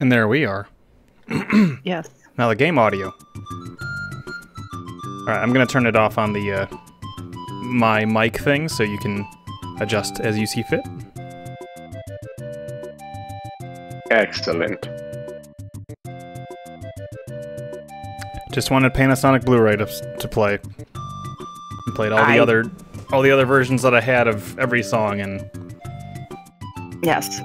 And there we are. Yes. Now the game audio. Alright, I'm gonna turn it off on the uh, my mic thing so you can adjust as you see fit. Excellent. Just wanted Panasonic Blu-ray to, to play. And played all the other all the other versions that I had of every song and Yes.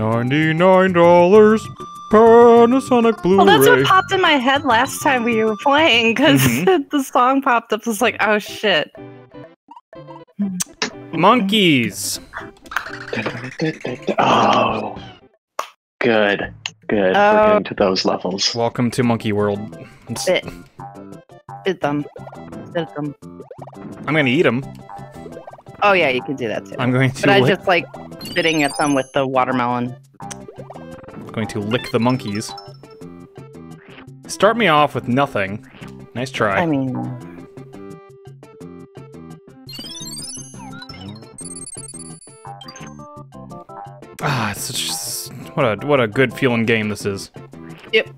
Ninety-nine dollars Panasonic Blu-ray. Well, that's what popped in my head last time we were playing because Mhm. the song popped up. I was like, oh shit. Monkeys. Oh, good, good. Oh. We're getting to those levels. Welcome to Monkey World. It's- Bit. Did them. Did them. I'm gonna eat them. Oh yeah, you can do that too. I'm going to but I just like spitting at them with the watermelon. going to lick the monkeys. Start me off with nothing. Nice try. I mean, Ah, it's such what a what a good feeling game this is. Yep.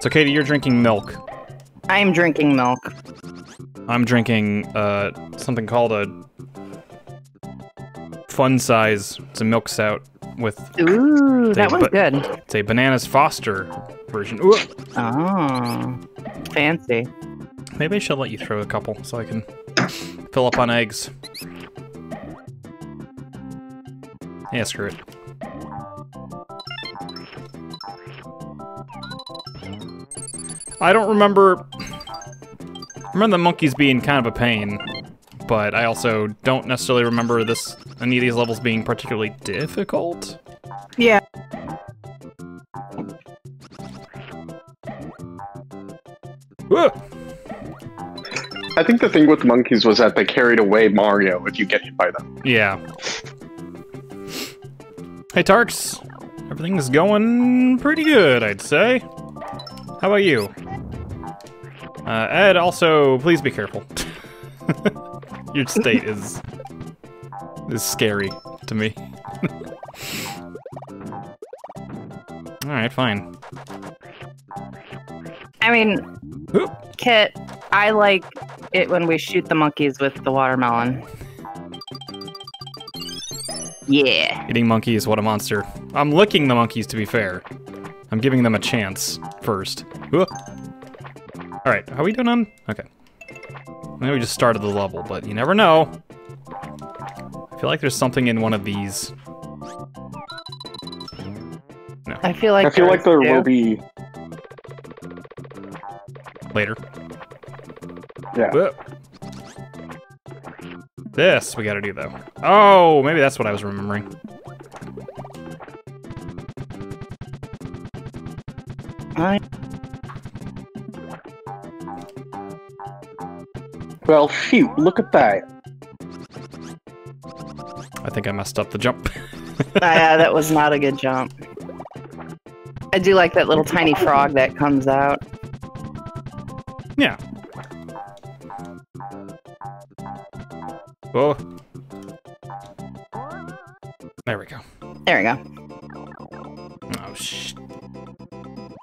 So Katie, you're drinking milk. I am drinking milk. I'm drinking uh something called a fun size. It's a milk stout with Ooh, that one's good. it's a bananas Foster version. Ooh, Oh, fancy. maybe I should let you throw a couple so I can fill up on eggs. Yeah, screw it. I don't remember. I remember the monkeys being kind of a pain, but I also don't necessarily remember this any of these levels being particularly difficult. Yeah. Whoa! I think the thing with monkeys was that they carried away Mario if you get hit by them. Yeah. Hey, Tarks. Everything's going pretty good, I'd say. How about you? Uh, Ed, also, please be careful. Your state is is scary to me. All right, fine. I mean, Oop. Kit, I like it when we shoot the monkeys with the watermelon. Yeah. Eating monkeys, what a monster. I'm licking the monkeys, to be fair. I'm giving them a chance first. Ooh. Alright, how are we doing on? Okay. Maybe we just started the level, but you never know. I feel like there's something in one of these. I feel like I feel like there there's will be. Later. Yeah. Whoa. This we gotta do, though. Oh, maybe that's what I was remembering. I- Well, shoot! Look at that. I think I messed up the jump. Ah, yeah, that was not a good jump. I do like that little tiny frog that comes out. Yeah. Oh. There we go. There we go. Oh, sh.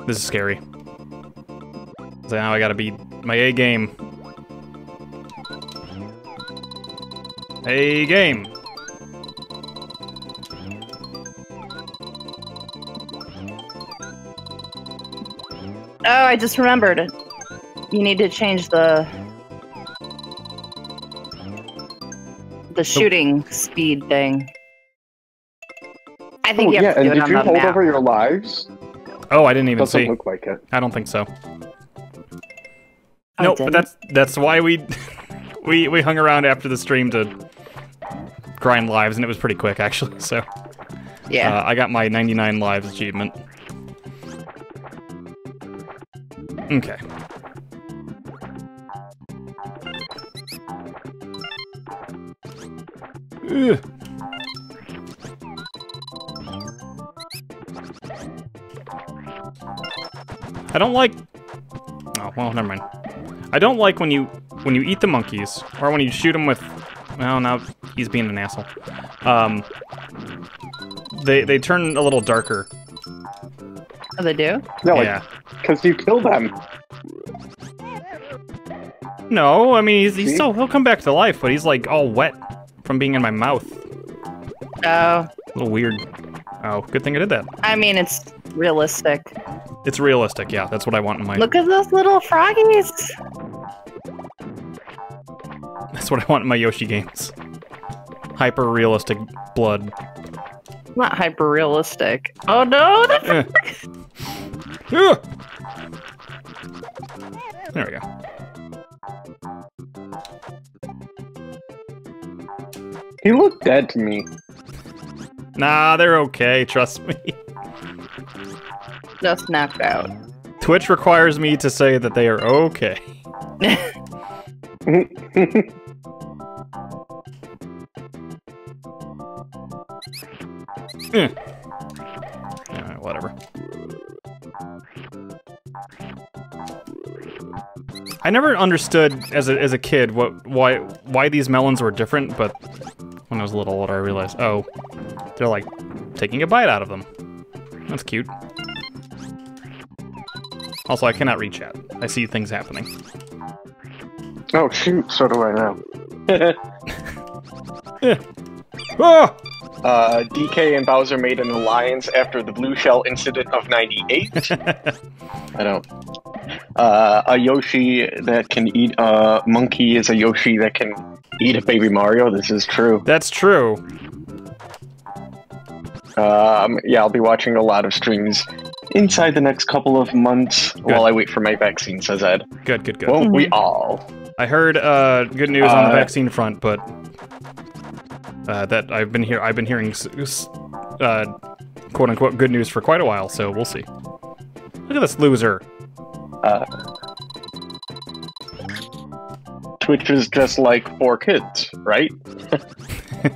This is scary. So now I gotta beat my A game. A game. Oh, I just remembered. You need to change the the shooting speed thing. I think Oh, you yeah, have to and do it did on you the hold map. over your lives? Oh, I didn't even Doesn't see. look like it. I don't think so. Oh, nope, did but that's that's why we we we hung around after the stream to grind lives, and it was pretty quick actually. So yeah. uh, I got my 99 lives achievement. Okay. Ugh. I don't like. Oh well, never mind. I don't like when you when you eat the monkeys or when you shoot them with. Well, now he's being an asshole. Um, they they turn a little darker. Oh, they do? No, like, yeah. because you kill them. No, I mean he's, he's See? still he'll come back to life, but he's like all wet from being in my mouth. Oh, A little weird. Oh, good thing I did that. I mean, it's realistic. It's realistic. Yeah, that's what I want in my. Look at those little froggies. That's what I want in my Yoshi games. Hyper realistic blood. Not hyper realistic. Oh no! That's Eh. Ugh. There we go. He looked dead to me. Nah, they're okay. Trust me. just knocked out. Twitch requires me to say that they are okay. Eh. Alright, whatever. I never understood as a as a kid what why why these melons were different, but when I was a little older, I realized oh, they're like taking a bite out of them. That's cute. Also, I cannot read chat. I see things happening. oh shoot, so do I now. Ah! uh, DK and Bowser made an alliance after the Blue Shell incident of '98. I don't. Uh, a Yoshi that can eat a monkey is a Yoshi that can eat a baby Mario. This is true. That's true. Um, yeah, I'll be watching a lot of streams inside the next couple of months while I wait for my vaccine, says Ed. Good, good, good. Won't we all? I heard uh, good news on the Uh, vaccine front, but uh, that I've been here. I've been hearing s- s- uh, quote unquote good news for quite a while. So we'll see. Look at this loser. Uh, Twitch is just like four kids, right?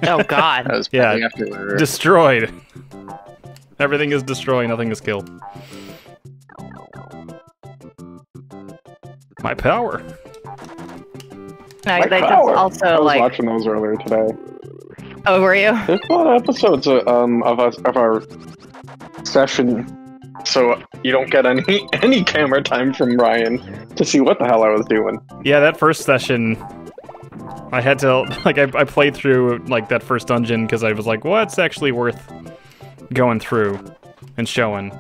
Oh God. That was Yeah. after Destroyed. Everything is destroyed. Nothing is killed. My power. No, My they just power. I was like. watching those earlier today. Oh, were you? There's a lot of episodes uh, um, of us of our session, so you don't get any any camera time from Ryan to see what the hell I was doing. Yeah, that first session, I had to like I, I played through like that first dungeon because I was like, what's actually worth going through and showing,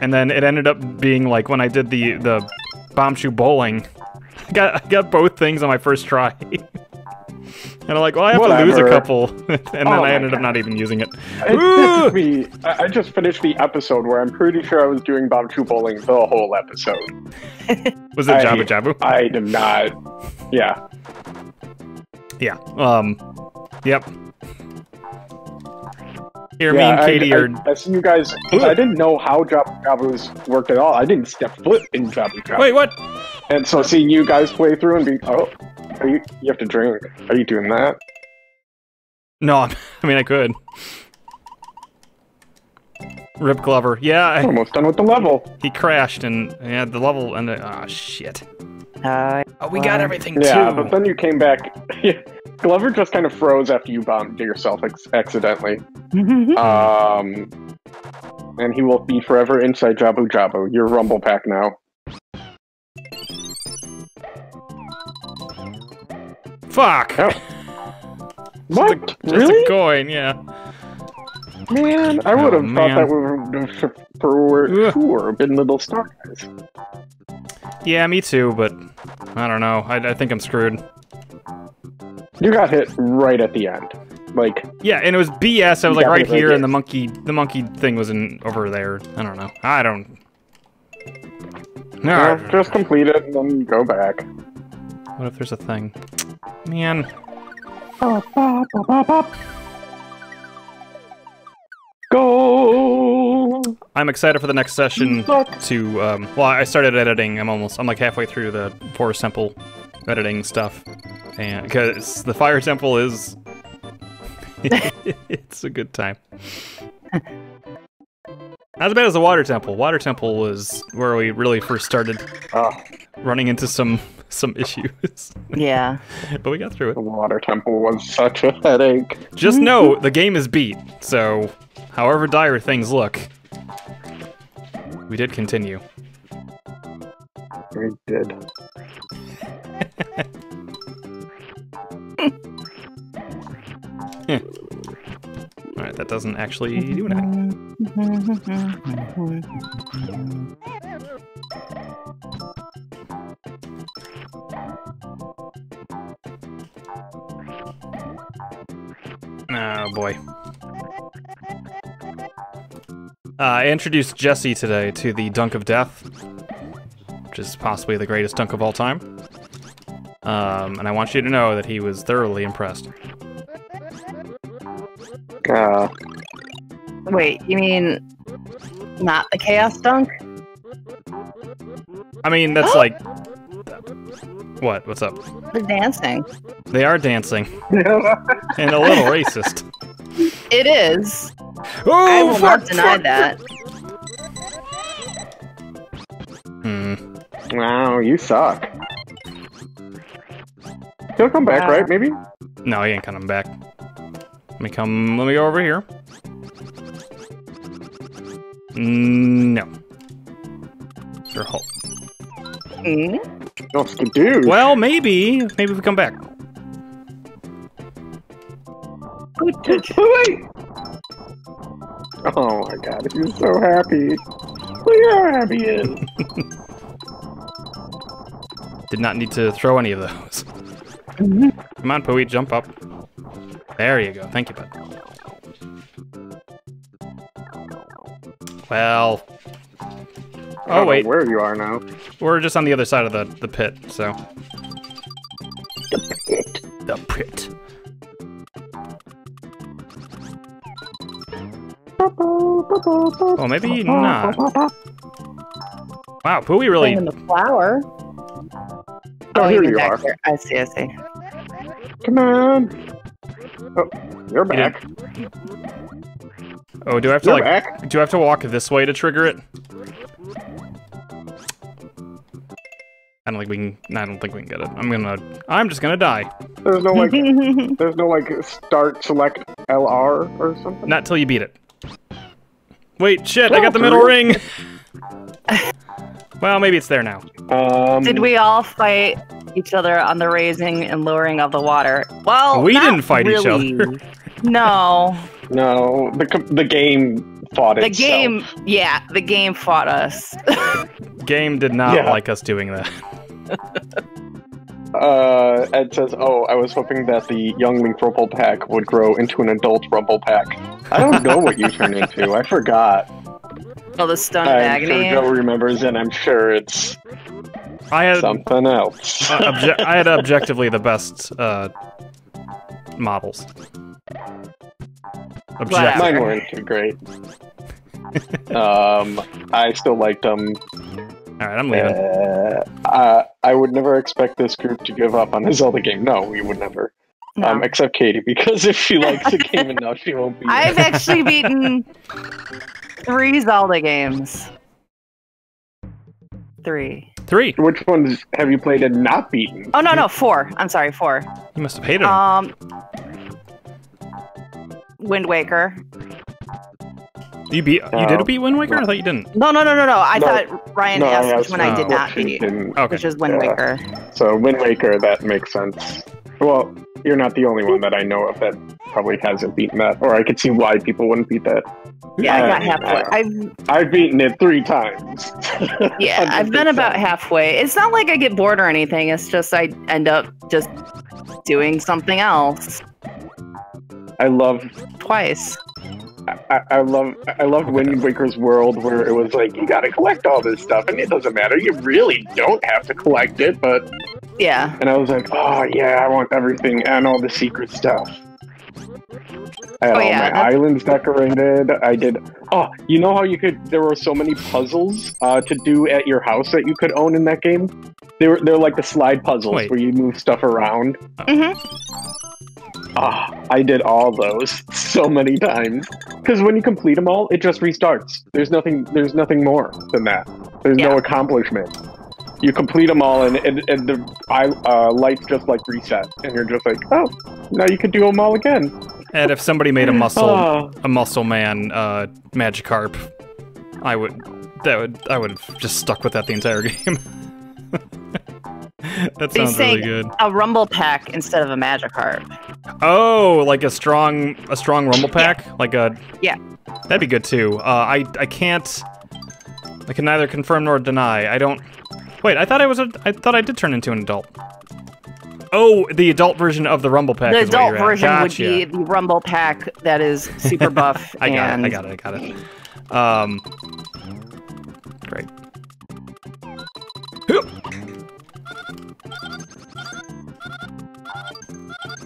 and then it ended up being like when I did the the Bombchu bowling, I got I got both things on my first try. And I'm like, well, I have to lose a couple, and then Oh I my ended up not even using it. It, it me, I, I just finished the episode where I'm pretty sure I was doing Bombchu Bowling the whole episode. Was it I- Jabu Jabu? I did not. Yeah. Yeah. Um. Yep. Here, me and Katie I, are. I, see you guys. I didn't know how Jabu Jabu's worked at all. I didn't step foot in Jabu Jabu. Wait, what? And so seeing you guys play through and be, oh, are you, you have to drink. Are you doing that? No, I'm- I mean I could. Rip Glover. Yeah, I- Almost done with the level. he crashed and yeah, the level and ah shit. Uh, Oh, we got everything Yeah, but then you came back. Glover just kind of froze after you bombed yourself ex- accidentally. Um, and he will be forever inside Jabu Jabu. Your Rumble Pack now. Fuck. Oh. What? Just really? a coin, yeah. Man, I Oh, would have man. thought that would have for, sure been Little Star Guys. Yeah, me too, but I don't know. I, I think I'm screwed. You got hit right at the end. Like, Yeah, and it was BS. I was like right here, and the monkey, the monkey thing was in over there. I don't know. I don't. No. well, just complete it and then go back. What if there's a thing? Man. Go! I'm excited for the next session to um well I started editing. I'm almost I'm like halfway through the Forest Temple editing stuff. And because the Fire Temple is it's a good time. Not as bad as the Water Temple. Water Temple was where we really first started Oh, running into some some issues. yeah. but we got through it. the Water Temple was such a headache. Just know the game is beat, so However dire things look, we did continue. We did. Alright, that doesn't actually do anything. Oh boy. Uh, I introduced Jesse today to the Dunk of Death, which is possibly the greatest dunk of all time. Um, and I want you to know that he was thoroughly impressed. Uh, Wait, you mean not the chaos dunk? I mean, that's like. What? What's up? The dancing. They are dancing and a little racist. It is. I Oh, will fuck! not deny that. Hmm. wow, you suck. He'll come back, Wow. right? Maybe? No, he ain't coming back. Let me come. Let me go over here. Mm, No. Sure. Hold. Hmm? Well, maybe. Maybe if we come back. Oh my god, he's so happy. Look how happy. Did not need to throw any of those. Come on, Pooey, jump up. There you go. Thank you, bud. Well. I Oh don't know wait, where you are now. we're just on the other side of the the pit, so. The pit. The pit. Oh, maybe not. Wow, Pooey really. In the flower. Oh, here oh, you are. there. I see, I see. Come on. Oh, you're back. Oh, do I have to You're like? back. Do I have to walk this way to trigger it? I don't think we can. I don't think we can get it. I'm gonna. I'm just gonna die. There's no like. there's no like start select LR or something. Not till you beat it. Wait, shit! I Oh, got the for middle real? ring. well, maybe it's there now. Um, Did we all fight each other on the raising and lowering of the water? Well, We not didn't fight each other. No, No, the the game fought the itself. game. Yeah, the game fought us. Game did not Yeah. like us doing that. Uh, Ed says, "Oh, I was hoping that the youngling Rumble Pack would grow into an adult Rumble Pack. I don't know what you turn into. I forgot. oh, the stun of I'm sure. Joe remembers, and I'm sure it's I had something else. uh, obje- I had objectively the best uh, models. Whatever. Objective. Mine weren't too great. um, I still liked them. All right, I'm leaving. Uh, uh, I would never expect this group to give up on a Zelda game. No, we would never. No. Um, except Katie, because if she likes the game enough, she won't be. I've actually beaten three Zelda games. Three. Three. Which ones have you played and not beaten? Oh no, no, four. I'm sorry, four. You must have hated him. Um, Wind Waker. you beat. You no. did beat Wind Waker. I thought you didn't. No, no, no, no, no. I No. thought Ryan No, asked which asked one I did not Which you beat, didn't. Okay. which is Wind Yeah. Waker. So Wind Waker, that makes sense. Well, you're not the only one that I know of that probably hasn't beaten that, or I could see why people wouldn't beat that. Yeah, I got halfway. uh, I've I've beaten it three times. yeah, I've been about halfway. It's not like I get bored or anything. It's just I end up just doing something else I love, twice. I, I love, I loved Wind Waker's world where it was like you got to collect all this stuff, and it doesn't matter. You really don't have to collect it, but Yeah. and I was like, oh yeah, I want everything and all the secret stuff. I had Oh, all yeah, my that's- islands decorated. I did. Oh, you know how you could? There were so many puzzles uh, to do at your house that you could own in that game. They were they're like the slide puzzles Wait. where you move stuff around. hmm Ah, I did all those so many times because when you complete them all, it just restarts. There's nothing. There's nothing more than that. There's Yeah. no accomplishment. You complete them all, and, and, and the eye, uh, lights just like reset, and you're just like, oh, now you could do them all again. And if somebody made a muscle Oh. a muscle man uh, Magikarp, I would that would I would have just stuck with that the entire game. That sounds really good. a Rumble Pack instead of a Magikarp. Oh, like a strong a strong rumble pack, like a Yeah. That'd be good too. Uh, I I can't. I can neither confirm nor deny. I don't. Wait, I thought I was a. I thought I did turn into an adult. Oh, the adult version of the rumble pack. The adult version would be the Rumble Pack that is super buff. I got and it. I got it. I got it. Um. Great.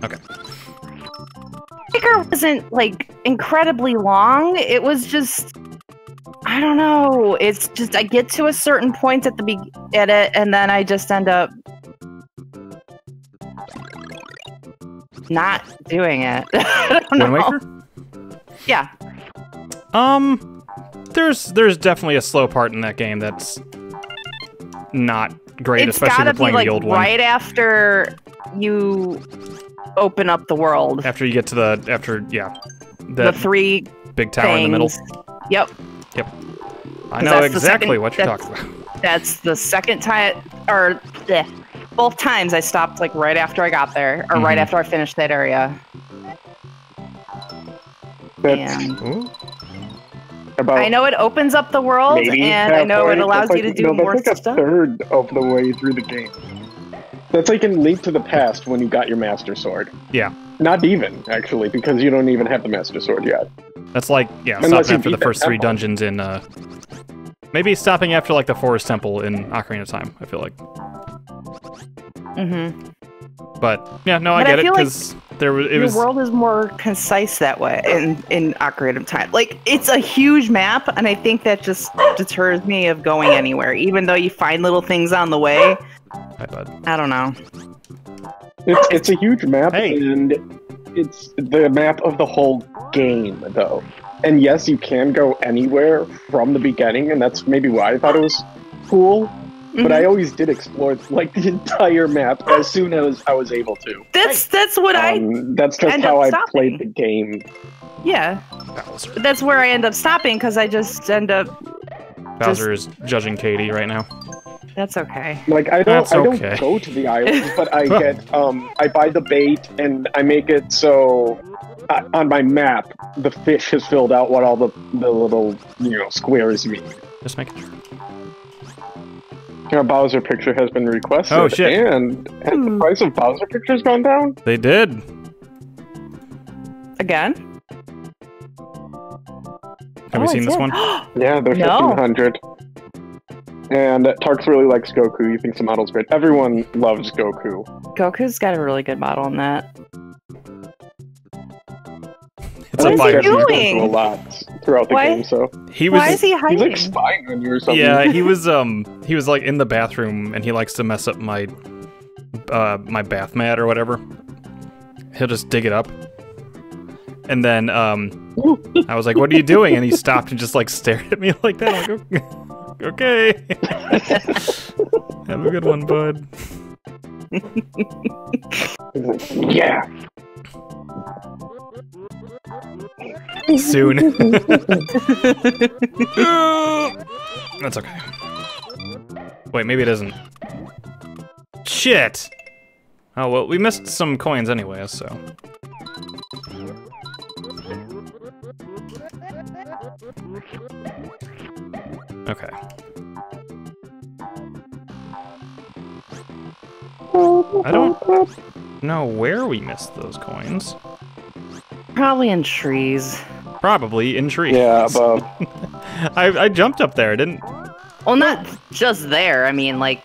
Okay. Sticker wasn't like incredibly long. It was just I don't know. It's just I get to a certain point at the be- at it, and then I just end up not doing it. Wind. Waker. Yeah, Um, there's there's definitely a slow part in that game that's not great, it's especially if you're playing like the old one. right after you open up the world. After you get to the after yeah, the that three big tower in the middle. Yep. Yep, I know exactly second- what you're talking about. that's the second time, or bleh, both times I stopped like right after I got there, or right Mhm. after I finished that area. And about I know it opens up the world, and I know it allows That's you to do no, that's more like a third of the way through the game. That's like in Link to the Past when you got your Master Sword. Yeah. Not even actually, because you don't even have the Master Sword yet. That's like yeah, Unless stopping you after the first three temple. dungeons in uh maybe stopping after like the forest temple in Ocarina of Time, I feel like. Mm-hmm. But yeah, no, I But I get it feel like because there was it Your was world is more concise that way in in Ocarina of Time. Like it's a huge map, and I think that just deters me of going anywhere. Even though you find little things on the way, Hi, bud. I don't know. It's it's a huge map, Hey. and it's the map of the whole game, though. And yes, you can go anywhere from the beginning, and that's maybe why I thought it was cool. But Mhm. I always did explore like the entire map as soon as I was able to. That's that's what I Um, that's just end how up I stopping. played the game. yeah. Bowser. That's where I end up stopping because I just end up. Bowser is judging Katie right now. That's okay. Like I don't, That's I don't okay. go to the islands, but I get, um, I buy the bait and I make it so uh, on my map the fish has filled out what all the the little you know squares mean. Just making sure. Our Bowser picture has been requested. Oh, shit. And has the Hmm. price of Bowser pictures gone down? They did. Again? Have we Oh, seen this one? Yeah, they're No. fifteen hundred. And Tarks really likes Goku. He thinks the model's great. Everyone loves Goku. Goku's got a really good model in that. It's What a is he doing? a lot throughout the Why- game, so He was. Why is he he's hiding? like spying on you or something. Yeah, he was um he was like in the bathroom and he likes to mess up my uh my bath mat or whatever. He'll just dig it up. And then um I was like, "What are you doing?" And he stopped and just like stared at me like that. I'm like, "Okay." Have a good one, bud. yeah. Soon. That's okay. Wait, maybe it isn't. Shit! Oh, well, we missed some coins anyway, so. Okay. I don't know where we missed those coins. Probably in trees. Probably in trees. Yeah, but I, I jumped up there, didn't. Well, not just there. I mean, like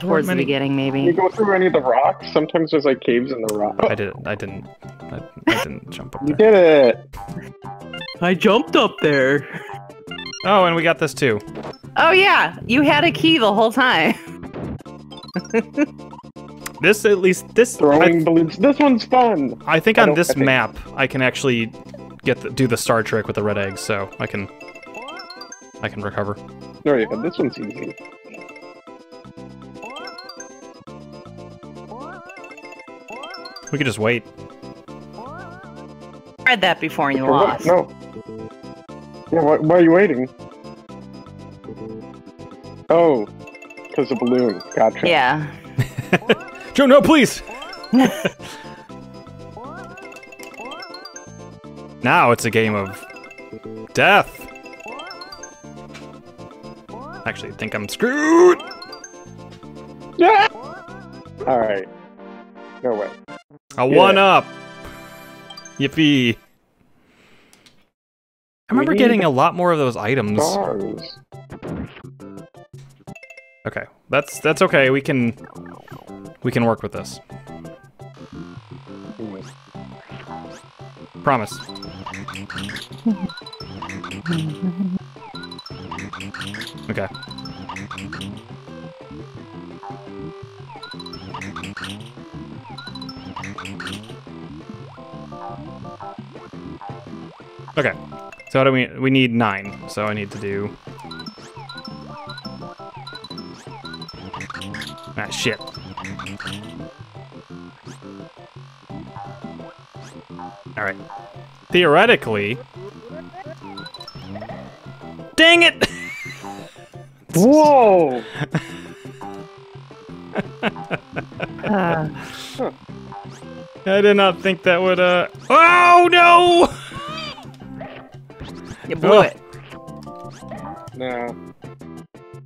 towards many- the beginning, maybe. you go through any of the rocks. Sometimes there's like caves in the rock. I didn't. I didn't. I, I didn't jump up there. You did it. I jumped up there. Oh, and we got this too. Oh yeah, you had a key the whole time. This at least this. Throwing balloons. This one's fun. I, I think I on this I think- map I can actually get the, do the star trick with the red eggs, so I can. I can recover. Oh yeah, this one's easy. We could just wait. tried that before and you For what? lost. No. Yeah, why, why are you waiting? Oh, because of balloon. Gotcha. Yeah. Joe, no, please! now it's a game of death. Actually, I think I'm screwed. Yeah. All right. No way. A Yeah. one up. Yippee. I remember getting a lot more of those items. Stars. Okay, that's that's okay. We can we can work with this. Promise. Okay. Okay. So do we we need nine. So I need to do Ah shit. Alright. Theoretically. Dang it! Whoa! Uh, I did not think that would uh Oh no! you blew Oh. it. Now.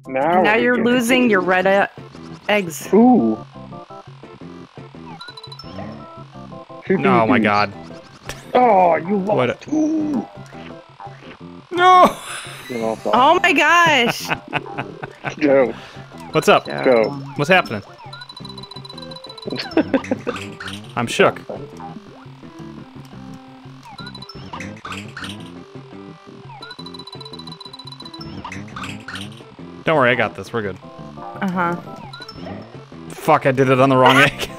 Now. Now you're losing your red uh, eggs. Ooh. Oh my god. Oh, you lost What a- two. No! You lost all. Oh my gosh! Joe, What's up? Go. What's happening? I'm shook. Don't worry, I got this. We're good. Uh huh. Fuck, I did it on the wrong egg.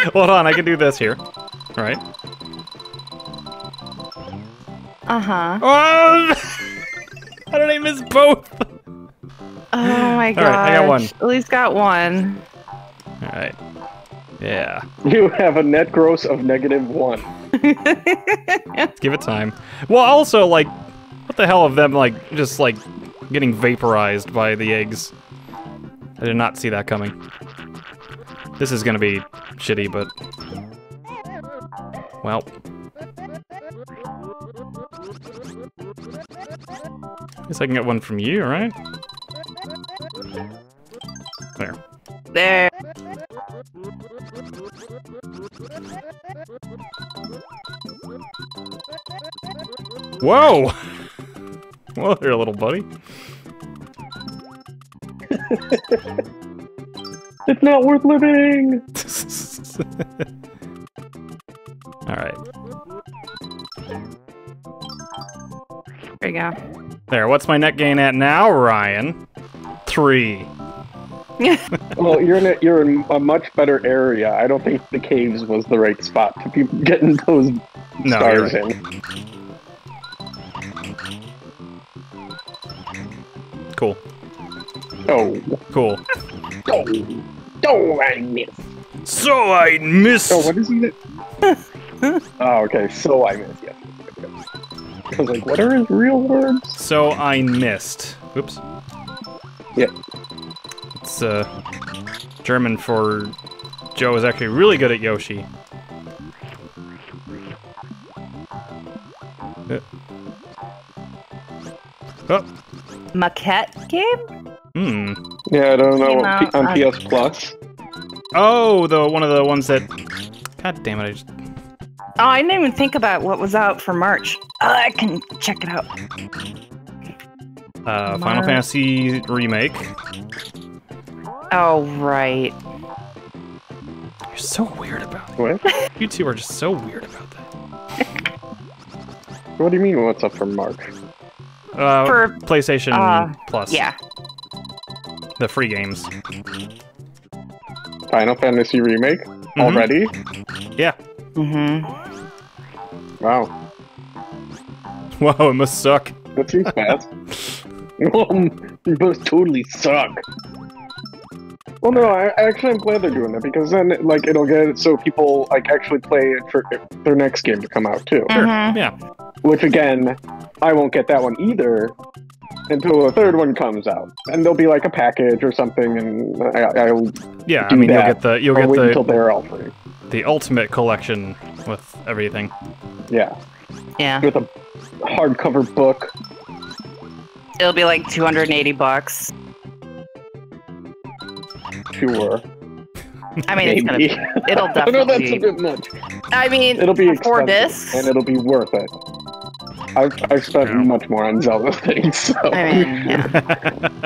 Hold on, I can do this here. All right. Uh huh. Oh! How did I miss both? Oh my god. Alright, I got one. At least got one. Alright. Yeah. you have a net gross of negative one. Let's give it time. Well, also, like, what the hell of them, like, just, like, getting vaporized by the eggs? I did not see that coming. This is gonna be shitty, but... Well. Guess I can get one from you, right? There. There. Whoa! Whoa there, little buddy. It's not worth living. Alright. There you go. There, what's my net gain at now, Ryan? Three. Well, you're in a, you're in a much better area. I don't think the caves was the right spot to be getting those No, stars right. in. Cool. Oh, Cool. oh, oh, I missed. So I missed. Oh, what is he? oh, okay. So I missed. Yeah. I was like, what are his real words? So I missed. Oops. Yeah. It's uh German for Joe is actually really good at Yoshi. Uh. Oh, Maquette game? hmm. Yeah, I don't know. Came on on- PS Plus. Oh, the one of the ones that. God damn it! I just. Oh, I didn't even think about what was out for March. Oh, I can check it out. Uh, Final Fantasy remake. Oh, right. You're so weird about it. What? You two are just so weird about that. What do you mean? What's up for Mark? Uh, For- PlayStation uh, Plus. Yeah. The free games. Final Fantasy remake Mhm. already? Yeah. Mm-hmm. Wow, Whoa, it must suck. that seems fast. Um, it must totally suck. Well, no, I, actually I'm glad they're doing that because then like it'll get it so people like actually play it for their next game to come out too. Sure. Mhm. Yeah. Which again, I won't get that one either until the third one comes out, and there'll be like a package or something, and I, I'll Yeah. I Do mean, you'll get the you'll I'll get wait until they're all free. the ultimate collection with everything. Yeah, Yeah. with a hardcover book. It'll be like 280 bucks. Sure, I mean, it's gonna be, it'll I know that's definitely. a bit much. I mean, It'll be for four expensive, and it'll be worth it. I've, I've spent Yeah. much more on Zelda things. So. I mean, yeah.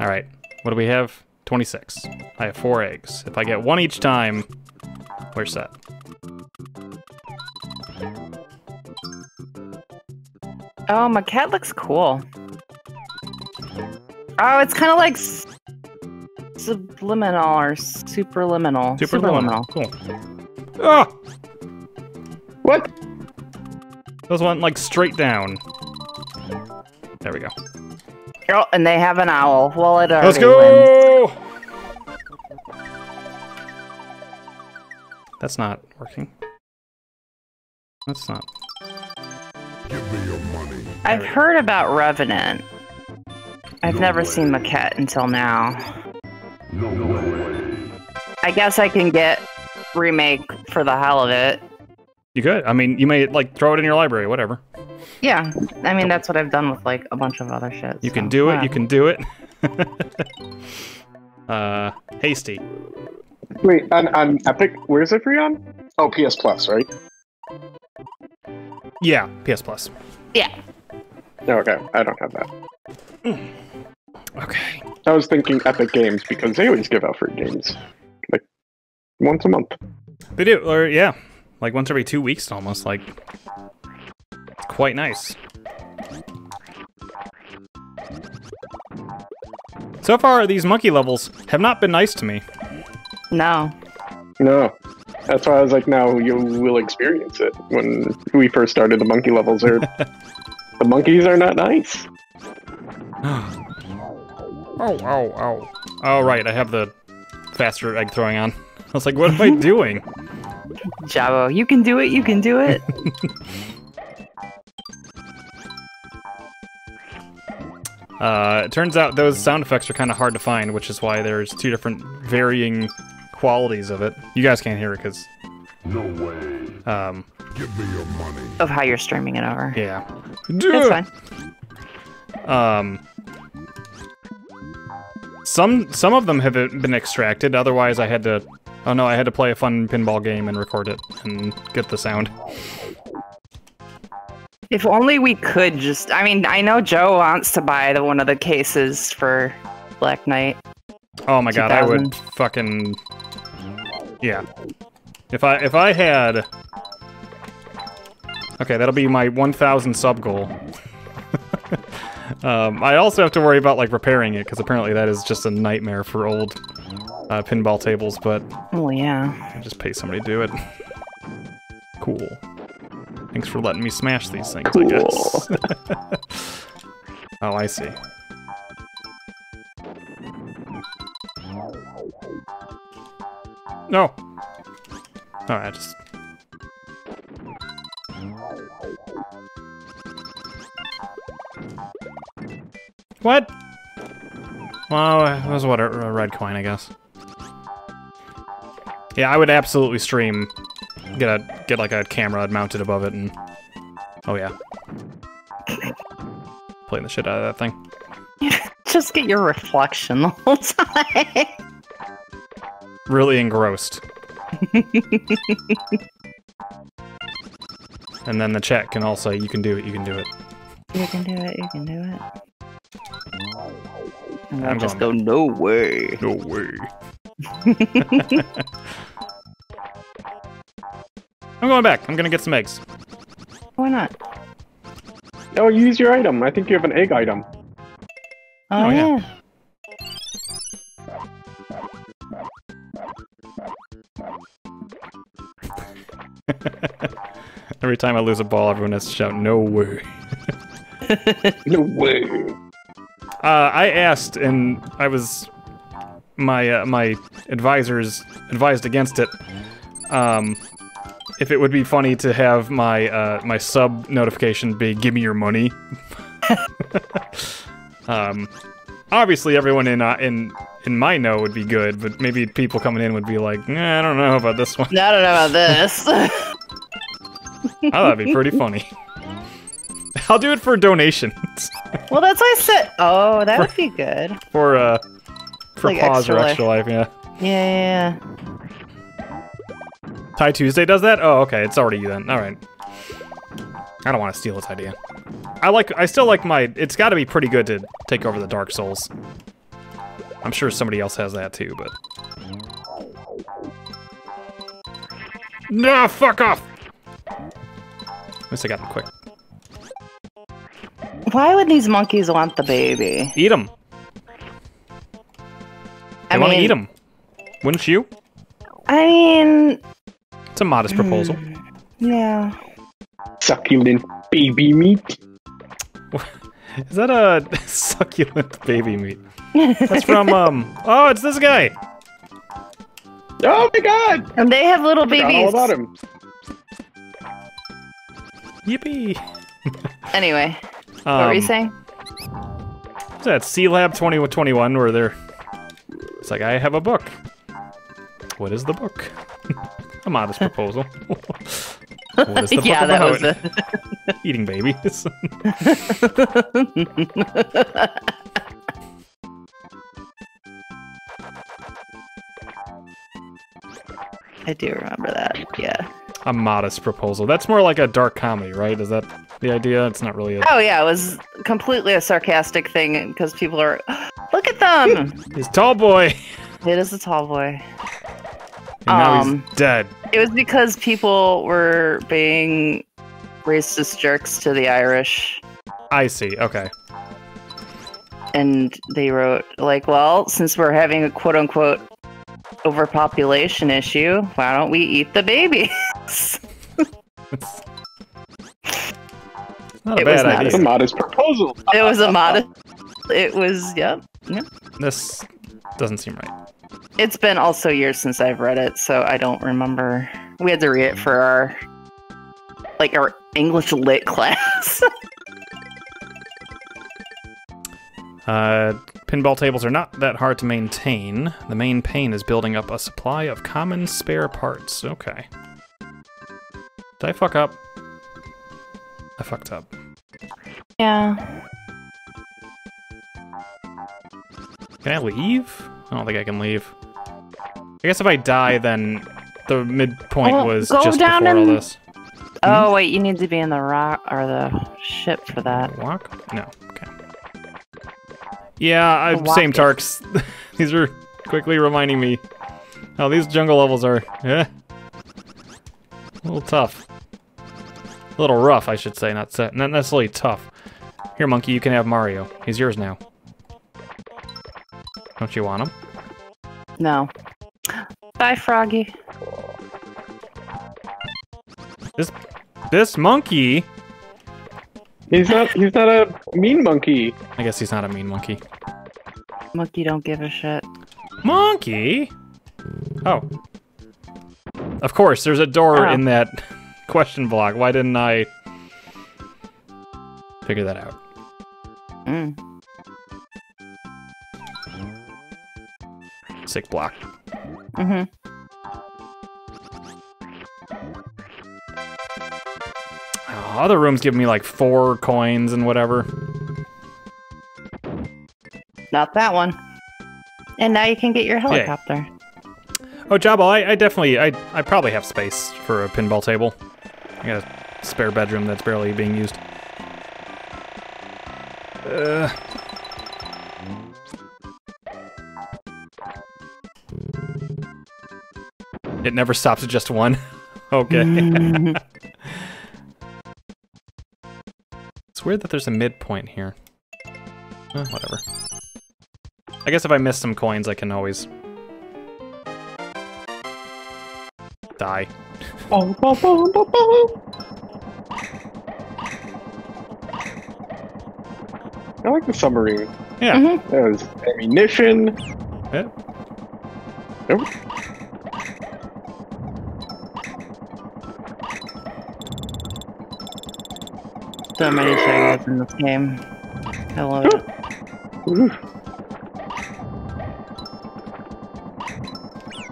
All right. What do we have? 26. I have four eggs. If I get one each time, we're set. Oh, my cat looks cool. Oh, it's kind of like s- subliminal or superliminal. Superliminal. Cool. Ah! what? Those went like straight down. There we go. Oh, and they have an owl. Well, it already Let's wins. go! That's not working. That's not. Give me your money. I've heard about Revenant. I've never seen Maquette until now. No way. I guess I can get remake for the hell of it. You could. I mean, you may like throw it in your library, whatever. Yeah, I mean that's what I've done with like a bunch of other shit. You can so, do it. You can do it. uh, hasty. Wait, on, on Epic, where is it free on? Oh, PS Plus, right? Yeah, PS Plus. Yeah. Okay, I don't have that. Okay. I was thinking Epic Games because they always give out free games, like once a month. They do, or yeah, like once every two weeks, almost. Like, it's quite nice. So far, these monkey levels have not been nice to me. No. No, that's why I was like, now you will experience it. When we first started, the monkey levels are the monkeys are not nice. oh, oh, oh. Oh, right, I have the faster egg throwing on. I was like, what am I doing? Jabo, you can do it. You can do it. Uh, it turns out those sound effects are kind of hard to find, which is why there's two different varying qualities of it. You guys can't hear it because, No way. um, Give me your money. of how you're streaming it over. yeah. That's fine. Um, some some of them have been extracted. Otherwise, I had to. Oh no, I had to play a fun pinball game and record it and get the sound. If only we could just. I mean, I know Joe wants to buy the one of the cases for Black Knight. Oh my god, I would fucking yeah. If I if I had okay, that'll be my 1,000 sub goal. Um, I also have to worry about like repairing it because apparently that is just a nightmare for old uh, pinball tables. But Oh yeah. I just pay somebody to do it. Cool. Thanks for letting me smash these things. I guess. oh, I see. No. All right, just. What? Well, it was what a, a red coin, I guess. Yeah, I would absolutely stream. Get a get like a camera mounted above it, and oh yeah, playing the shit out of that thing. Just get your reflection the whole time. Really engrossed. and then the chat can all say, "You can do it. You can do it." you can do it. You can do it. And I'm I just going- go, no way. No way. I'm going back. I'm gonna get some eggs. Why not? Oh, use your item. I think you have an egg item. Oh, Oh, yeah. yeah. Every time I lose a ball, everyone has to shout, "No way." No way. Uh, I asked, and I was my uh, my advisors advised against it. Um, if it would be funny to have my uh, my sub notification be "Give me your money." um, obviously, everyone in uh, in in my know would be good, but maybe people coming in would be like, nah, "I don't know about this one." I don't know about this. Oh, that'd be pretty funny. I'll do it for donations well, that's why I said. Oh, that would be good. for uh for Like pause or Extra Life. life. Yeah. Yeah, yeah, yeah. Ty Tuesday does that? Oh, okay. It's already you then. All right. I don't want to steal its idea. I like. I still like my. It's got to be pretty good to take over the Dark Souls. I'm sure somebody else has that too, but. No, fuck off! At least I got him quick. Why would these monkeys want the baby? Eat them. I I want to eat them. Wouldn't you? I mean, It's a modest proposal. yeah. Succulent baby meat. Is that a succulent baby meat? That's from um. Oh, it's this guy. Oh my god! And they have little Forgot babies. all about him. Yippee! Anyway, what Um, were you saying? Is that C Lab 2021 where they're. It's like, I have a book. What is the book? a modest proposal. what is the book yeah, that about? was it. Eating babies. I do remember that. Yeah. A modest proposal. That's more like a dark comedy, right? Is that the idea? It's not really a. Oh yeah, it was completely a sarcastic thing because people are, look at them. He's tall boy! it is a tall boy. And now Um, he's dead. It was because people were being racist jerks to the Irish, I see. Okay. and they wrote like, "Well, since we're having a quote unquote overpopulation issue, why don't we eat the babies?" Not a It was bad not It's a modest proposal. it was a modest. It was yep. yep. This doesn't seem right. It's been also years since I've read it, so I don't remember. We had to read it for our like our English lit class. Uh, pinball tables are not that hard to maintain. The main pain is building up a supply of common spare parts. Okay. Did I fuck up? I fucked up. yeah. Can I leave? I don't think I can leave. I guess if I die, then the midpoint Well, was just down before all this. Oh hmm? wait, you need to be in the rock or the ship for that. Walk? No. Okay. Yeah, I, same it. Tarks. these are quickly reminding me. how these jungle levels are, eh, a little tough. A little rough, I should say, not se- not necessarily tough. Here, monkey, you can have Mario. He's yours now. Don't you want him? No. Bye, Froggy. This this monkey. He's not. He's not a mean monkey. I guess he's not a mean monkey. Monkey don't give a shit. Monkey? Oh. Of course, there's a door Oh. in that question block. Why didn't I figure that out? Mm. Sick block. Mm-hmm. Other rooms give me like four coins and whatever. Not that one. And now you can get your helicopter. Oh, Jabba, I, I definitely, I, I probably have space for a pinball table. I got a spare bedroom that's barely being used. Uh, it never stops at just one. okay. It's weird that there's a midpoint here. Eh, whatever. I guess if I miss some coins, I can always die. I like the submarine. Yeah. Mhm. There's ammunition. Eh, Nope. So many triggers in this game. I love it.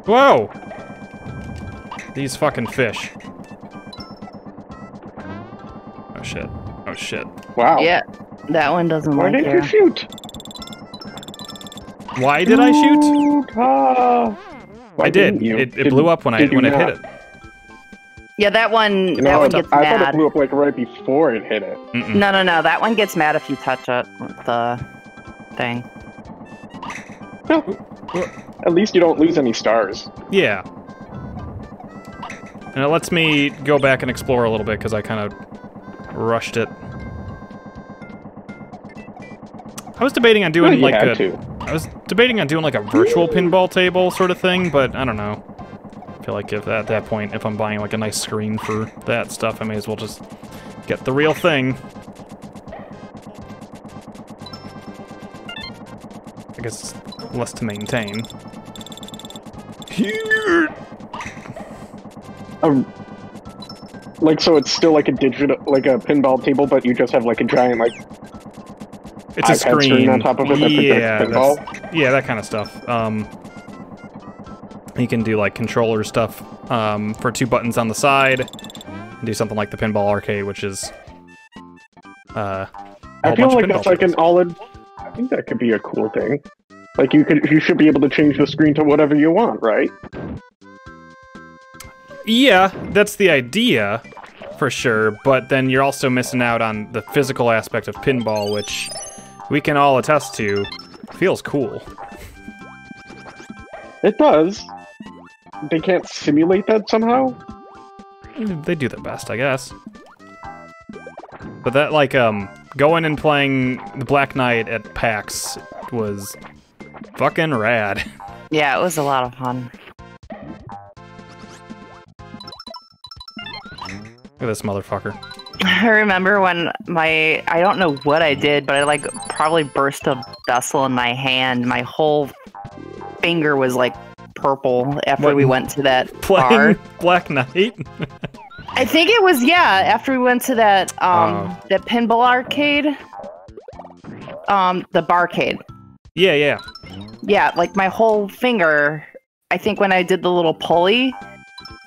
Whoa! These fucking fish. Oh shit. Oh shit. Wow. Yeah, that one doesn't work. Why like didn't you. you shoot? Why did I shoot? Shoot, ah. Why I did. you? It, it Did- blew up when I did you when it hit it. Yeah, that one. You that know, one I, gets I thought it blew up like right before it hit it. Mm-mm. No, no, no. That one gets mad if you touch it with the thing. At least you don't lose any stars. Yeah. And it lets me go back and explore a little bit because I kind of rushed it. I was debating on doing Well, like had a. to. I was debating on doing like a virtual pinball table sort of thing, but I don't know. I feel like if at that point, if I'm buying like a nice screen for that stuff, I may as well just get the real thing. I guess it's less to maintain. Um, like so, it's still like a digital, like a pinball table, but you just have like a giant like It's a screen. screen on top of it that yeah, pinball? yeah, that kind of stuff. Um, you can do like controller stuff um, for two buttons on the side. and Do something like the pinball arcade, which is uh, I feel like that's like an tables. all-in. I think that could be a cool thing. Like you could, you should be able to change the screen to whatever you want, right? Yeah, that's the idea for sure, but then you're also missing out on the physical aspect of pinball, which we can all attest to feels cool. It does. They can't simulate that somehow. They do their best, I guess. But that, like, um, going and playing the Black Knight at PAX was fucking rad. Yeah, it was a lot of fun. Look at this motherfucker. I remember when my I don't know what I did, but I like probably burst a vessel in my hand. My whole finger was like purple after What? we went to that Playing bar. Black Knight? I think it was yeah, after we went to that um Oh. that pinball arcade. Um the barcade. yeah, yeah. Yeah, like my whole finger, I think when I did the little pulley,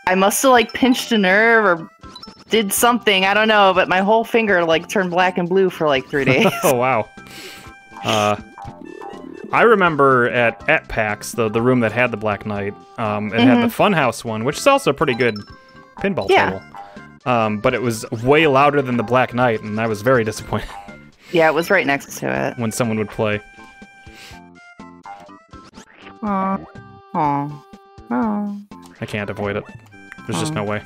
I must have like pinched a nerve or did something, I don't know, but my whole finger like turned black and blue for like 3 days. oh, wow. Uh, I remember at, at PAX, the, the room that had the Black Knight, um, it had the Funhouse one, which is also a pretty good pinball Yeah. table. Um, but it was way louder than the Black Knight, and I was very disappointed yeah, it was right next to it. when someone would play. Aw. Aw. Aw. I can't avoid it. There's just Oh. no way.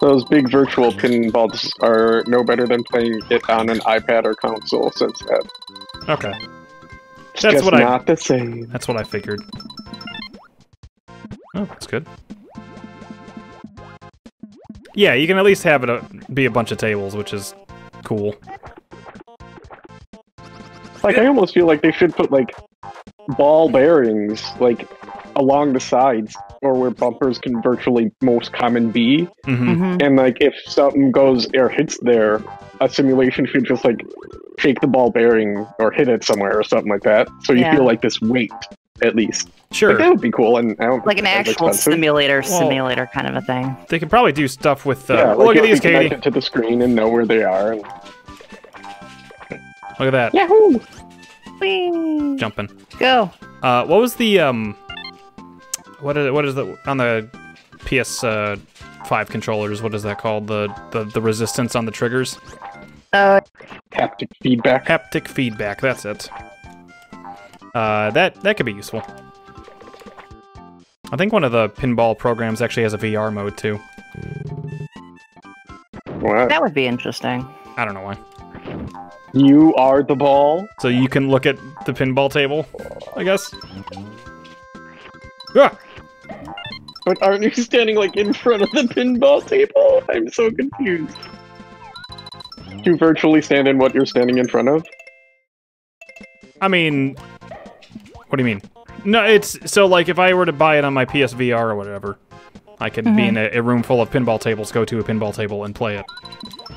Those big virtual pinballs are no better than playing it on an iPad or console. Since that, Okay. it's That's what I- not the same. That's what I figured. Oh, that's good. Yeah, you can at least have it a, be a bunch of tables, which is cool. Like I almost feel like they should put like ball bearings like along the sides or where bumpers can virtually most common be. hmm Mhm. And like if something goes or hits there, a simulation should just like shake the ball bearing or hit it somewhere or something like that. So you Yeah. feel like this weight at least. Like Sure, that would be cool. And I don't Like an actual expensive. simulator Well- simulator kind of a thing. they could probably do stuff with. Uh, yeah, like look at these, can connect Katie. it to the screen and know where they are. And... Look at that Yahoo! Whee! jumping. Go. Uh, what was the um? What is what is the on the PS uh, five controllers? What is that called? The the the resistance on the triggers. Uh, Haptic feedback. Haptic feedback. That's it. Uh, that that could be useful. I think one of the pinball programs actually has a VR mode too. What? that would be interesting. I don't know why. You are the ball. So you can look at the pinball table, I guess. Ah! But aren't you standing like in front of the pinball table? I'm so confused. Do you virtually stand in what you're standing in front of? I mean, what do you mean? No, it's so like if I were to buy it on my PSVR or whatever, I could be in a, a room full of pinball tables, go to a pinball table and play it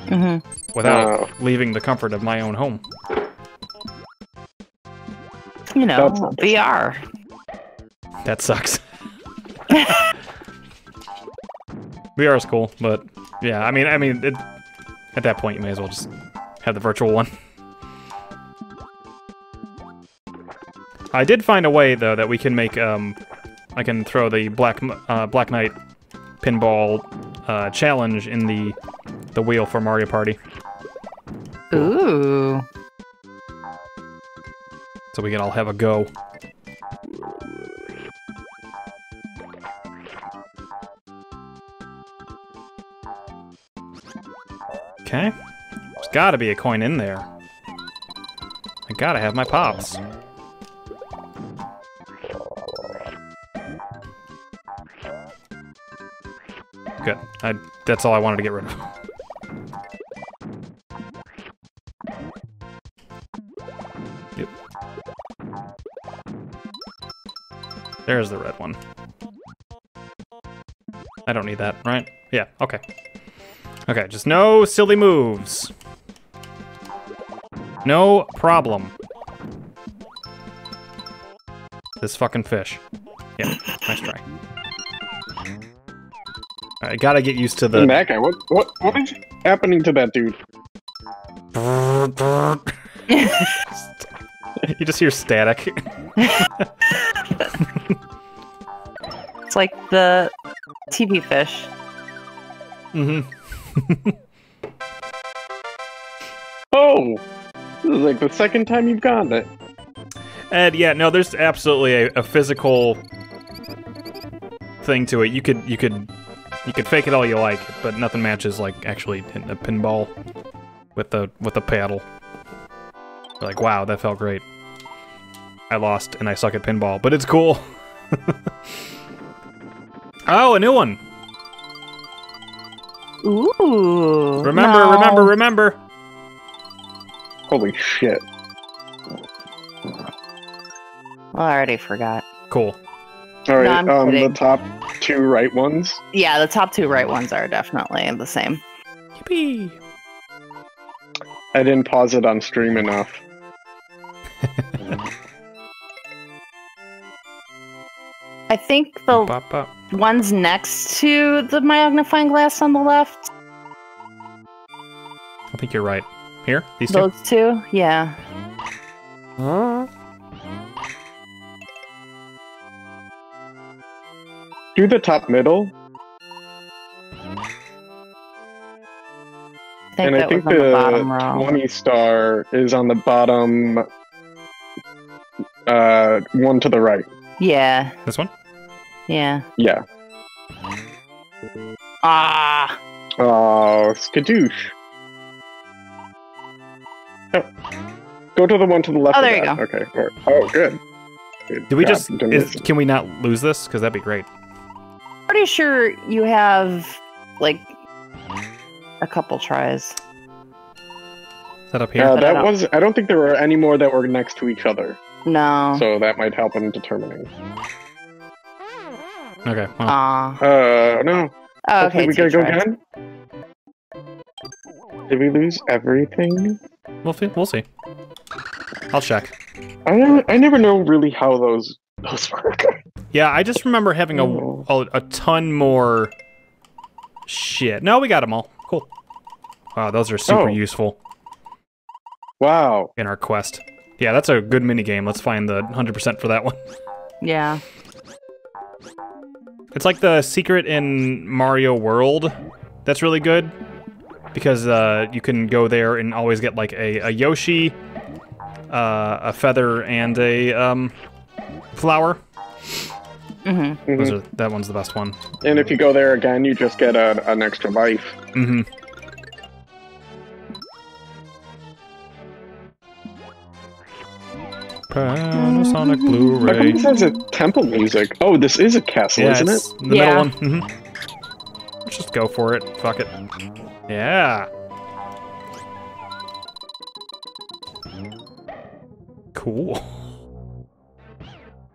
hmm without Oh. leaving the comfort of my own home. You know, That's VR. That sucks. VR is cool, but yeah, I mean, I mean, it, at that point, you may as well just have the virtual one. I did find a way though that we can make um, I can throw the black uh, Black Knight pinball uh, challenge in the the wheel for Mario Party, Ooh. so we can all have a go. Okay. There's gotta be a coin in there. I gotta have my pops. Good. I, that's all I wanted to get rid of. Yep. There's the red one. I don't need that, right? Yeah, okay. Okay, just no silly moves. No problem. This fucking fish. Yeah, nice try. I gotta get used to the. And that guy, what, what, what is happening to that dude? you just hear static. It's like the TV fish. hmm Oh, this is like the second time you've gotten it. And yeah, no, there's absolutely a, a physical thing to it. You could you could you could fake it all you like, but nothing matches like actually hitting a pinball with the with the paddle. You're like, wow, that felt great. I lost and I suck at pinball, but it's cool. oh, a new one. Ooh. Remember, no. remember, remember. Holy shit. Well, I already forgot. Cool. All right, I'm um, the top two right ones. Yeah, the top two right ones are definitely the same. Yippee. I didn't pause it on stream enough. I think the Bop, bop. Ones next to the magnifying glass on the left, I think you're right. Here, these two. those two, yeah. Do the top middle, I think and that I think was on the, the bottom row. 20 star is on the bottom uh, one to the right. Yeah, This one. Yeah. Yeah. Ah, Oh, skadoosh. Oh. Go to the one to the left. Oh, of there you that. go. Okay. or- Oh, good. Good Do we job, just is, can we not lose this? Because that'd be great. pretty sure you have like a couple tries. Is that up here? Uh, but I that was. I don't think there were any more that were next to each other, No. so that might help in determining. Okay. Well, Ah. Uh, no. Oh, Okay, okay. we gotta go tries. again. Did we lose everything? we'll see. We'll see. I'll check. I never, I never know really how those those work. Yeah, I just remember having a Oh. a, a ton more shit. No, we got them all. Cool. Wow, those are super Oh. useful wow. in our quest. Yeah, that's a good mini game. Let's find the 100% for that one. Yeah. It's like the secret in Mario World that's really good because uh, you can go there and always get like a, a Yoshi, uh, a feather, and a um, flower. Mm-hmm. Those Mhm. are, that one's the best one. And if you go there again, you just get a, an extra life. Mm-hmm. Panasonic How come Blu-ray. this has a temple music? Oh, this is a castle, Yeah, isn't it? the Yeah. middle one. Mm -hmm. Let's just go for it. Fuck it. Yeah. Cool.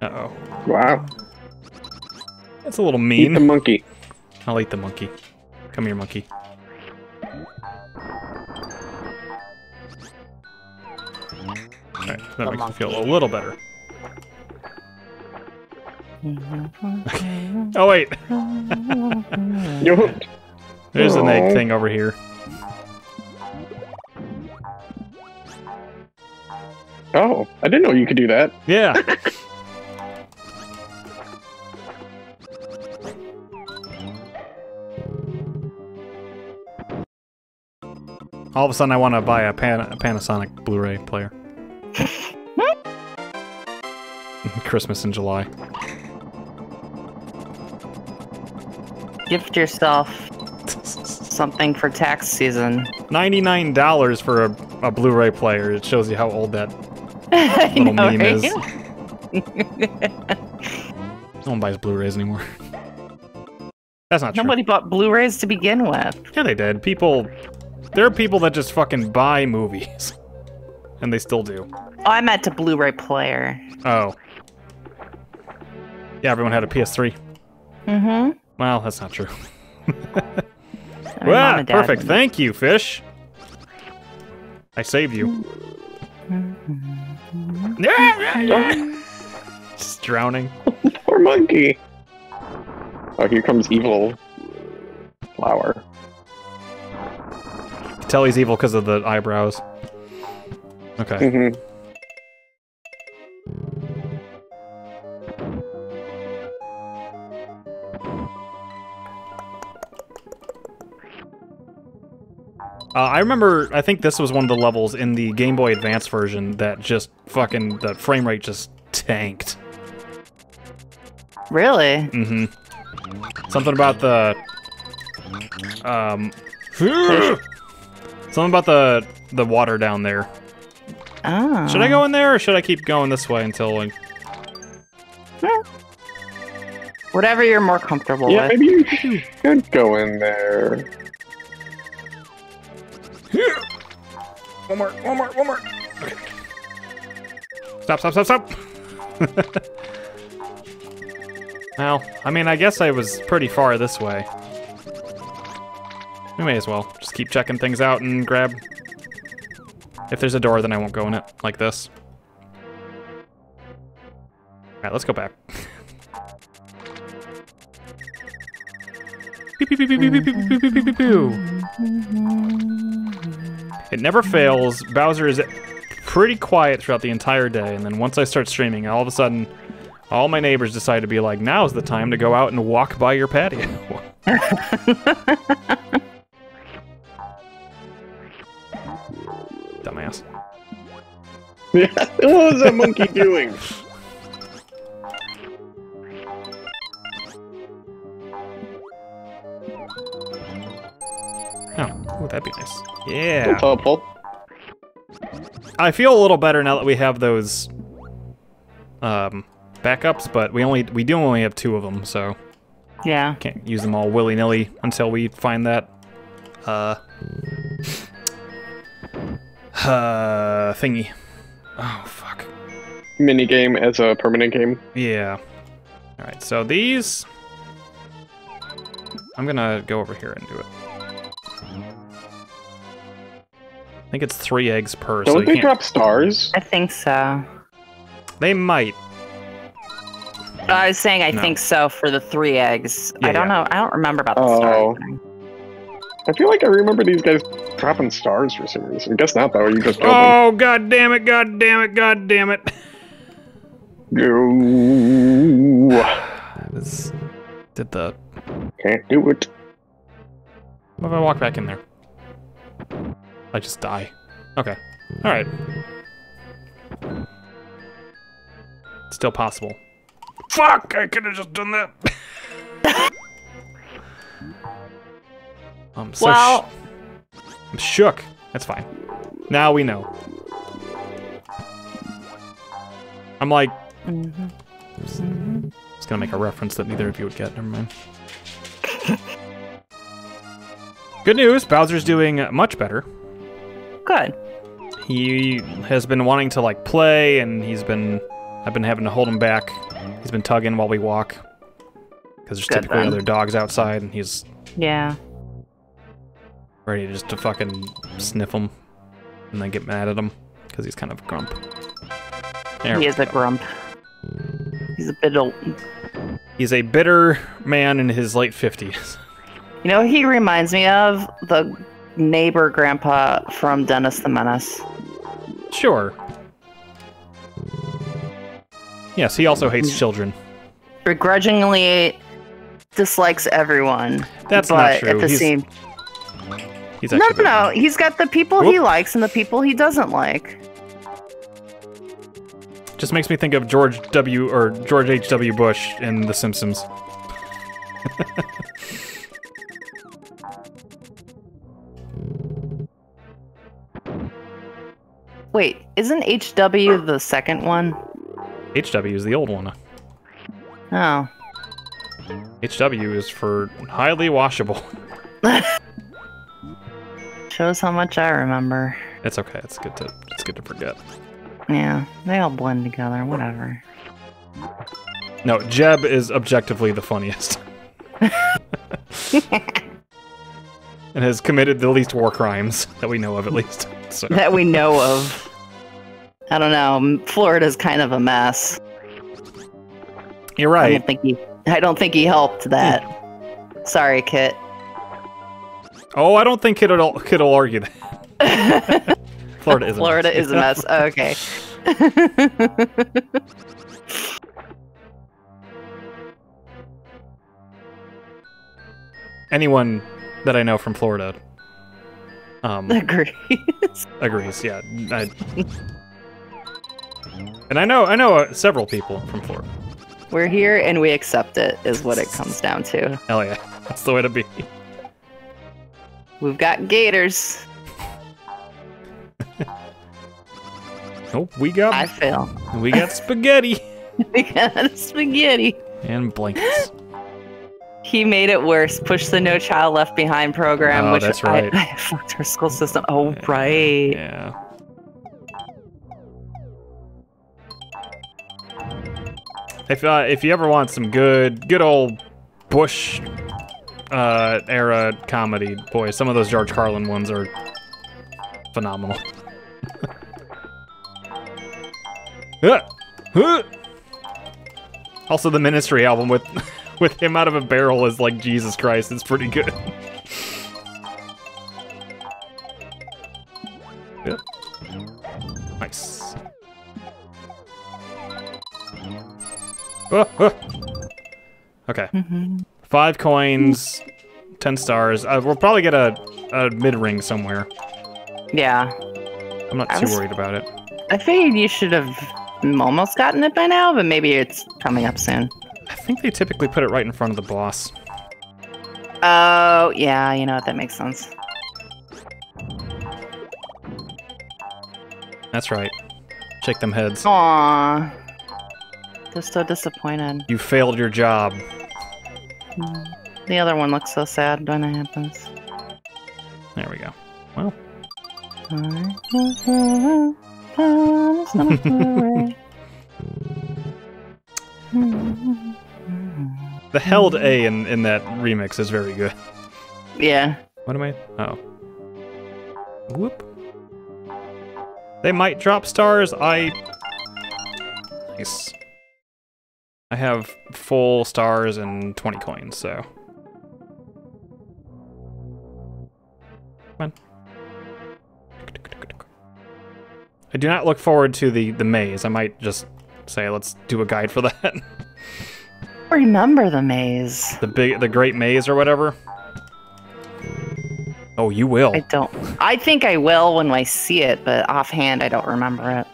Uh oh. Wow. That's a little mean. Eat the monkey. I'll eat the monkey. Come here, monkey. That The makes me feel a little better. Oh wait, Yo. there's an egg thing over here. Oh, I didn't know you could do that. Yeah. All of a sudden, I want to buy a, Pan- a Panasonic Blu-ray player. Christmas in July. Gift yourself something for tax season. Ninety-nine dollars for a, a Blu-ray player. It shows you how old that little know, meme right? is. No one buys Blu-rays anymore. That's not true. Nobody bought Blu-rays to begin with. Yeah, they did. People, there are people that just fucking buy movies, and they still do. Oh, I meant a Blu-ray player. Oh. Yeah, everyone had a PS3. Mm-hmm. Well, that's not true. My Well, perfect. did. Thank you, fish. I saved you. Just drowning. Poor monkey. Oh, here comes evil flower. You can tell he's evil because of the eyebrows. Okay. hmm Uh, I remember, I think this was one of the levels in the Game Boy Advance version that just fucking, the frame rate just tanked. Really? Mm-hmm. Something about the, um, something about the, the water down there. Oh. Should I go in there or should I keep going this way until like, Whatever you're more comfortable Yeah, with. maybe you should go in there. One more, one more, one more. Okay. Stop, stop, stop, stop. well, I mean, I guess I was pretty far this way. We may as well just keep checking things out and grab. If there's a door, then I won't go in it like this. Alright, let's go back. It never fails. Bowser is pretty quiet throughout the entire day, and then once I start streaming, all of a sudden, all my neighbors decide to be like, "Now's the time to go out and walk by your patio." Dumbass. What was that monkey doing? Oh, ooh, that'd be nice. Yeah. Purple. I feel a little better now that we have those um, backups, but we only we do only have two of them, so Yeah. can't use them all willy nilly until we find that uh uh thingy. Oh fuck. Mini game as a permanent game. Yeah. All right. So these, I'm gonna go over here and do it. Think it's three eggs per. so Don't you they can't- drop stars? I think so. They might. I was saying I No. think so for the three eggs. Yeah, I don't yeah. know. I don't remember about the Oh. star thing. I feel like I remember these guys dropping stars for some reason. I guess not though. You just open. Oh god damn it! God damn it! God damn it! Go. I was did the. Can't do it. What if I walk back in there? I just die. Okay. All right. Still possible. Fuck! I could have just done that. I'm so well, sh- I'm shook. That's fine. Now we know. I'm like, mhm. just gonna make a reference that neither of you would get. Never mind. Good news, Bowser's doing much better. Good. he has been wanting to like play, and he's been I've been having to hold him back. He's been tugging while we walk because there's Good typically then. other dogs outside, and he's Yeah. ready just to fucking sniff him and then get mad at him because he's kind of a grump. There he is a grump. He's a bit old. He's a bitter man in his late fifties. You know, he reminds me of the neighbor grandpa from Dennis the Menace. Sure. Yes, he also hates mm. children. Begrudgingly dislikes everyone. That's not true. At the he's, same, he's no, no, no. He's got the people he likes and the people he doesn't like. Just makes me think of George W. or George H. W. Bush in The Simpsons. Wait, isn't HW the second one? HW is the old one. Oh. HW is for highly washable. Shows how much I remember. It's okay. It's good to it's good to forget. Yeah, they all blend together, whatever. No, Jeb is objectively the funniest. and has committed the least war crimes that we know of, at least. So that we know of. I don't know. Florida's kind of a mess. you're I right. don't think he. I don't think he helped that. Hmm. Sorry, Kit. Oh, I don't think Kid'll Kid'll argue that. Florida is. a Florida mess. is a mess. Okay. Anyone that I know from Florida um, Agrees. agrees. Yeah, I, and I know I know uh, several people from Florida. We're here and we accept it. Is what it comes down to. Hell yeah, that's the way to be. We've got gators. Nope, we got I fail. we got spaghetti we got spaghetti. and blankets. He made it worse. Push the No Child Left Behind program, Oh, which that's I- right. I, fucked our school system. Oh, right. Yeah. If uh, if you ever want some good good old Bush uh, era comedy, boy, some of those George Carlin ones are phenomenal. Also, the Ministry album with with him out of a barrel is like Jesus Christ. It's pretty good. Yeah. Nice. Ah, ah. Okay, Mhm. five coins, ten stars. Uh, we'll probably get a, a mid ring somewhere. Yeah. I'm not I too was- worried about it. I figured you should have almost gotten it by now, but maybe it's coming up soon. I think they typically put it right in front of the boss. Oh, yeah, you know what? That makes sense. That's right. Shake them heads. Aww. They're so disappointed. You failed your job. Mm. The other one looks so sad when it happens. There we go. Well, the held A in, in that remix is very good. yeah. What am I? Oh. Whoop. They might drop stars. I. Nice. I have full stars and 20 coins, so. Come on. I do not look forward to the, the maze. I might just say let's do a guide for that. Remember the maze. the big the great maze or whatever. Oh, you will. I don't. I think I will when I see it, but offhand, I don't remember it.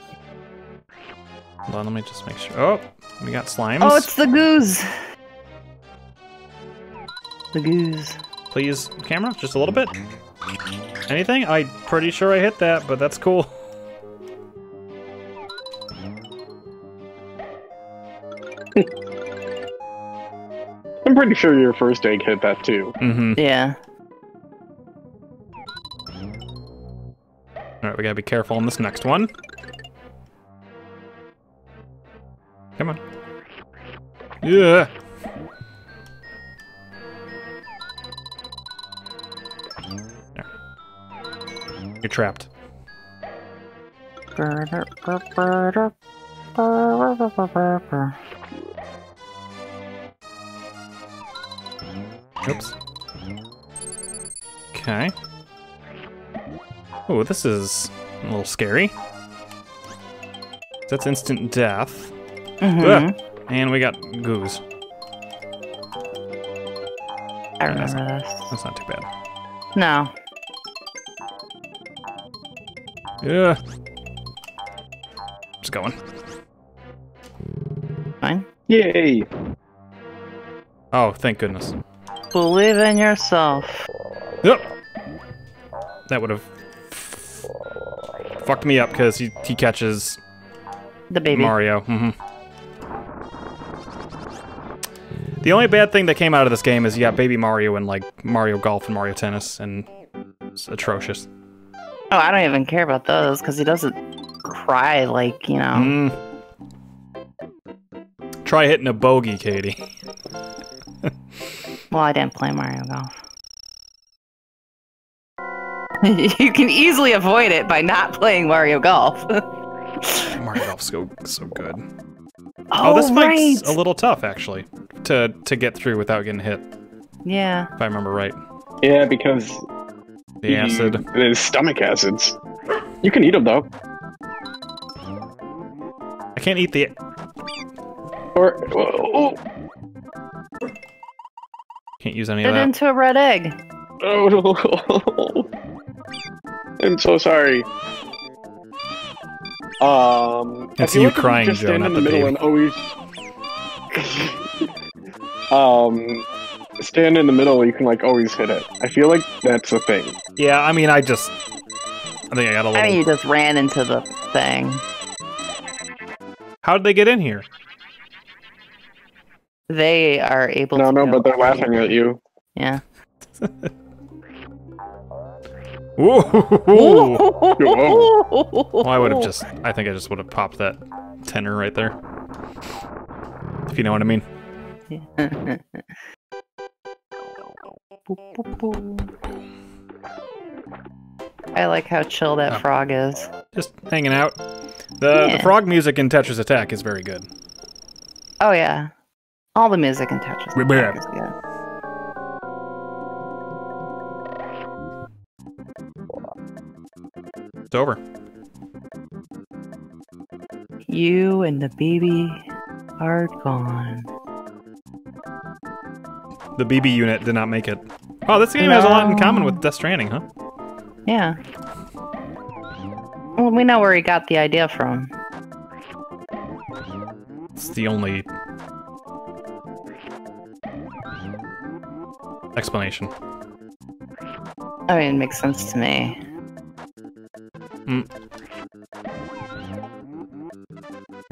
Hold on, let me just make sure. Oh, we got slimes. Oh, it's the goose. The goose. Please, camera, just a little bit. Anything? I'm pretty sure I hit that, but that's cool. I'm pretty sure your first egg hit that too. Mm-hmm. Yeah. Alright, we gotta be careful on this next one. Come on. Yeah. There. You're trapped. Oops. Okay. Oh, this is a little scary. That's instant death. Mhm. And we got goose. I remember this. That's not too bad. No. Yeah. Just going. Fine. Yay! Oh, thank goodness. Believe in yourself. Yep. That would have fucked me up because he, he catches The baby. Mario. hmm The only bad thing that came out of this game is you got Baby Mario and like Mario Golf and Mario Tennis, and it's atrocious. Oh, I don't even care about those because he doesn't cry like, you know. Mm. Try hitting a bogey, Katie. Well, I didn't play Mario Golf. you can easily avoid it by not playing Mario Golf. Mario Golf's so so good. oh, Oh, this right. fight's a little tough actually to to get through without getting hit, Yeah. if I remember right. Yeah, because The he- acid. The stomach acids. You can eat them though. I can't eat the. Or oh, oh. Can't use any of that. into a red egg. oh no! I'm so sorry. Um, I It's you like crying, just Joe, stand not in the, the middle baby. and always. um, stand in the middle. You can like always hit it. I feel like that's a thing. Yeah, I mean, I just. I think I got a little. I mean, you just ran into the thing. How did they get in here? They are able No, to. no, go- but they're laughing at you. Yeah. Whoa. Well, I would have just. I think I just would have popped that tenor right there. If you know what I mean. I like how chill that Oh. frog is. Just hanging out. The, the frog music in Tetris Attack is very good. Oh yeah, all the music and touches. Rip it. is. It's over. You and the baby are gone. The BB unit did not make it. Oh, this game has a lot in common with Death Stranding, huh? Yeah. Well, we know where he got the idea from. It's the only explanation. I mean, it makes sense to me. Mm.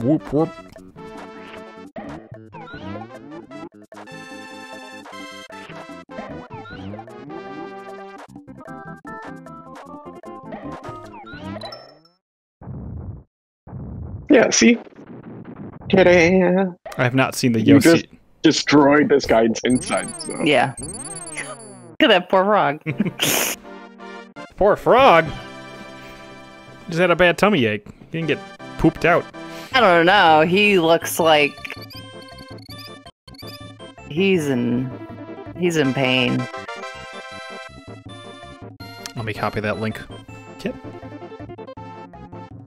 Whoop whoop. Yeah, see? Ta-da! I have not seen the You Yoshi. Just destroyed this guy's inside. So. Yeah. Look at that poor frog. Poor frog. Just had a bad tummy ache. He didn't get pooped out. I don't know. He looks like he's in he's in pain. Let me copy that link. Kit.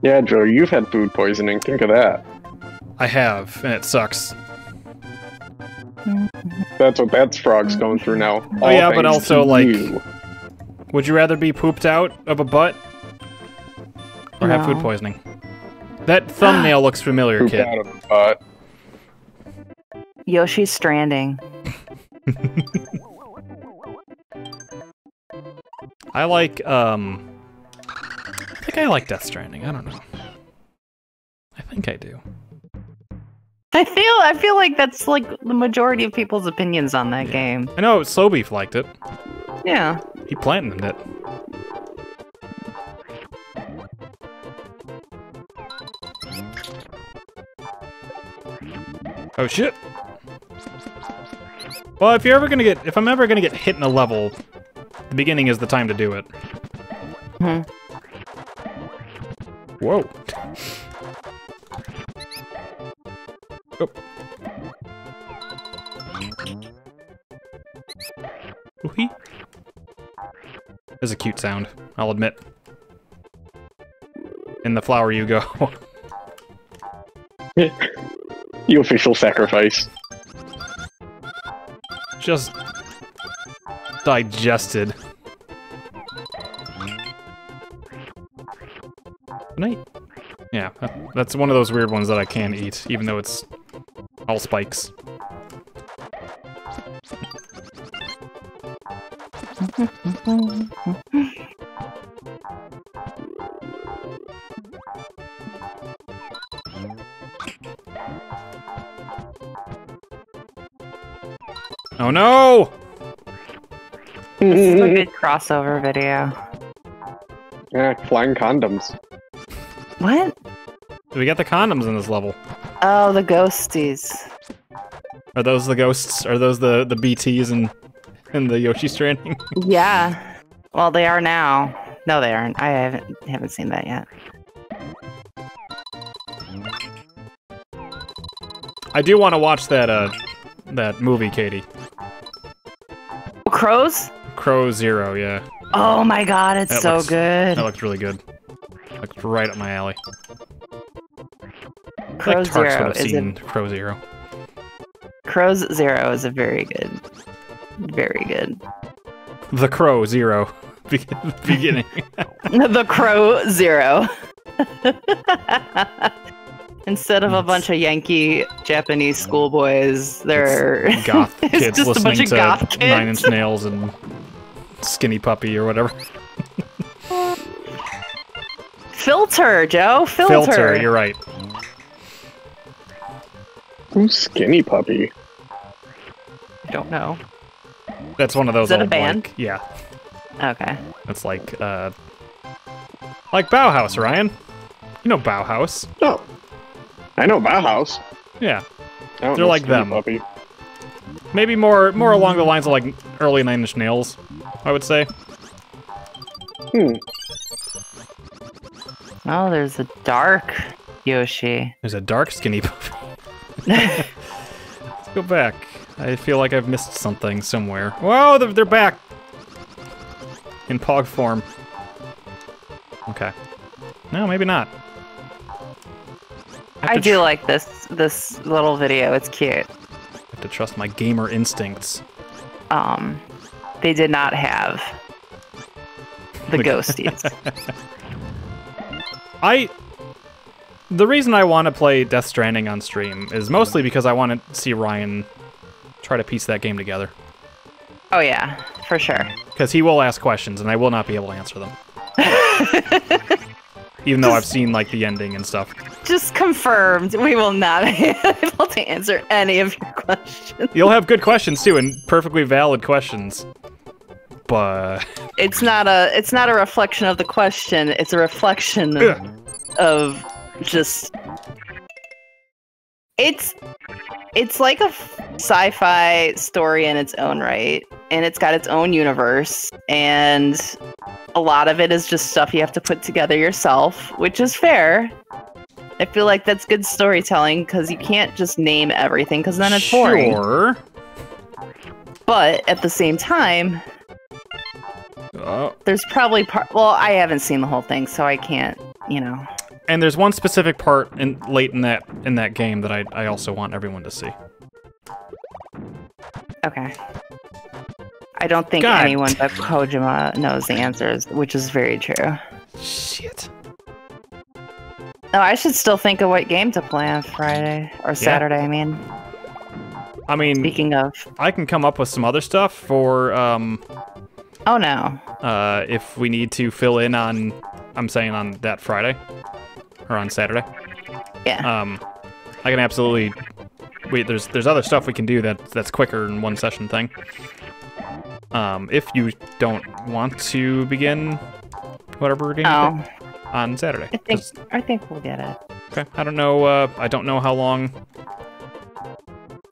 Yeah, Joe, you've had food poisoning. Think of that. I have, and it sucks. That's what that frog's going through now. Oh, yeah, but also, like, you. Would you rather be pooped out of a butt or have food poisoning? That thumbnail looks familiar, pooped kid. out of the butt. Yoshi's stranding. I like, um. I think I like Death Stranding. I don't know. I think I do. I feel I feel like that's like the majority of people's opinions on that game. I know Slow Beef liked it. Yeah. He planted it. Oh shit. Well, if you're ever gonna get if I'm ever gonna get hit in a level, the beginning is the time to do it. Mm hmm. Whoa. Oh. Ooh-hee. That's a cute sound, I'll admit. In the flower you go. The official sacrifice. Just digested. Can I? Yeah, that's one of those weird ones that I can eat, even though it's all spikes. Oh no! This is a good crossover video. Yeah, flying condoms. What? We got the condoms in this level. Oh, the ghosties. Are those the ghosts? Are those the the BTs and and the Yoshi Stranding? Yeah. Well, they are now. No, they aren't. I haven't haven't seen that yet. I do want to watch that uh that movie, Katie. Oh, crows? Crow Zero, yeah. Oh my god, it's That so looks- good. That looked really good. Looked right up my alley. Crow like Tarks would Zero have is seen Crow Zero. a Crows Zero is a very good, very good. The Crow Zero. Be- Beginning. the Crow Zero. Instead of a bunch of Yankee Japanese schoolboys, they're goth It's kids just a bunch of to goth kids. Nine Inch Nails and Skinny Puppy or whatever. filter, Joe. Filter. Filter, you're right. Who's Skinny Puppy? I don't know. That's one of those Is it a band? like- yeah. Okay. It's like uh like Bauhaus, Ryan. You know Bauhaus. Oh, I know Bauhaus. Yeah. I don't They're like Skinny them. Puppy. Maybe more more along the lines of like early Nine Inch Nails, I would say. Hmm. Oh, there's a dark Yoshi. There's a dark skinny puppy. Let's go back. I feel like I've missed something somewhere. Whoa, they're, they're back! In Pog form. Okay. No, maybe not. have I do like this this little video. It's cute. I have to trust my gamer instincts. Um, they did not have the The- ghosties. I. The reason I want to play Death Stranding on stream is mostly because I want to see Ryan try to piece that game together. oh yeah, for sure. Because he will ask questions and I will not be able to answer them. Even though I've seen like the ending and stuff. Just confirmed. We will not be able to answer any of your questions. You'll have good questions too, and perfectly valid questions. But It's not a it's not a reflection of the question. It's a reflection Ugh. of just it's it's like a f- sci-fi story in its own right and it's got its own universe and a lot of it is just stuff you have to put together yourself which is fair. I feel like that's good storytelling because you can't just name everything because then it's boring. Sure. but at the same time Oh, there's probably part well i haven't seen the whole thing so i can't you know and there's one specific part in late in that in that game that I I also want everyone to see. Okay. I don't think God. anyone but Kojima knows the answers, which is very true. Shit. No, I should still think of what game to play on Friday or Saturday. I mean, I mean, speaking of, I can come up with some other stuff for um oh no, uh if we need to fill in on I'm saying on that Friday or on Saturday. yeah, Um I can absolutely wait there's there's other stuff we can do that that's quicker in one session thing. Um if you don't want to begin whatever we're doing oh, on Saturday. I think I think we'll get it. Okay. I don't know uh I don't know how long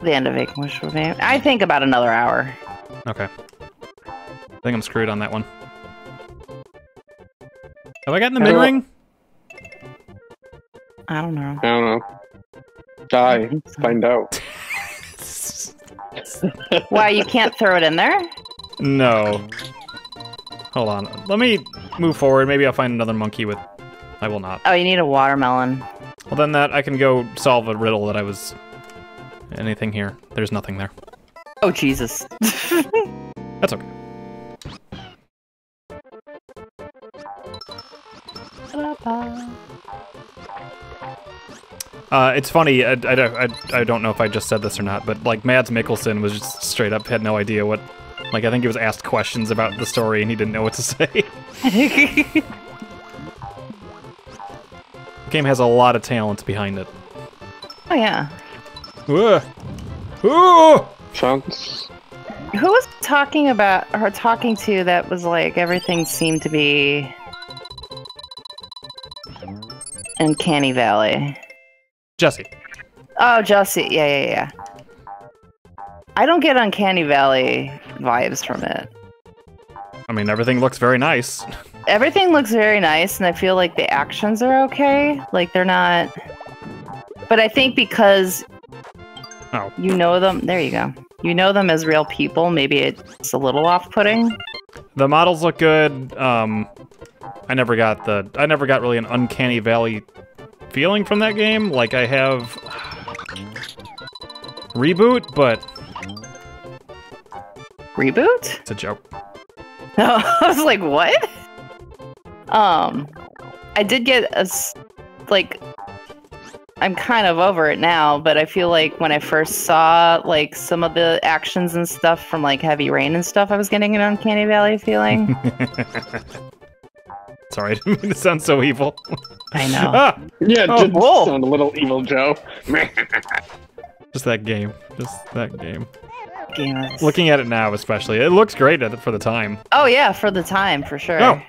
the end of Acorn Bay. I think about another hour. Okay. I think I'm screwed on that one. Have I gotten the mid ring? I don't know. I don't know. Die. Find out. Why you can't throw it in there? No. Hold on. Let me move forward. Maybe I'll find another monkey with. I will not. Oh, you need a watermelon. Well, then that I can go solve a riddle that I was. Anything here? There's nothing there. Oh Jesus. That's okay. Uh, it's funny. I, I, I, I don't know if I just said this or not, but like Mads Mikkelsen was just straight up had no idea what. Like I think he was asked questions about the story and he didn't know what to say. the game has a lot of talent behind it. oh yeah. Ugh. Ooh! Sounds. Who was talking about or talking to that was like everything seemed to be in Canny Valley? Jesse. Oh, Jesse. Yeah, yeah, yeah. I don't get Uncanny Valley vibes from it. I mean, everything looks very nice. Everything looks very nice, and I feel like the actions are okay. Like they're not. But I think because Oh. you know them, there you go. You know them as real people. Maybe it's a little off-putting. The models look good. Um, I never got the. I never got really an uncanny valley feeling from that game. Like I have reboot, but Reboot? it's a joke. I was like, what? Um, I did get a... like. I'm kind of over it now, but I feel like when I first saw like some of the actions and stuff from like Heavy Rain and stuff, I was getting an Uncanny Valley feeling. Sorry, I didn't mean to sound so evil. I know. ah, Yeah, Oh, did whoa. sound a little evil, Joe. just that game. Just that game. Game is- Looking at it now, especially, it looks great at- for the time. Oh yeah, for the time, for sure. Oh,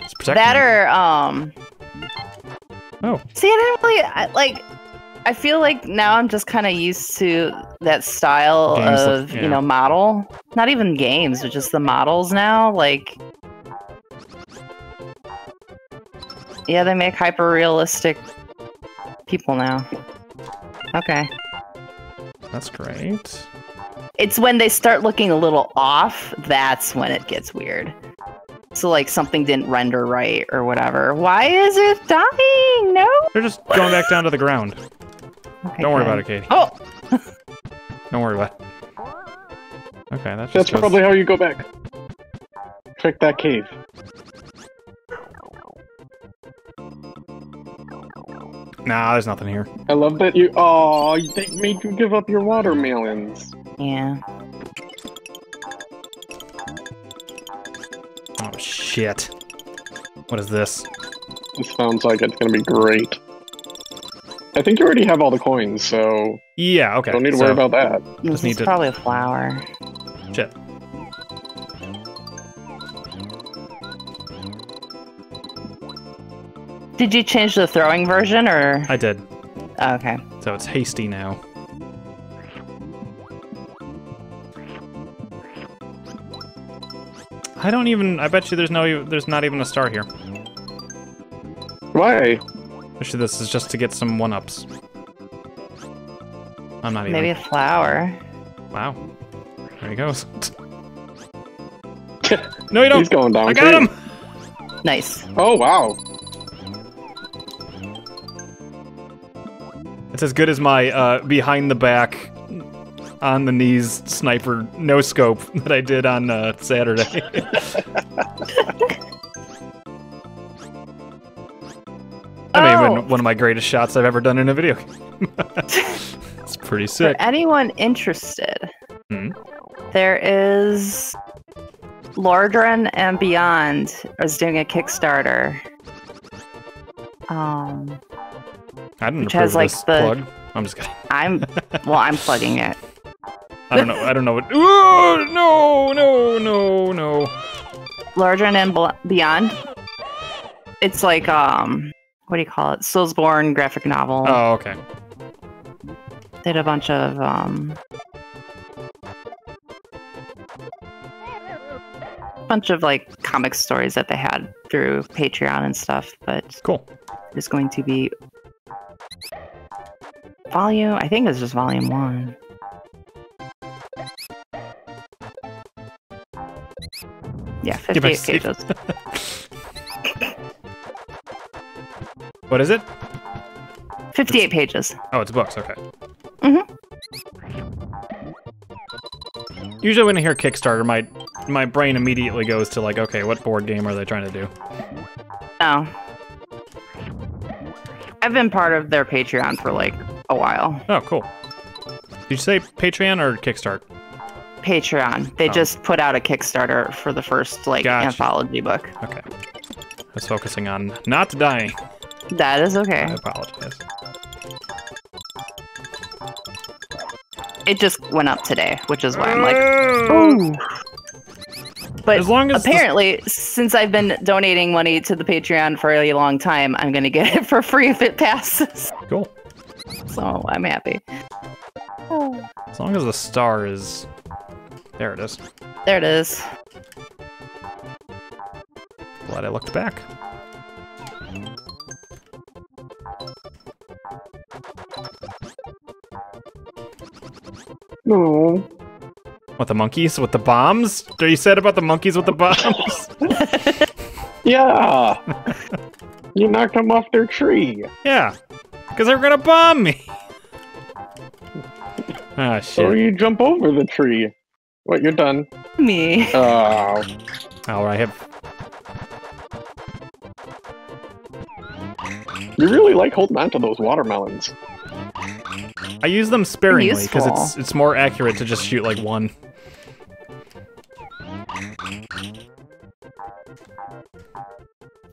It's protecting that or um. Oh. See, I didn't really I, like. I feel like now I'm just kind of used to that style Games that- of yeah. you know model. Not even games, but just the models now. Like, yeah, they make hyper realistic people now. Okay. That's great. It's when they start looking a little off, that's when it gets weird. So like something didn't render right or whatever. Why is it dying? No. They're just going back down to the ground. Okay, Don't worry good. about it, Katie. Oh, Don't worry about it. Okay, that's That's just goes- probably how you go back. Check that cave. Nah, there's nothing here. I love that you. Oh, they made you give up your watermelons. yeah. Oh shit. What is this? This sounds like it's gonna be great. I think you already have all the coins, so Yeah, okay. don't need to so- worry about that. This need is to- probably a flower. Shit. Did you change the throwing version or? I did. Oh, okay. So it's hasty now. I don't even. I bet you there's no. There's not even a star here. Why? Actually, this is just to get some one ups. I'm not even. Maybe a flower. Wow. There he goes. no, you don't. He's going down. I got too. him. Nice. Oh wow. It's as good as my uh, behind the back, on the knees sniper no scope that I did on uh, Saturday. May have Oh. one of my greatest shots I've ever done in a video it's pretty sick. For anyone interested, Hmm? there is Lordran and Beyond is doing a Kickstarter. Um, I didn't which has, like, this the... plug. I'm just kidding. I'm well. I'm plugging it. I don't know. I don't know what. Oh no, no, no, no. Larger and beyond. It's like um, what do you call it? Soulsborne graphic novel. Oh, okay. They had a bunch of um, bunch of like comic stories that they had through Patreon and stuff. But cool. it's going to be volume. I think it's just volume one. Yeah, 58 pages. What is it? 58 pages. Oh, it's books. Okay. Mhm. Usually, when I hear Kickstarter, my my brain immediately goes to like, okay, what board game are they trying to do? No. I've been part of their Patreon for like a while. Oh, cool. Did you say Patreon or Kickstart? Patreon. They Oh. just put out a Kickstarter for the first like Gotcha. anthology book. Okay. I was focusing on not dying. That is okay. I apologize. It just went up today, which is why I'm like, Oh! But As long as the- apparently, since I've been donating money to the Patreon for a long time, I'm gonna get it for free if it passes. Cool. So I'm happy. As long as the star is. There it is. There it is. Glad I looked back. No. What the monkeys with the bombs? You said about the monkeys with the bombs? Yeah. you knocked them off their tree. yeah, because they were gonna bomb me. Ah, So shit. you jump over the tree. What, you're done? Me. Oh. Oh, I have. You really like holding on to those watermelons. I use them sparingly because it's it's more accurate to just shoot like one.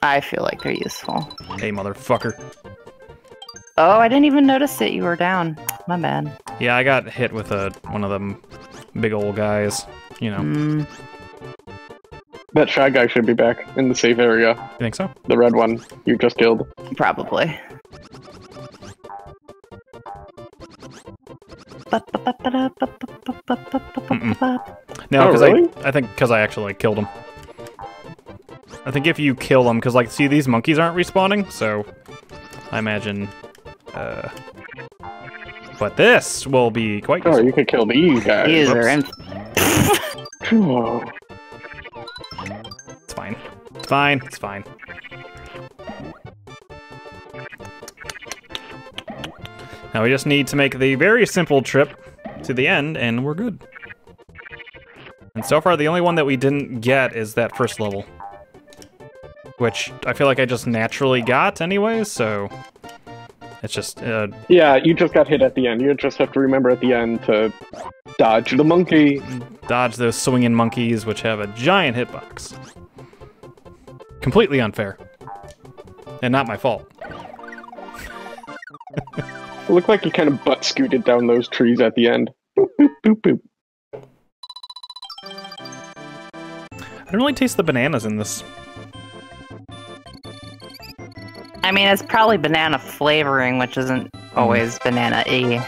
I feel like they're useful. Hey, motherfucker. Oh, I didn't even notice that you were down. My bad. Yeah, I got hit with a one of them big old guys. You know, Mm, That shy guy should be back in the safe area. you think so? The red one you just killed. probably. No, Oh, because really? I I think because I actually like, killed him. I think if you kill them, because like, see, these monkeys aren't respawning, so I imagine. Uh, but this will be quite. Oh, useful. you could kill these guys. These are in-. It's fine. It's fine. It's fine. Now we just need to make the very simple trip to the end, and we're good. And so far, the only one that we didn't get is that first level. Which I feel like I just naturally got anyway, so... It's just, uh, Yeah, you just got hit at the end. You just have to remember at the end to dodge the monkey. dodge those swinging monkeys, which have a giant hitbox. Completely unfair. And not my fault. Looked like you kind of butt scooted down those trees at the end. Boop, boop, boop, boop. I don't really taste the bananas in this. I mean, it's probably banana flavoring, which isn't always banana y.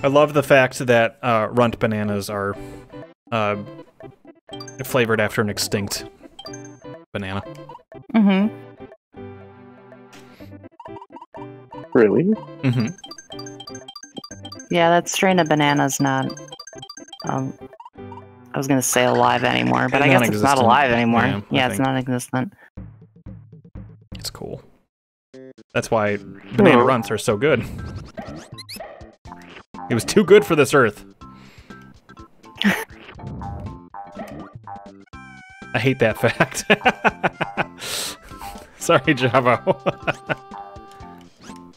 I love the fact that uh, runt bananas are uh, flavored after an extinct banana. Mm-hmm. Really? hmm Yeah, that strain of banana's not. Um, I was gonna say alive anymore, but I guess it's not alive anymore. Yeah, Yeah, it's think. non-existent. It's cool. That's why banana runts are so good. It was too good for this earth. I hate that fact. Sorry, Javo.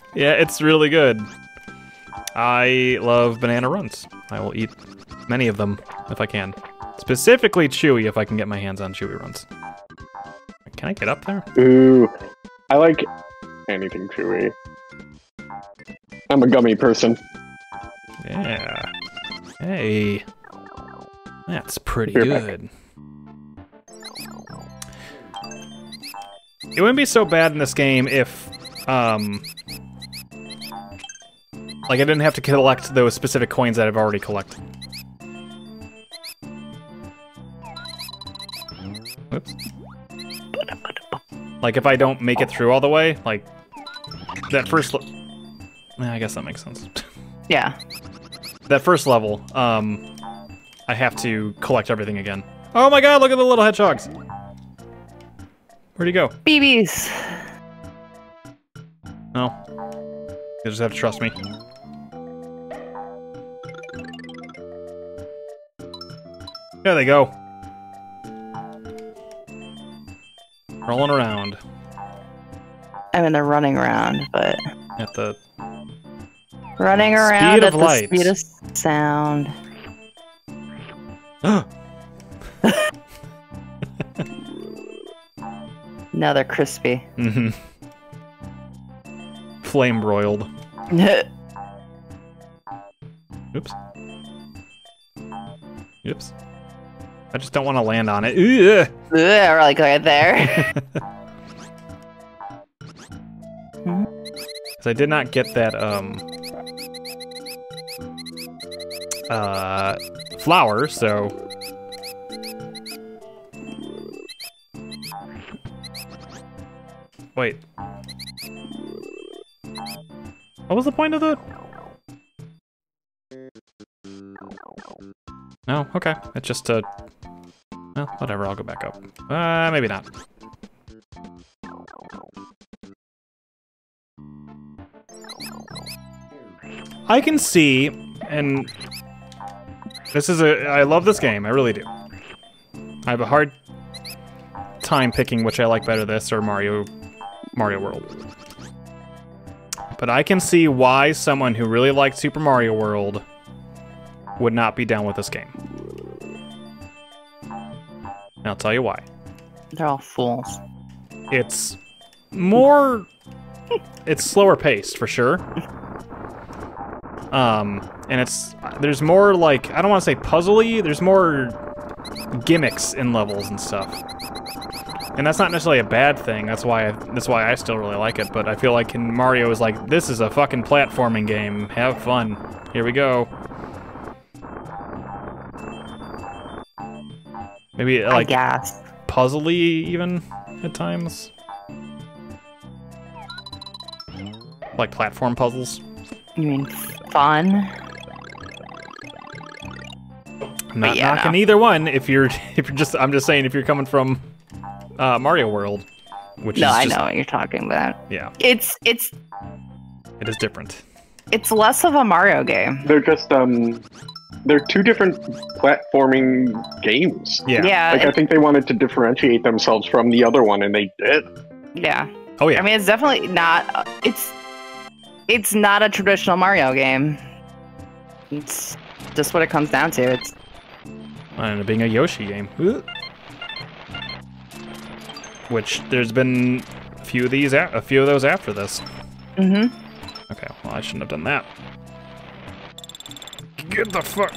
yeah, it's really good. I love banana runts. I will eat many of them if I can. Specifically chewy if I can get my hands on chewy runts. Can I get up there? Ooh. I like anything chewy. I'm a gummy person. Yeah. Hey. That's pretty Be right back. good. It wouldn't be so bad in this game if, um... Like, I didn't have to collect those specific coins that I've already collected. Oops. Like if I don't make it through all the way, like that first. I guess that makes sense. Yeah. that first level, um, I have to collect everything again. Oh my god! Look at the little hedgehogs. Where'd he go? BBs. No. You just have to trust me. There they go. Rolling around I mean, they're running around, but at the. running Speed around of at the light. speed of sound. No, they're crispy. hmm Flame broiled. Oops. Oops. I just don't want to land on it. Ugh. Ugh, like right there. Because I did not get that, um... Uh... Flower, so... Wait. What was the point of the... No, okay. It's just a... Well, whatever, I'll go back up. Uh, maybe not. I can see, and this is a. I love this game. I really do. I have a hard time picking which I like better, this or Mario, Mario World. But I can see why someone who really liked Super Mario World would not be down with this game. And I'll tell you why. they're all fools. It's more it's slower paced for sure. Um and it's there's more like I don't want to say puzzly, there's more gimmicks in levels and stuff. And that's not necessarily a bad thing. That's why I, that's why I still really like it, but I feel like in Mario is like this is a fucking platforming game. Have fun. Here we go. Maybe like puzzly even at times. Like platform puzzles. You mean fun? I'm not yeah, knocking no. either one. If you're if you're just I'm just saying if you're coming from uh, Mario World, which No, is I just, know what you're talking about. Yeah, It's it's it is different. it's less of a Mario game. They're just um, they're two different platforming games. Yeah. Yeah, Like I think they wanted to differentiate themselves from the other one, and they did. yeah. Oh yeah. I mean, it's definitely not. It's it's not a traditional Mario game. It's just what it comes down to. It's and it being a Yoshi game. Ugh. Which there's been a few of these, a, a few of those after this. hmm Okay, well I shouldn't have done that. Get the fuck.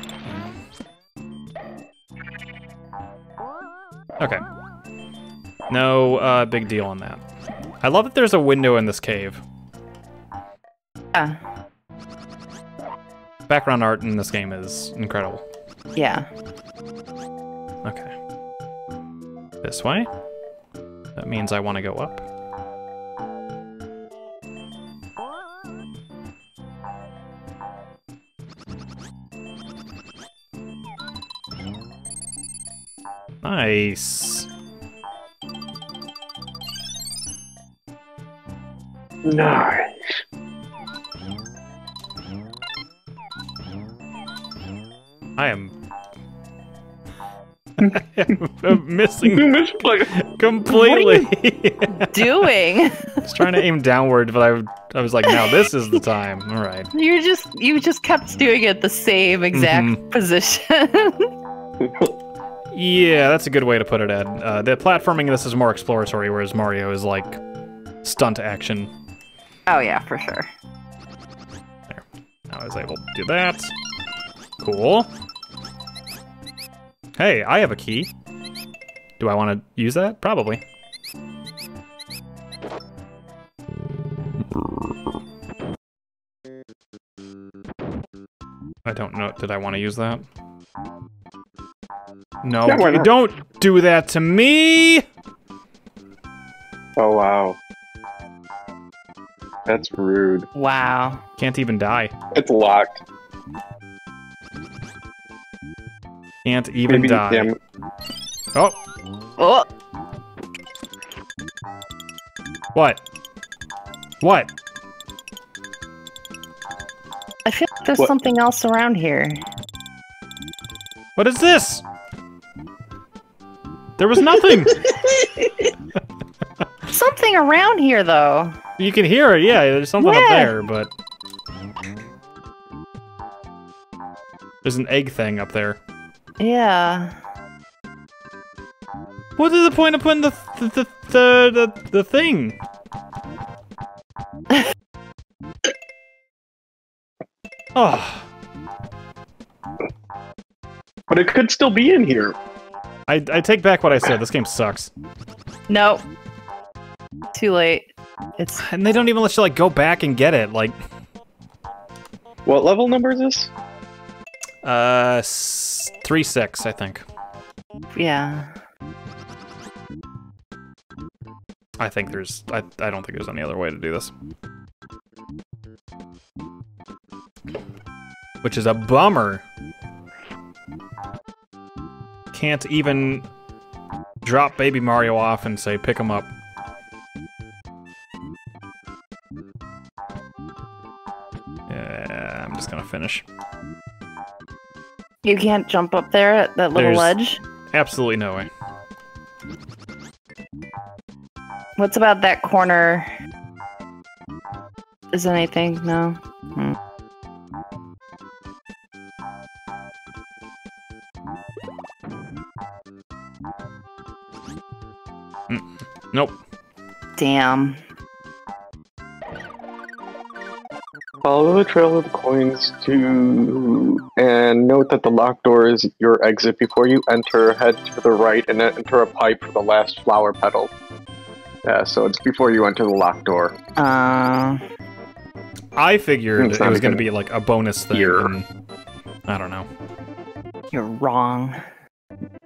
Okay. No uh, big deal on that. I love that there's a window in this cave. Yeah, Background art in this game is incredible. yeah. Okay. This way? That means I want to go up. Nice. Nice. I am. I'm missing completely. Doing. I was trying to aim downward, but I, I was like, now this is the time. All right. you just you just kept doing it the same exact Mhm. position. Yeah, that's a good way to put it, Ed. Uh, the platforming in this is more exploratory, whereas Mario is like stunt action. oh yeah, for sure. There. I was able to do that. Cool. Hey, I have a key. Do I want to use that? Probably. I don't know. Did I want to use that? No, Yeah, why don't do that to me! Oh wow. That's rude. Wow. Can't even die. It's locked. Can't even Maybe die. yeah, Oh, Oh, what? What? I feel like there's What? something else around here. What is this? There was nothing. Something around here, though. you can hear it, yeah. There's something up there, but there's an egg thing up there. Yeah. What is the point of putting the the the the, the, the thing? oh, But it could still be in here. I I take back what I said. This game sucks, Nope. Too late. It's and they don't even let you like go back and get it. Like, What level number is this? uh, three six, I think. yeah. I think there's. I I don't think there's any other way to do this. Which is a bummer. Can't even drop Baby Mario off and say pick him up. Yeah, I'm just gonna finish. You can't jump up there at that little There's- ledge. Absolutely no way. What's about that corner? Is anything? No. Hmm. Nope. Damn. Follow the trail of the coins to and note that the locked door is your exit. Before you enter, head to the right and then enter a pipe for the last flower petal. Yeah, so it's before you enter the locked door. Uh, I figured it was gonna be like a bonus thing. here. and I don't know. you're wrong.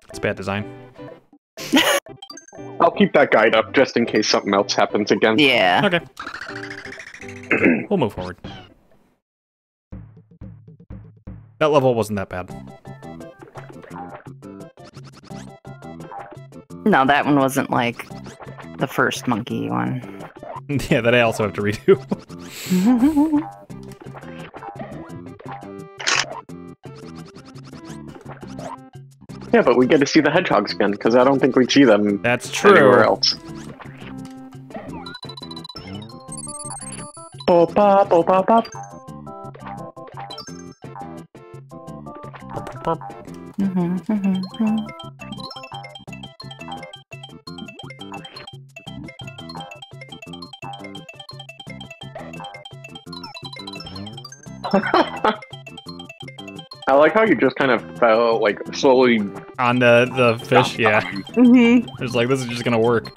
It's bad design. I'll keep that guide up just in case something else happens again. Yeah. Okay. we'll move forward. That level wasn't that bad. No, that one wasn't like the first monkey one. yeah, that I also have to redo. Yeah, but we get to see the hedgehogs again because I don't think we see them That's true. anywhere else. Bop, bop, bop, bop, bop. I like how you just kind of fell, like, slowly. On the, the fish, yeah. hmm It's like, this is just gonna work.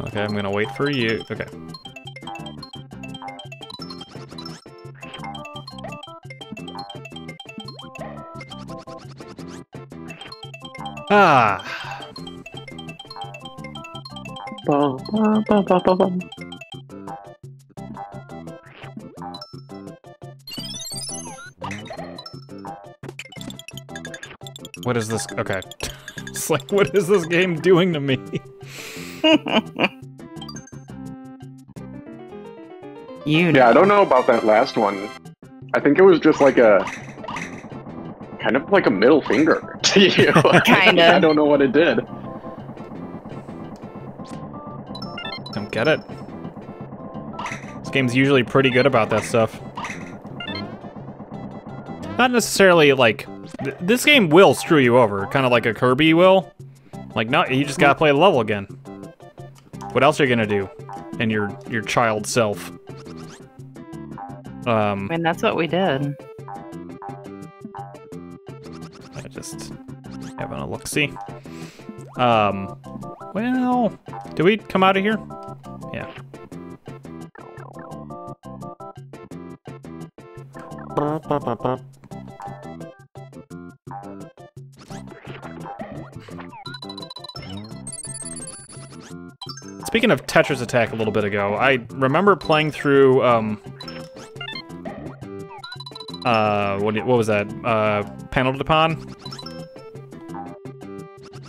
Okay, I'm gonna wait for you. Okay. Ah, Bum, bum, bum, what is this? Okay. it's like, what is this game doing to me? you Yeah, I don't know about that last one. I think it was just like a kind of like a middle finger to you. Kinda. I don't know what it did. Don't get it. This game's usually pretty good about that stuff. Not necessarily like th- this game will screw you over, kind of like a Kirby will. Like, no, you just gotta play the level again. What else are you gonna do? And your your child self. Um, I mean, that's what we did. I just having a look see. Um, well, do we come out of here? Yeah. Speaking of Tetris Attack a little bit ago, I remember playing through um uh what what was that? Uh Panel Pan?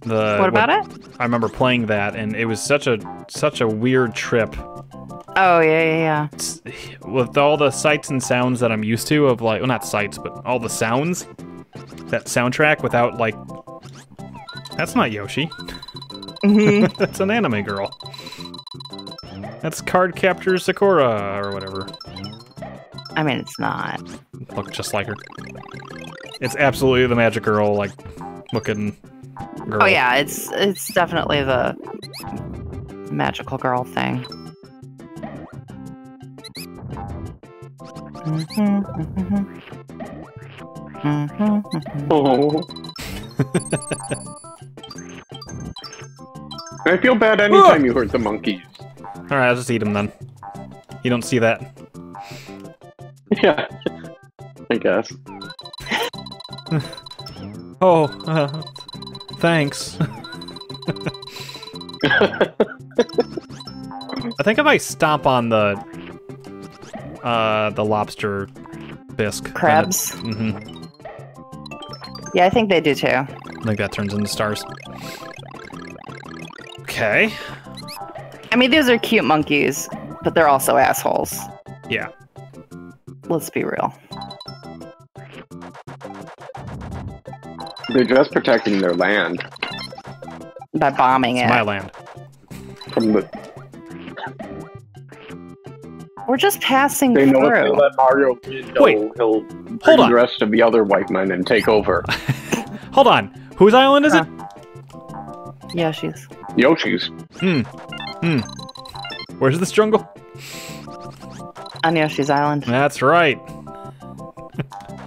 The what about it? I remember playing that and it was such a such a weird trip Oh yeah, yeah, yeah. With all the sights and sounds that I'm used to of like well not sights but all the sounds that soundtrack without like that's not Yoshi Mhm. that's an anime girl that's Cardcaptor Sakura or whatever I mean, it's not. look just like her it's absolutely the magic girl like looking girl Oh yeah, it's it's definitely the magical girl thing. Mhm, mhm. Mhm, mhm. Oh. I feel bad anytime you hurt the monkeys. all right I'll just eat them then you don't see that Yeah, I guess. oh uh, thanks I think if I stomp on the uh the lobster bisque Crabs? mm-hmm Yeah, I think they do too. I think that turns into stars. Okay. I mean, these are cute monkeys, but they're also assholes. Yeah. Let's be real. They're just protecting their land By bombing It's it. my land. from the. We're just passing They know if they let Mario win, he'll, Wait. he'll Hold on. the rest of the other white men and take over. Hold on. Whose island is Huh. it? Yoshi's. Yoshi's. Hmm. Hmm. Where's this jungle? On Yoshi's Island. That's right.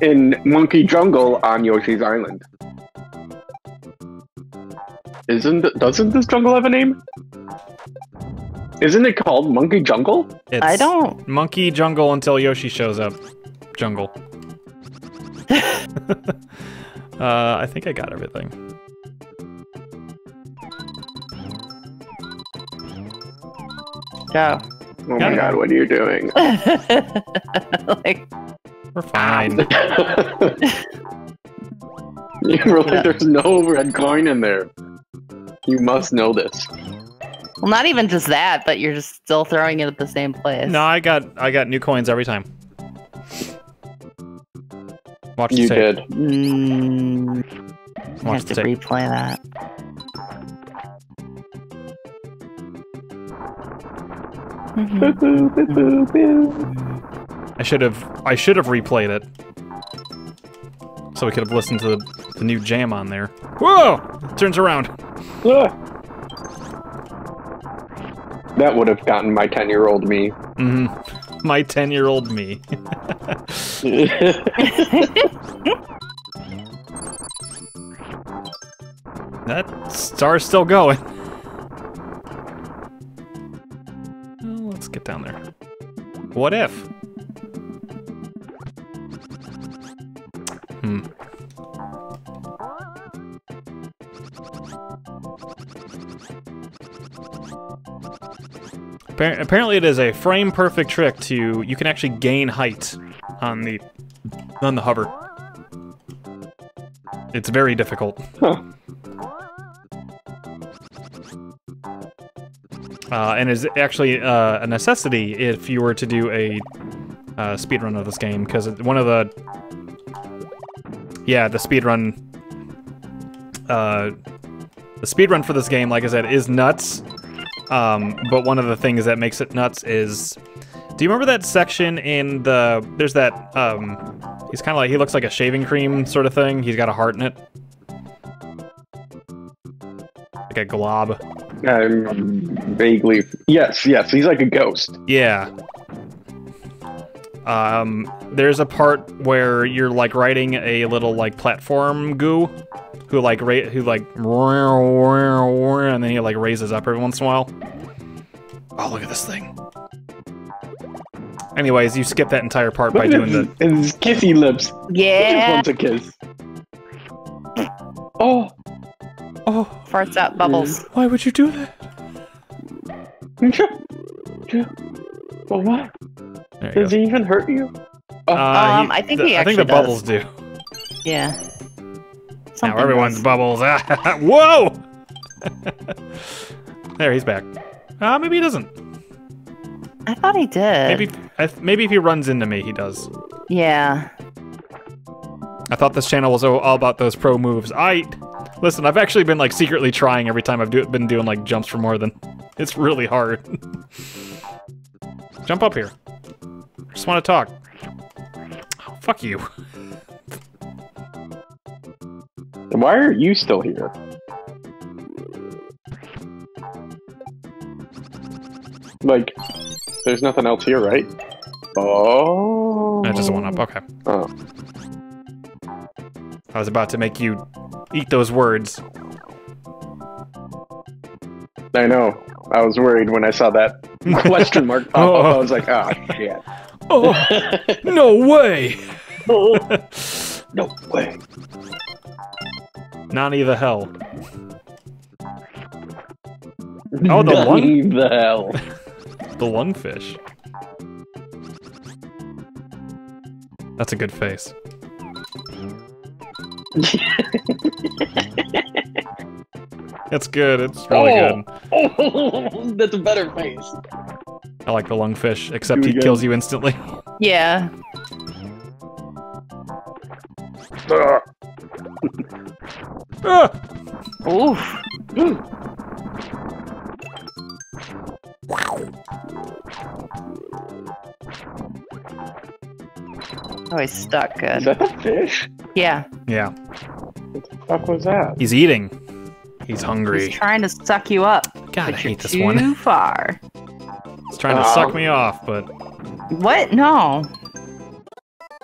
in Monkey Jungle on Yoshi's Island. Isn't doesn't this jungle have a name? Isn't it called Monkey Jungle? It's I don't. Monkey jungle until Yoshi shows up. Jungle. uh, I think I got everything. Go. Oh Yeah. my god, what are you doing? like, We're fine. you really, there's no red coin in there. You must know this. well, not even just that, but you're just still throwing it at the same place. no, I got I got new coins every time. Watch You the tape. did. Mm, I Watch have the to tape. replay that. I should have I should have replayed it. So we could have listened to the, the new jam on there. Whoa! Turns around. Ah. That would have gotten my 10 year old me. hmm My 10 year old me. that star's still going. Get down there. What if? Hmm. Appar- Apparently, it is a frame perfect trick to you can actually gain height on the on the hover. It's very difficult. Huh. Uh, and is actually uh, a necessity if you were to do a uh, speedrun of this game, because one of the yeah the speedrun uh, the speedrun for this game, like I said, is nuts. Um, but one of the things that makes it nuts is, do you remember that section in the? There's that. Um, he's kind of like he looks like a shaving cream sort of thing. He's got a heart in it, like a glob. I'm vaguely. Yes, yes, he's like a ghost. Yeah. Um, there's a part where you're like riding a little like platform goo, who like ra- who like and then he like raises up every once in a while. Oh, look at this thing. Anyways, you skip that entire part by Look at doing the. his, his kissy lips. He just Yeah. wants a kiss. Oh, Oh, Farts out bubbles. why would you do that? Well, what? Does go. he even hurt you? Uh, Um, I think the, he I think the actually bubbles does. do. Yeah. Now everyone's does. bubbles. Whoa! there, he's back. Uh, maybe he doesn't. I thought he did. Maybe, I th- maybe if he runs into me, he does. Yeah. I thought this channel was all all about those pro moves. I listen. I've actually been like secretly trying every time I've do- been doing like jumps for more than. It's really hard. Jump up here. Just want to talk. Oh, fuck you. Why are you still here? Like, there's nothing else here, right? Oh. That just one up. Oh. Okay. Oh. I was about to make you eat those words. I know. I was worried when I saw that question mark pop up. I was like, ah, shit. Oh no way! no way. Nani the hell. Oh, the lung- the hell. The lungfish. That's a good face. It's good. It's really Oh. good. Oh, that's a better face. I like the lungfish, except he again. kills you instantly. Yeah. Ugh. Ah! Oof. Oh, he's stuck. Is Good. that the fish? Yeah. Yeah, What the fuck was that? he's eating. He's hungry. He's trying to suck you up. God, I but you're hate this too one. far. He's trying to Oh. suck me off, but What? No.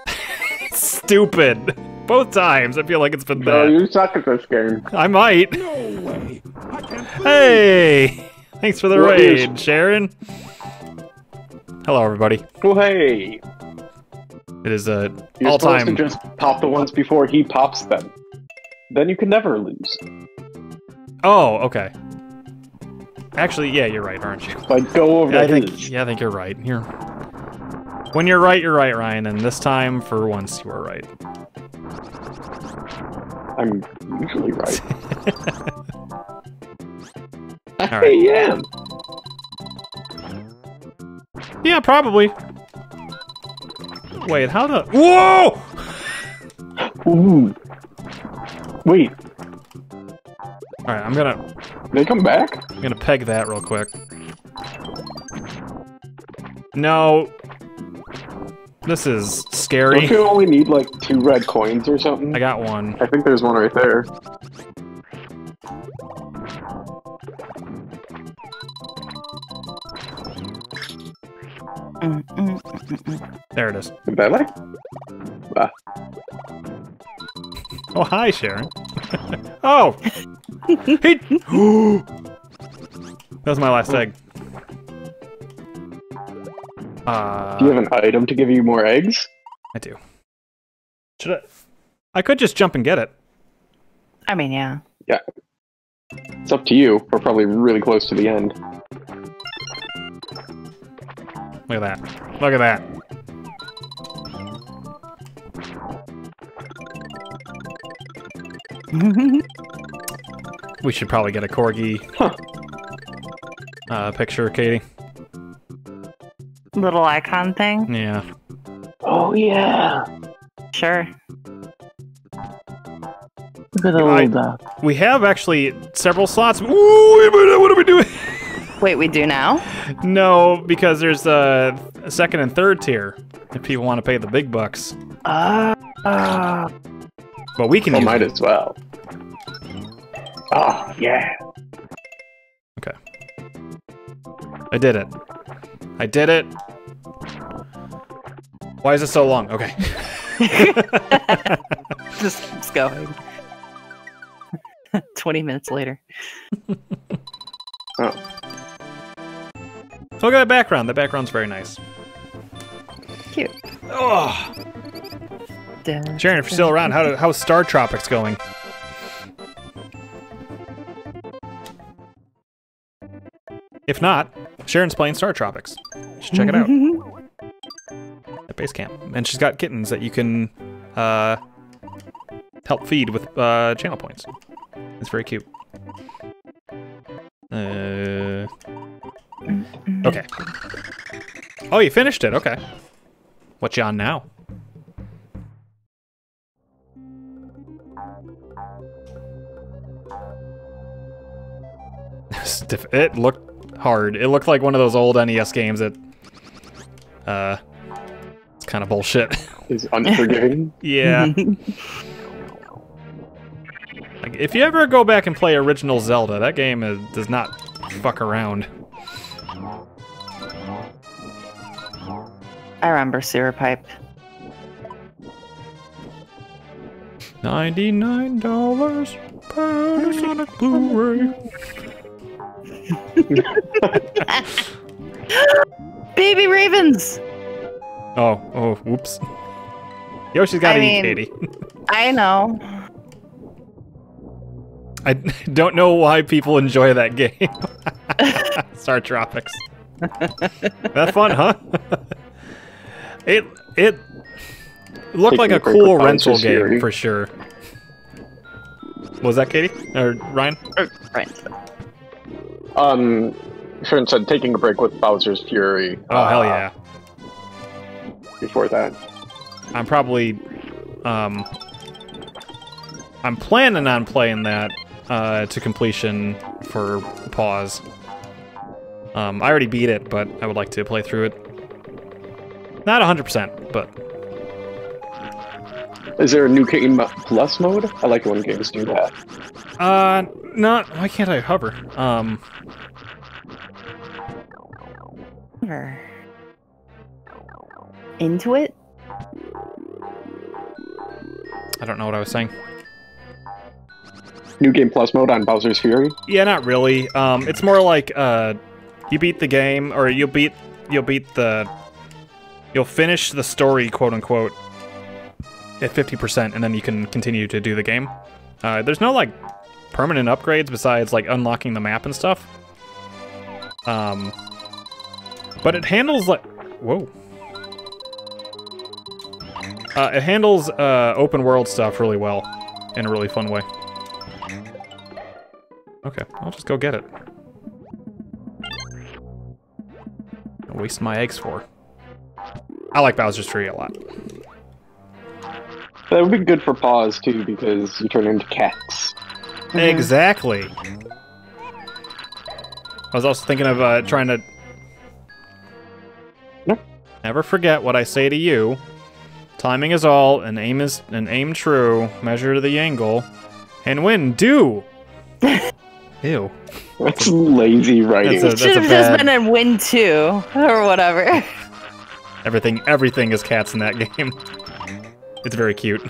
stupid. Both times, I feel like it's been No, bad. you suck at this game. I might. No way. I can't Hey! Thanks for the What is- raid, Sharon. Hello, everybody. Well, hey, It is a you're all supposed to just pop the ones before he pops them. Then you can never lose. Oh, okay. Actually, yeah, you're right, aren't you? Like, go over Yeah, I his. think. Yeah, I think you're right. You're. When you're right, you're right, Ryan. And this time, for once, you are right. I'm usually right. I right. am. Yeah, probably. Wait, how the? Whoa! Ooh. Wait, All right, I'm gonna they come back? I'm gonna peg that real quick. No. This is scary. Don't scary. you only need like two red coins or something? I got one. I think there's one right there. Mm, mm, mm, mm, mm. There it is. Did I like? Ah, Oh, hi, Sharon. oh! he... that was my last egg. Uh, do you have an item to give you more eggs? I do. Should I? I could just jump and get it. I mean, yeah. yeah. It's up to you. We're probably really close to the end. Look at that. Look at that. We should probably get a corgi Huh. uh, picture, Katie. Little icon thing. Yeah. Oh yeah. Sure. Look at the little dog. We have actually several slots. Ooh, wait a minute, what are we doing? Wait, we do now? no, because there's a, a second and third tier if people want to pay the big bucks. Uh, uh, But we can Well, use might it. as well. Oh yeah. Okay. I did it. I did it. Why is it so long? Okay. just keeps going. 20 minutes later. Oh. Look at that background. The background's very nice. Cute. Oh, Da- Sharon, if you're still around, how do, how's Star Tropics going? If not, Sharon's playing Star Tropics. You should check it out at base camp. And she's got kittens that you can uh, help feed with uh, channel points. It's very cute. Uh, okay. Oh, you finished it. Okay. What you on now? It looked hard. It looked like one of those old NES games that uh it's kind of bullshit. Is unforgiving. yeah. like if you ever go back and play original Zelda, that game is, does not fuck around. I remember sewer pipe. Ninety-nine dollars Panasonic Blu-ray. Baby ravens. Oh, oh, whoops. Yoshi's got to eat Katie. I know. I don't know why people enjoy that game. Star Tropics. that fun, huh? It it looked like a a cool rental game Fury. for sure. Was that Katie or Ryan? Er, Right. Um, Sharon said taking a break with Bowser's Fury. Oh hell uh, yeah! Before that, I'm probably um I'm planning on playing that uh, to completion for pause. Um, I already beat it, but I would like to play through it. Not 100%, but is there a new game plus mode? I like it when games do that. uh, not. Why can't I hover? Um, Sure. Into it? I don't know what I was saying. New game plus mode on Bowser's Fury. Yeah, not really. Um, it's more like uh, you beat the game, or you'll beat you'll beat the you'll finish the story, quote unquote, at fifty percent, and then you can continue to do the game. Uh, there's no like permanent upgrades besides like unlocking the map and stuff. Um, but it handles like whoa. Uh, it handles uh, open world stuff really well in a really fun way. Okay, I'll just go get it. Waste my eggs for. I like Bowser's Tree a lot. That would be good for pause too, because you turn into cats. Exactly. I was also thinking of uh, trying to. Nope. Never forget what I say to you. Timing is all, and aim is and aim true. Measure the angle, and win. Do. Ew. That's lazy writing. That's a- Should have bad- just been in Win 2 or whatever. Everything, everything is cats in that game. It's very cute.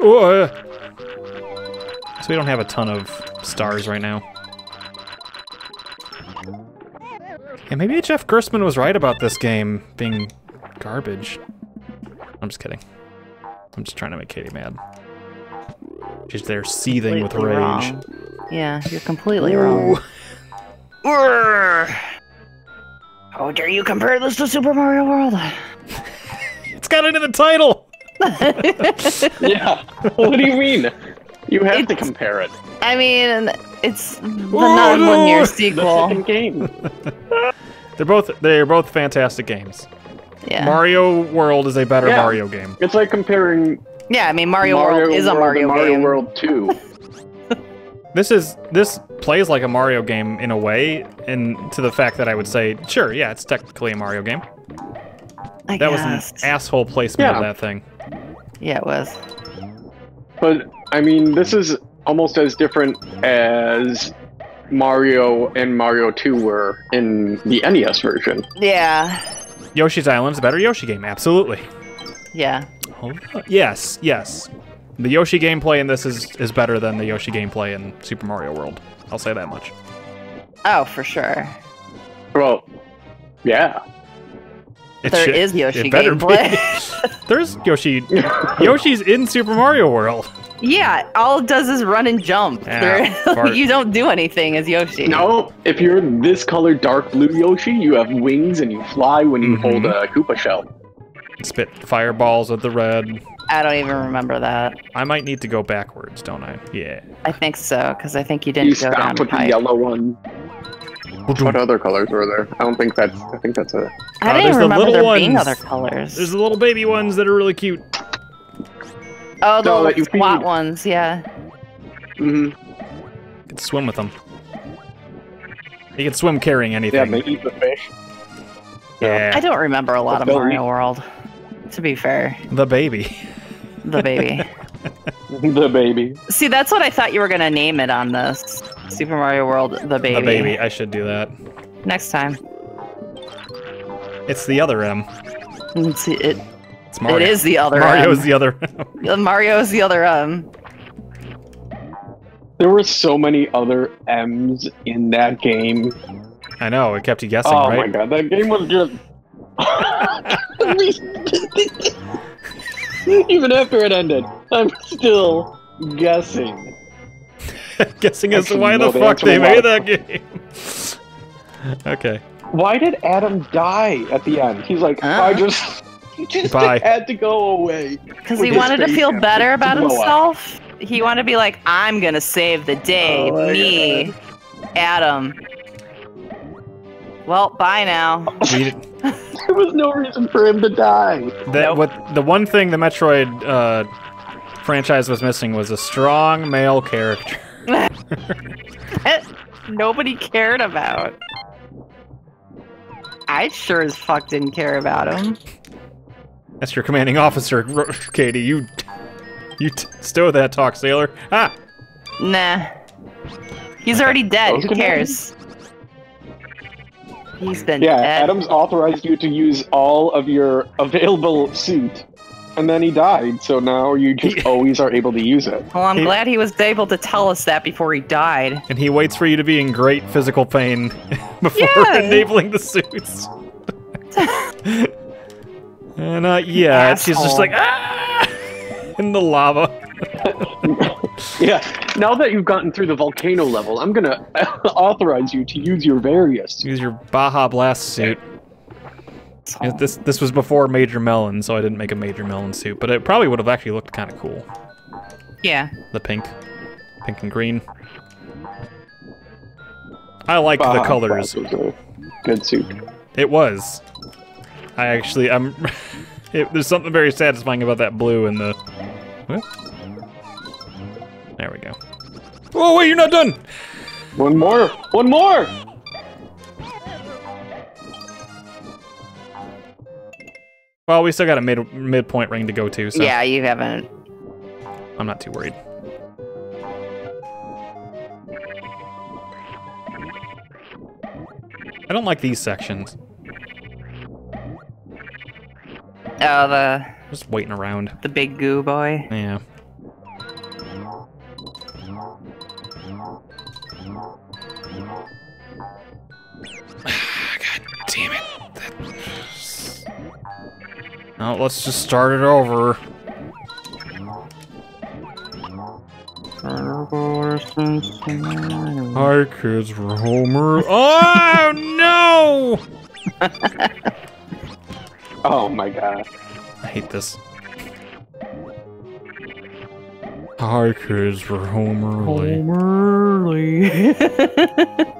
Ooh, uh, so we don't have a ton of stars right now. Yeah, maybe Jeff Gerstmann was right about this game being garbage. I'm just kidding. I'm just trying to make Katie mad. She's there seething with rage. wrong. Yeah, you're completely wrong. Ooh. Urgh. How dare you compare this to Super Mario World? It's got it in the title! yeah. What do you mean? You have to compare it. I mean, it's the Oh, non-one-year no. Sequel. second game. They're both they're both fantastic games. Yeah. Mario World is a better Yeah. Mario game. It's like comparing yeah, I mean, Mario, World is a World Mario, and Mario. World 2. This is this plays like a Mario game in a way, and to the fact that I would say, sure, yeah, it's technically a Mario game. I That was an asshole placement of that thing. Yeah, it was. But I mean, this is almost as different as Mario and Mario 2 were in the NES version. Yeah. Yoshi's Island's a better Yoshi game, absolutely. Yeah. Yes, yes. The Yoshi gameplay in this is is better than the Yoshi gameplay in Super Mario World. I'll say that much. Oh, for sure. Well, yeah. It There should- is Yoshi it be. gameplay. There's Yoshi. Yoshi's in Super Mario World. Yeah, all it does is run and jump. Yeah, you don't do anything as Yoshi. No, if you're this color dark blue Yoshi, you have wings and you fly when you Mhm. hold a Koopa shell. Spit fireballs at the red. I don't even remember that. I might need to go backwards, don't I? Yeah. I think so, because I think you didn't You go down stop with the yellow one. What other colors were there? I don't think that's. I think that's it. I Uh, didn't there's the remember little there being ones. other colors. There's the little baby ones that are really cute. oh, the No, little that you squat feed. ones, yeah. Mm-hmm. You can swim with them. You can swim carrying Yeah, anything. they eat the fish. Yeah. I don't remember a lot of Billy. Mario World. To be fair, The baby. the baby. the baby. See, that's what I thought you were gonna name it on this Super Mario World. The baby. The baby. I should do that. Next time. It's the other M. It's, it, It's Mario. it is the other. Mario's M. the other. Mario's the other M. There were so many other M's in that game. I know. It kept you guessing, right? oh my god, that game was just. Even after it ended, I'm still guessing. guessing as to why the fuck they made lost. that game. okay. Why did Adam die at the end? He's like, Huh? I just, just Bye. had to go away. Because he wanted to feel better about Blow up. himself. He wanted to be like, I'm gonna save the day. Oh my Me, Adam. Well, bye now. There was no reason for him to die. that, Nope. what the one thing the Metroid uh, franchise was missing was a strong male character. Nobody cared about. I sure as fuck didn't care about him. That's your commanding officer, Katie. You, you t- stow that talk, sailor. Ah, Nah. He's already dead. Who can cares? He's been Yeah, dead. Adams authorized you to use all of your available suit, and then he died. So now you just always are able to use it. Well, I'm He- glad he was able to tell us that before he died. and he waits for you to be in great physical pain before Yeah. enabling the suits. and uh, yeah, she's just like ah, in the lava. Yeah. Now that you've gotten through the volcano level, I'm gonna authorize you to use your various. Use your Baja Blast suit. Yeah, This this was before Major Melon, so I didn't make a Major Melon suit, but it probably would have actually looked kind of cool. Yeah. The pink, pink and green. I like the colors. Blast was a Good suit. It was. I actually, I'm. it, there's something very satisfying about that blue and the. What? There we go. Oh wait, you're not done. One more. One more. Well, we still got a mid midpoint ring to go to, so Yeah, you haven't. I'm not too worried. I don't like these sections. Oh, the Just waiting around. the big goo boy. Yeah. Now let's just start it over. Hi kids, we're Homer. Oh no! Oh my god. I hate this. Hi kids, we're Homer. Lee.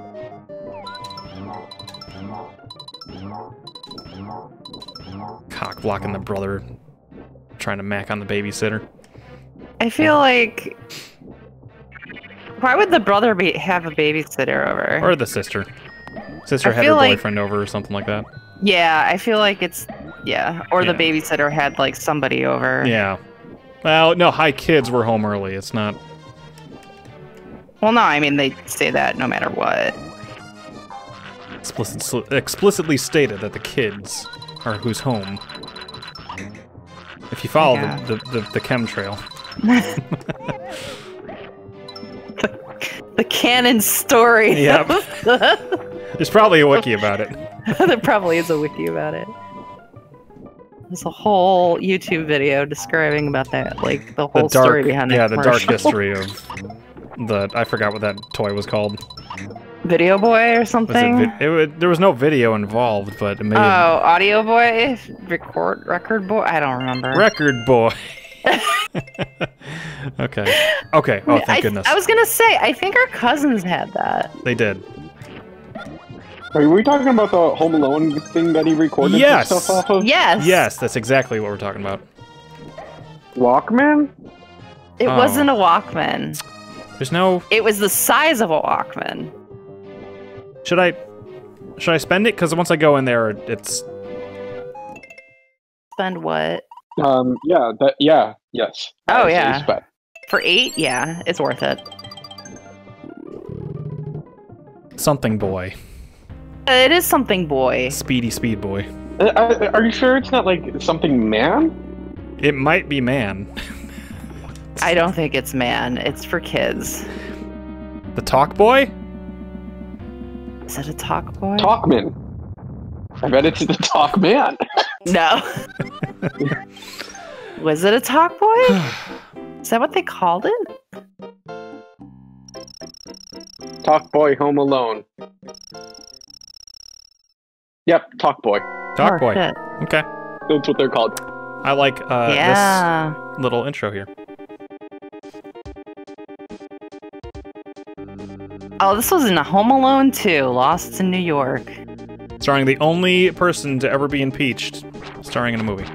Cock blocking the brother, trying to mac on the babysitter. I feel like. Why would the brother be have a babysitter over? Or the sister. Sister I had her like- boyfriend over or something like that. yeah, I feel like it's yeah. Or the babysitter had like somebody over. Yeah. Well, no, hi kids, we're home early. It's not. Well, no, I mean they say that no matter what. explicit, explicitly stated that the kids are who's home. If you follow Yeah. the, the, the, the chemtrail. The canon story. Yep. There's probably a wiki about it. there probably is a wiki about it. There's a whole YouTube video describing about that, like the The whole story behind behind yeah, the dark history of the. I forgot what that toy was called. Video Boy or Was it, something. it, there was no video involved, but it may oh, have Audio Boy, record record boy. I don't remember. record boy. okay. Okay. Oh, thank I, goodness. I was gonna say, I think our cousins had that. They did. Are we talking about the Home Alone thing that he recorded Yes. stuff off of? Yes. Yes, that's exactly what we're talking about. Walkman? It Oh. wasn't a Walkman. There's no. It was the size of a Walkman. Should I? Should I spend it? Because once I go in there, it's. Spend what? Um, yeah, that, yeah, yes. Oh, I yeah. spec. For eight? Yeah, it's worth it. Something boy. It is something boy. Speedy speed boy. Uh, uh, are you sure it's not like something man? It might be man. I don't think it's man. It's for kids. The talk boy? Is it a talk boy? Talkman. I bet it's the talk man. No. Was it a talk boy? Is that what they called it? Talk Boy Home Alone. Yep, Talk Boy. Talk Oh, boy. shit. Okay. That's what they're called. I like uh, yeah. this little intro here. Oh, this was in a Home Alone 2, Lost in New York. Starring the only person to ever be impeached, starring in a movie.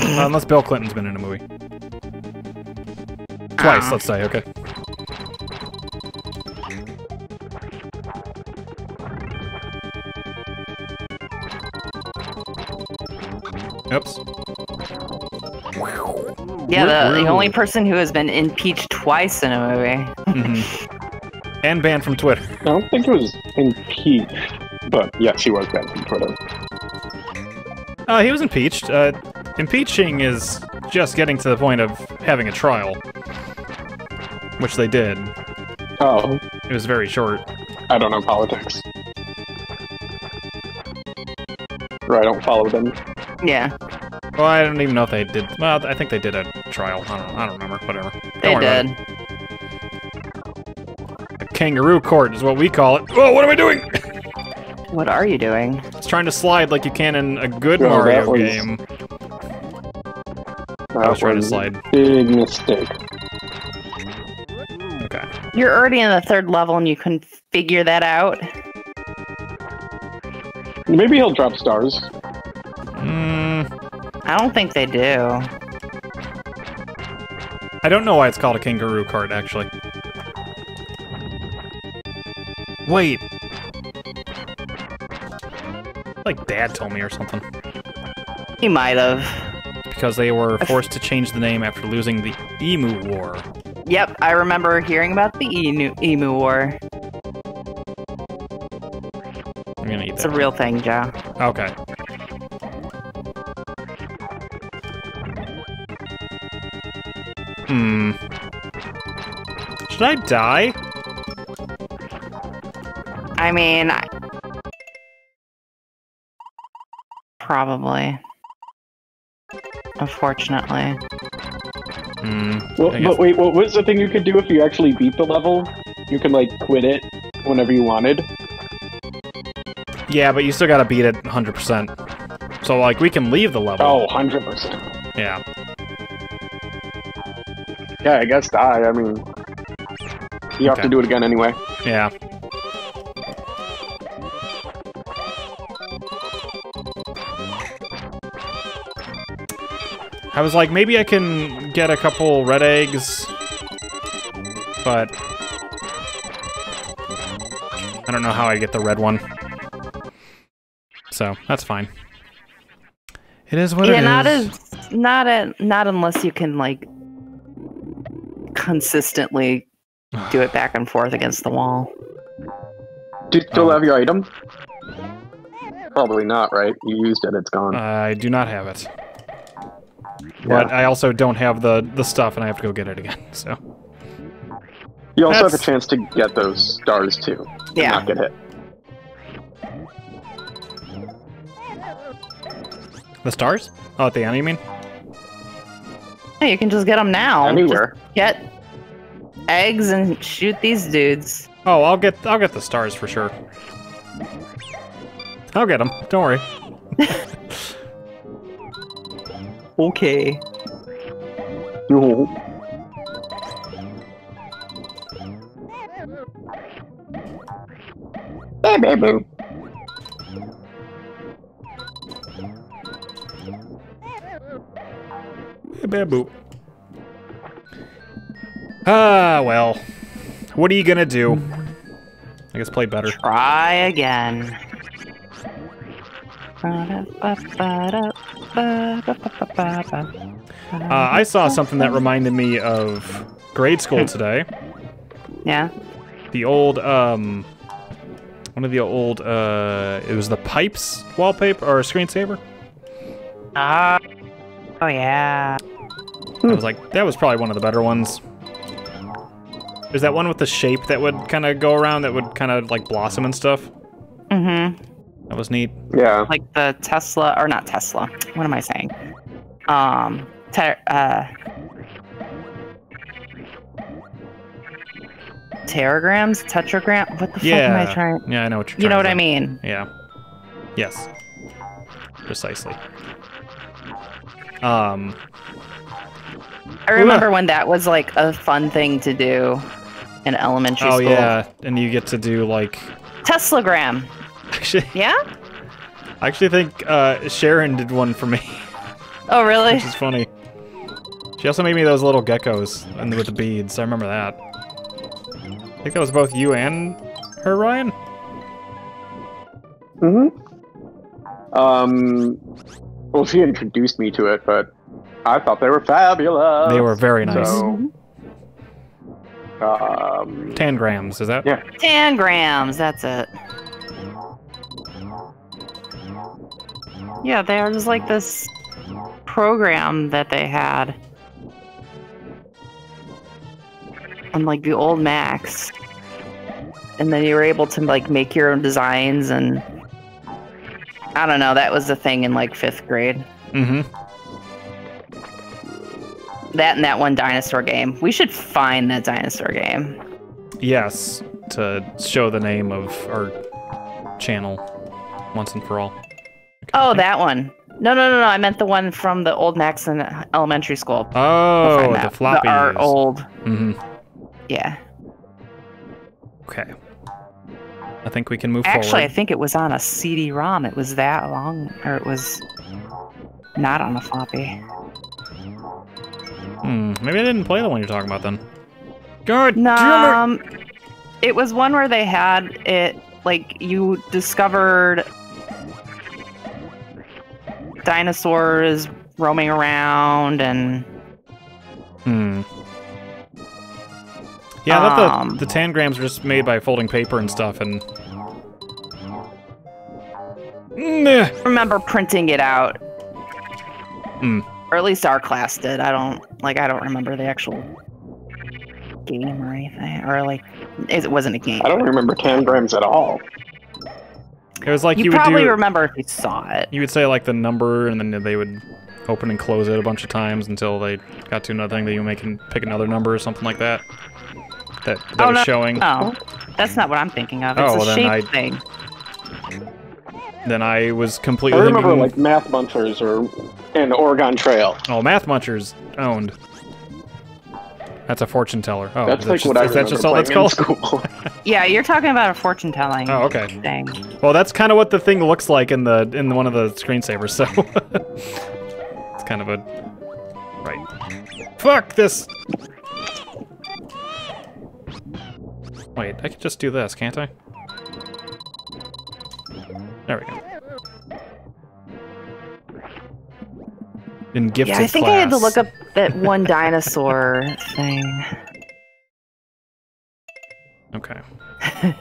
Uh, unless Bill Clinton's been in a movie. Twice, Ah. let's say, okay. Oops. Yeah, the, the only person who has been impeached twice in a movie. hmm And banned from Twitter. I don't think it was impeached, but yes, he was banned from Twitter. Uh, he was impeached. Uh, impeaching is just getting to the point of having a trial, which they did. Oh, It was very short. I don't know politics. Or I don't follow them. Yeah, Well, I don't even know if they did. Well, I think they did a trial. I don't. I don't remember. Whatever. Don't they worry about did. It. A kangaroo court is what we call it. Whoa! What am I doing? What are you doing? It's trying to slide like you can in a good Yeah, that Mario was- game. That I was trying to slide. Big mistake. Okay. You're already in the third level and you couldn't figure that out. Maybe he'll drop stars. Mm, I don't think they do. I don't know why it's called a kangaroo cart. Actually. Wait. Like Dad told me or something. He might have. Because they were forced to change the name after losing the Emu War. Yep, I remember hearing about the Emu, Emu War. I'm gonna eat It's a real thing, Joe. Okay. Hmm. Should I die? I mean, I... probably. Unfortunately. Hmm. Well, but wait, what was the thing you could do if you actually beat the level? You can like quit it whenever you wanted. Yeah, but you still gotta beat it 100%. So, like, we can leave the level. Oh, 100%. Yeah. Yeah, I guess die. I mean, you have Okay. to do it again anyway. Yeah. I was like, maybe I can get a couple red eggs, but I don't know how I get the red one. So that's fine. It is what yeah, it not is. as not a not unless you can like consistently do it back and forth against the wall. Do you still Oh. have your item? Probably not, right? You used it, it's gone. I do not have it. But I also don't have the the stuff, and I have to go get it again. So you also have a chance to get those stars too. and Yeah. Not get hit. The stars? Oh, at the end, you mean? Yeah, you can just get them now. Anywhere. Just get eggs and shoot these dudes. Oh, I'll get I'll get the stars for sure. I'll get them. Don't worry. Okay. No. Hey, baby. Hey, babu. Ah, well. What are you gonna do? I guess play better. Try again. Uh, I saw something that reminded me of grade school today. Yeah. The old, um, one of the old, uh, it was the pipes wallpaper or screensaver. Ah. oh yeah. I was like, that was probably one of the better ones. There's that one with the shape that would kind of go around that would kind of like blossom and stuff. Mm-hmm. That was neat. Yeah. Like the Tesla, or not Tesla. What am I saying? Um. Te- uh. Teragrams, tetragram. What the fuck am I Yeah. trying? Yeah, I know what you're You know what to I mean? Yeah. Yes. Precisely. Um, I remember when that was like a fun thing to do in elementary oh school. Oh yeah, and you get to do like Teslagram. Actually Yeah? I actually think uh, Sharon did one for me, Oh really? which is funny. She also made me those little geckos and with the beads. I remember that. I think that was both you and her, Ryan. Mm-hmm. Um, well, she introduced me to it, but I thought they were fabulous. They were very nice. So, um, Tangrams, is that? Yeah. Tangrams, that's it. Yeah, there was like this program that they had on like the old Macs. And then you were able to like make your own designs and I don't know, that was the thing in like fifth grade. Mm-hmm. That and that one dinosaur game. We should find that dinosaur game. Yes, to show the name of our channel once and for all. Oh, that one. No, no, no, no. I meant the one from the old Max in elementary school. Oh, the floppy. our old. Mm-hmm. Yeah. Okay. I think we can move Actually, I think it was on a CD-ROM. It was that long, or it was not on a floppy. Hmm, maybe I didn't play the one you're talking about then. God No, damn it! um, it was one where they had it like you discovered dinosaurs roaming around and Hmm. Yeah, I thought Um, the, the tangrams were just made by folding paper and stuff, and. Meh. remember printing it out. Hmm. Or at least our class did. I don't like. I don't remember the actual game or anything, or like it wasn't a game. I don't remember tangrams at all. It was like you, you, would probably do. remember if you saw it. You would say like the number, and then they would open and close it a bunch of times until they got to another thing that you make and pick another number or something like that. That that Oh, was no. showing. Oh, that's not what I'm thinking of. It's Oh, a well, then shape I- thing. Then I was completely. I remember thinking. like Math Munchers or an Oregon Trail. Oh, Math Munchers owned. That's a fortune teller. Oh, That's is that like just, what I is that just all that's playing in called? school. Yeah, you're talking about a fortune telling Oh, okay. thing. Well, that's kind of what the thing looks like in the in one of the screensavers. So it's kind of a right. Fuck this. Wait, I could just do this, can't I? There we go. In gifted Yeah, I think I had to look up that one dinosaur thing. Okay.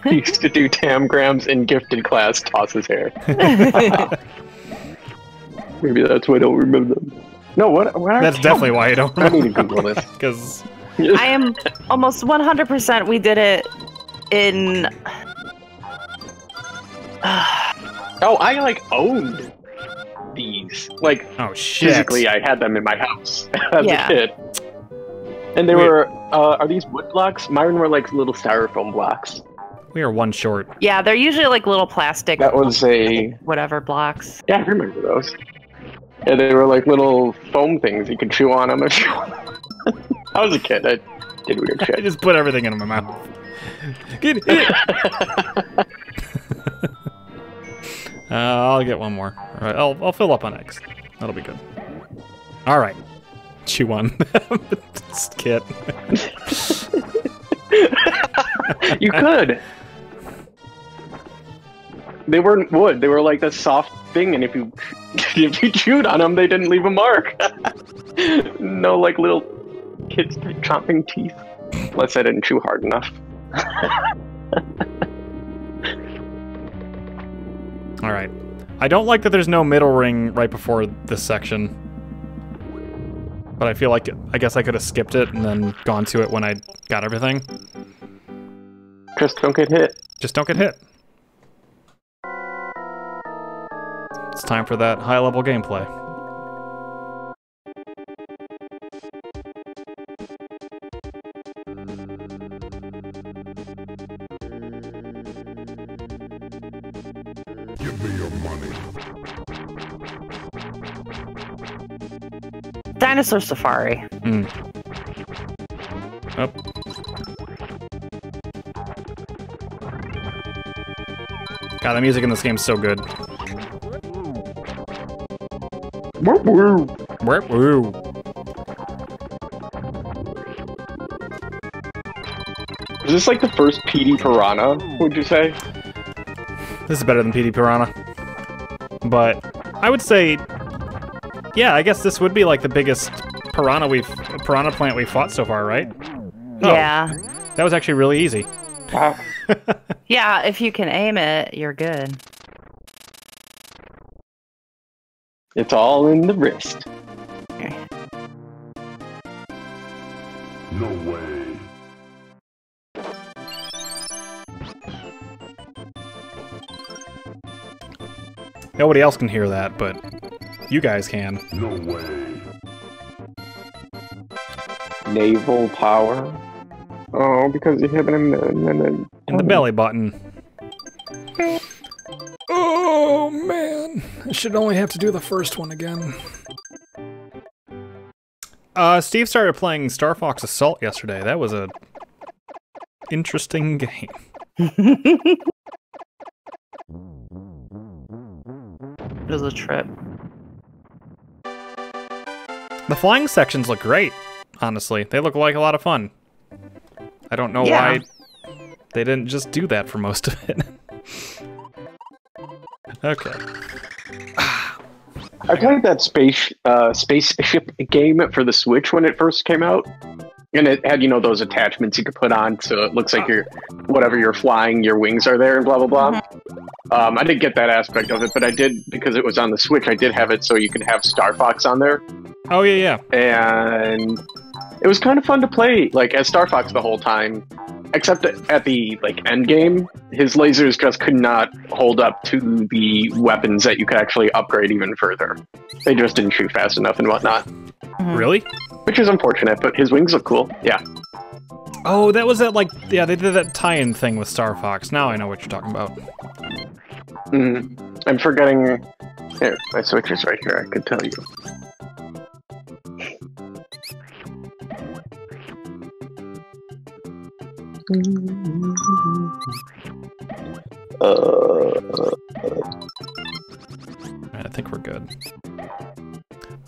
He used to do tangrams in gifted class, toss his hair. Maybe that's why I don't remember them. No, what? what are That's definitely why I don't I need to remember. Google this. Because I am almost 100% we did it in. Oh, I like owned these. Like Oh shit! physically, I had them in my house as Yeah. a kid. And they Wait. were, uh, are these wood blocks? Mine were like little styrofoam blocks. We are one short. Yeah, they're usually like little plastic That was a, whatever blocks. yeah, I remember those. Yeah, they were like little foam things. You could chew on them if you I was a kid. I did weird shit. I just put everything in my mouth. Get it. Uh, I'll get one more. All right, I'll I'll fill up on eggs. That'll be good. All right, chew on this kit. you could. They weren't wood. They were like a soft thing, and if you if you chewed on them, they didn't leave a mark. no, like little kids chomping teeth. Unless I didn't chew hard enough. All right. I don't like that there's no middle ring right before this section. But I feel like I guess I could have skipped it and then gone to it when I got everything. Just don't get hit. Just don't get hit. It's time for that high level gameplay. Dinosaur Safari. Mm. Oh. God, the music in this game's so good. Woo, woo. Is this like the first Petey Piranha? Would you say? This is better than Petey Piranha. But I would say, yeah, I guess this would be like the biggest piranha we've piranha plant we've fought so far, right? Oh. Yeah. That was actually really easy. Yeah, if you can aim it, you're good. It's all in the wrist. No way. Nobody else can hear that, but you guys can. No way. Naval power. Oh, because you hit him and then. In the belly button. Oh man, I should only have to do the first one again. Uh, Steve started playing Star Fox Assault yesterday. That was a interesting game. It was a trip. The flying sections look great. Honestly, they look like a lot of fun. I don't know Yeah. why they didn't just do that for most of it. okay. I played that space uh, spaceship game for the Switch when it first came out, and it had you know those attachments you could put on, so it looks like you're whatever you're flying, your wings are there, and blah blah blah. Um, I didn't get that aspect of it, but I did because it was on the Switch. I did have it so you could have Star Fox on there, Oh yeah, yeah. and it was kind of fun to play like as Star Fox the whole time. Except at the like end game, his lasers just could not hold up to the weapons that you could actually upgrade even further. They just didn't shoot fast enough and whatnot, Mhm. Really? which is unfortunate. But his wings look cool. Yeah, Oh, that was that like yeah, they did that tie-in thing with Star Fox. Now I know what you're talking about. mm, I'm forgetting. Here, my switch is right here. I could tell you. Uh, Alright, I think we're good.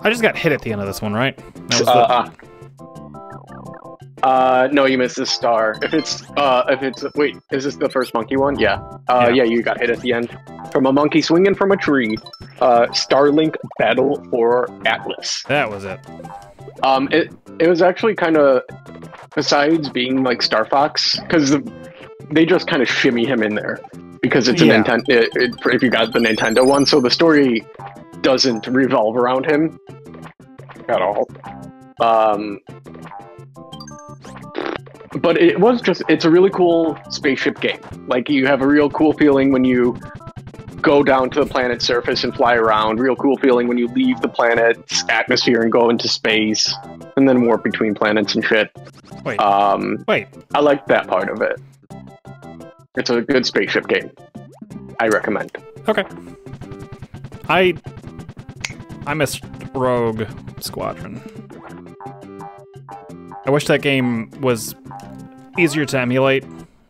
I just got hit at the end of this one, right? That was the, uh, uh, no, you missed the star. If it's, uh, if it's, wait, is this the first monkey one? Yeah. Uh, Yeah. yeah, you got hit at the end. From a monkey swinging from a tree. Uh, Starlink Battle for Atlas. that was it. Um, it it was actually kind of, besides being like Star Fox, because they just kind of shimmy him in there because it's a Yeah. Nintendo. It, it, if you got the Nintendo one, so the story doesn't revolve around him at all. Um, but it was just it's a really cool spaceship game. Like you have a real cool feeling when you go down to the planet's surface and fly around. Real cool feeling when you leave the planet's atmosphere and go into space, and then warp between planets and shit. Wait, Um, wait. I like that part of it. It's a good spaceship game. I recommend. Okay. I I missed Rogue Squadron. I wish that game was easier to emulate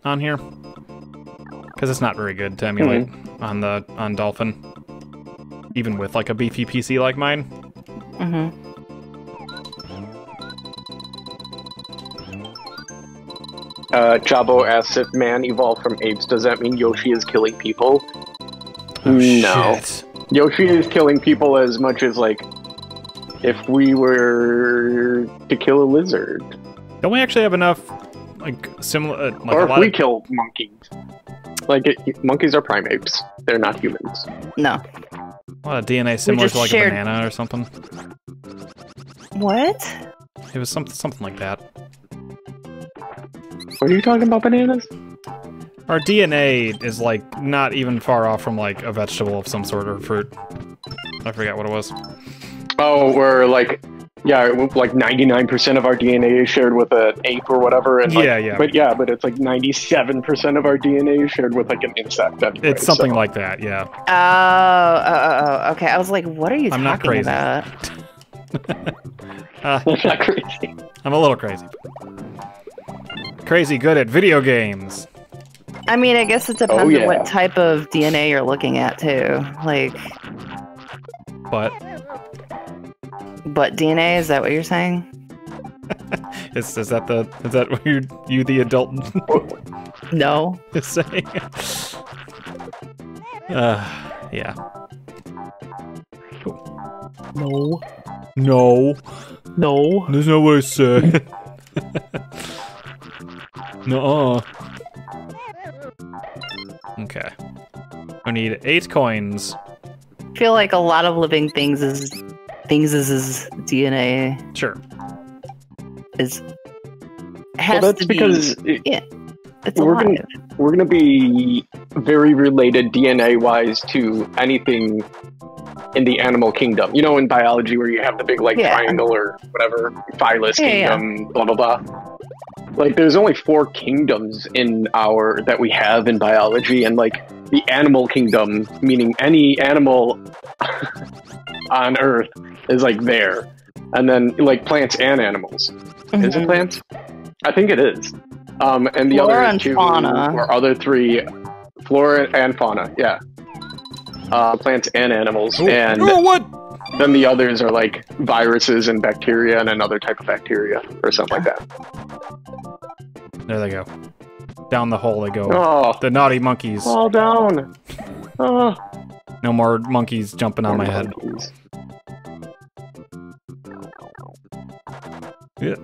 on here. Because it's not very good to emulate on the on Dolphin. Even with like a beefy PC like mine. hmm Uh, Jabo asks if man evolved from apes. Does that mean Yoshi is killing people? Oh, no. shit. Yoshi is killing people as much as like if we were to kill a lizard, Don't we actually have enough like similar uh, like or a if lot we of, kill monkeys. Like it, monkeys are primates; they're not humans. No. a lot of DNA similar to like shared- a banana or something? What? It was something something like that. What are you talking about, bananas? Our DNA is like not even far off from like a vegetable of some sort or fruit. I forget what it was. Oh, we're like, yeah, like ninety nine percent of our DNA is shared with an ape or whatever. And like, Yeah, yeah. But yeah, but it's like ninety seven percent of our DNA is shared with like an insect. Anyway, It's something so- like that, yeah. Oh, oh, oh, oh, okay. I was like, what are you I'm not talking crazy. about? Uh, That's not crazy. I'm a little crazy. Crazy good at video games. I mean, I guess it depends Oh, on what type of DNA you're looking at too. Like, But but DNA is that what you're saying? is, is that the is that what you you the adult No. is saying? uh, yeah. No. No, No. that's not what I said. No. Okay. I need eight coins. I feel like a lot of living things is things is, is DNA Sure. is Well, that's to be because it- it's we're alive. gonna- we're going to be very related DNA wise to anything in the animal kingdom. You know, in biology, where you have the big like Yeah. triangle or whatever, phylus Yeah, yeah. kingdom, blah blah blah. Like, there's only four kingdoms in our that we have in biology, and like the animal kingdom, meaning any animal on Earth, is like there, and then like plants and animals. Is it Mhm. plants? I think it is. Um, and the Flora other and two fauna. or other three, flora and fauna. Yeah, uh, plants and animals, and oh, what? then the others are like viruses and bacteria and another type of bacteria or something like that. There they go. Down the hole they go. Oh, The naughty monkeys. fall down. Oh, No more monkeys jumping on my head. Yeah.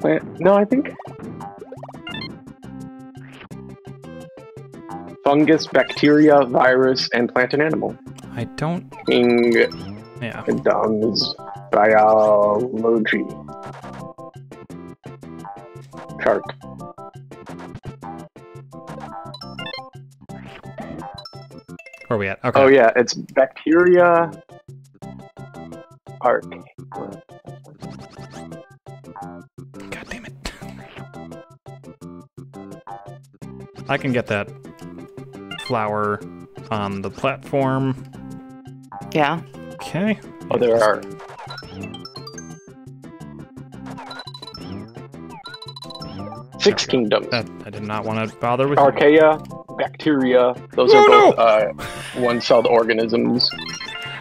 Plant- No, I think fungus, bacteria, virus, and plant and animal. I don't. King Yeah. Dong's biology chart. Where are we at? Okay. Oh yeah, it's bacteria. Arc. God damn it. I can get that flower on the platform. Yeah. Okay. Oh, there are. Six kingdoms. That, I did not want to bother with. Archaea, bacteria. Those No, are no! both uh, one-celled organisms.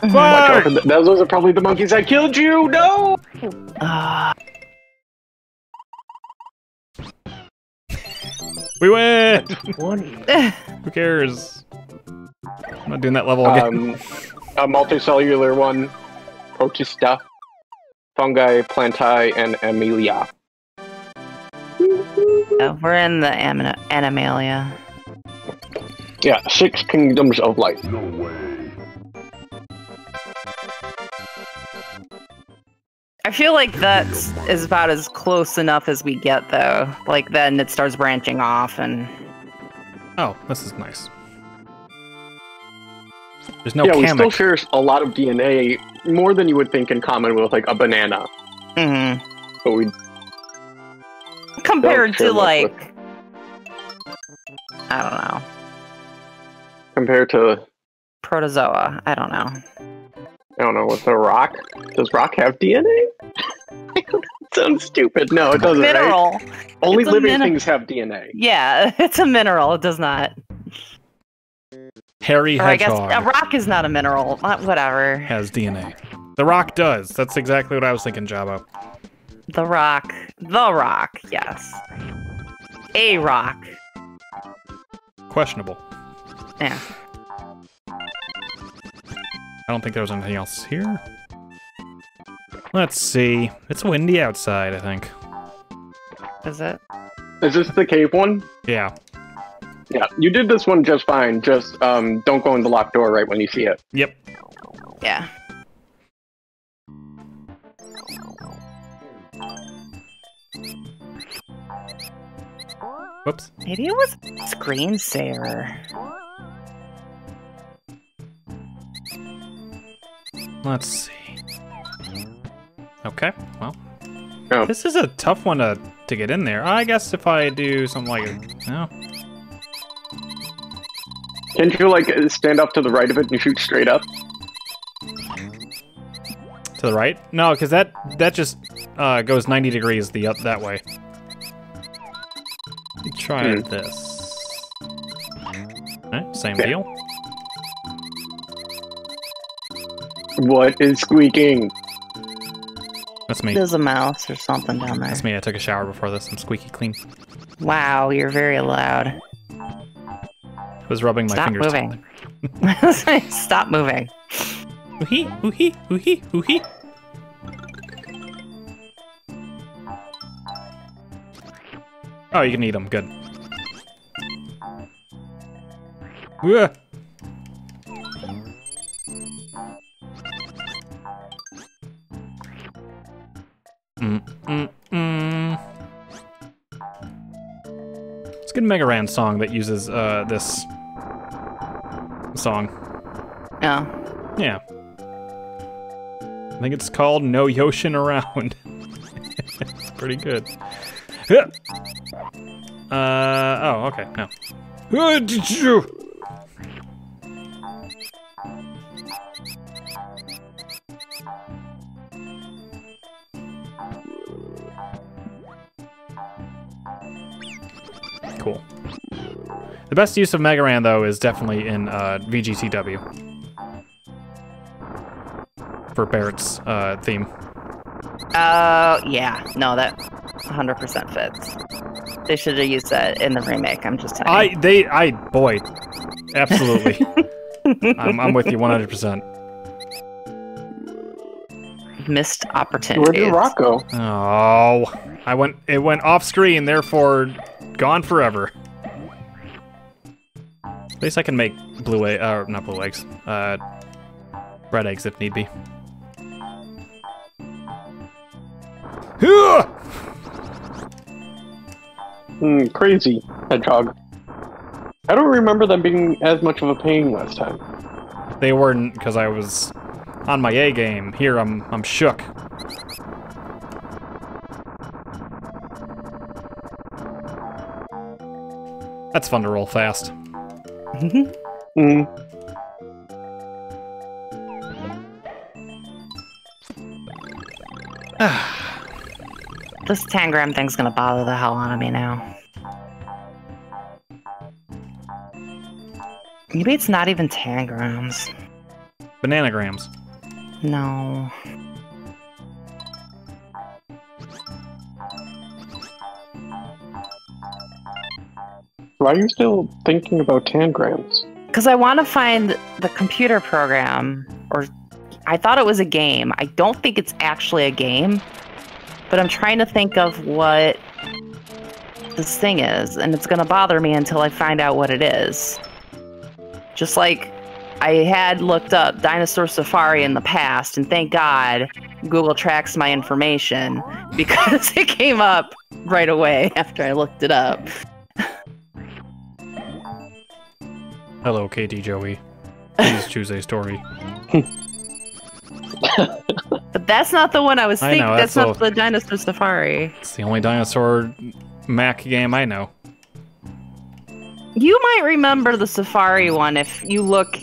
Watch Fire! out those are probably the monkeys that killed you. No. Ah, We win! Twenty. Who cares? I'm not doing that level again. Um, a multicellular one. Protista, fungi, plantae, and amelia. yeah, we're in the anim- Animalia. Yeah, six kingdoms of life. No way. I feel like that's is about as close enough as we get, though. Like then it starts branching off, and Oh, this is nice. There's no yeah, we still share a lot of DNA, more than you would think in common with like a banana. hmm But we Compared to much like, I don't know, compared to protozoa. I don't know. I don't know what's a rock. Does rock have DNA? Sounds stupid. No, it doesn't. right? mineral. Only It's living min- things have DNA. Yeah, it's a mineral. It does not. Harry Or I guess a rock is not a mineral. Uh, Whatever. has DNA. The Rock does. That's exactly what I was thinking, Jabba. The rock. The rock. Yes. A rock. Questionable. Yeah. I don't think there was anything else here. Let's see. It's windy outside, I think. Is it? Is this the cave one? Yeah. Yeah, you did this one just fine. Just um, don't go in the locked door right when you see it. Yep. Yeah. Whoops. Maybe it was screensaver. Let's see. Okay, well. Oh. This is a tough one to, to get in there. I guess if I do something like... No. Can't you like stand up to the right of it and shoot straight up? To the right? No, because that, that just uh, goes 90 degrees the up that way. Try Hmm. this. Same Yeah. deal. What is squeaking? That's me. There's a mouse or something down there. That's me. I took a shower before this. I'm squeaky clean. Wow, you're very loud. I was rubbing my Stop fingers moving. together. Stop moving. Ooh-hee, ooh-hee, ooh-hee, ooh-hee. Oh, you can eat them. Good. Ugh. Mm, mm, mm. It's a good Mega Ran song that uses uh, this song. Yeah. Yeah. I think it's called No Yoshin Around. it's pretty good. Yeah. Uh, oh, okay, no. Best use of Mega Ran, though, is definitely in uh, VGTW for Barret's uh, theme. Uh, yeah. No, that 100% fits. They should have used that in the remake. I'm just telling I they I boy, absolutely. I'm, I'm with you 100. percent. Missed opportunity. Where did rock go? Oh, I went. It went off screen, therefore gone forever. At least I can make blue egg, uh, not blue eggs, uh, red eggs if need be. Huh! Hmm, crazy hedgehog. I don't remember them being as much of a pain last time. They weren't because I was on my A game. Here I'm I'm shook. That's fun to roll fast. Hmm. This tangram thing's gonna bother the hell out of me now. Maybe it's not even tangrams. Bananagrams. No. Why are you still thinking about tangrams? Because I want to find the computer program, or I thought it was a game. I don't think it's actually a game, but I'm trying to think of what this thing is, and it's going to bother me until I find out what it is. Just like I had looked up Dinosaur Safari in the past, and thank God Google tracks my information because it came up right away after I looked it up. Hello, KT Joey. Please choose a story. But that's not the one I was I thinking. know, that's, that's not the- the Dinosaur Safari. It's the only dinosaur Mac game I know. You might remember the Safari one if you look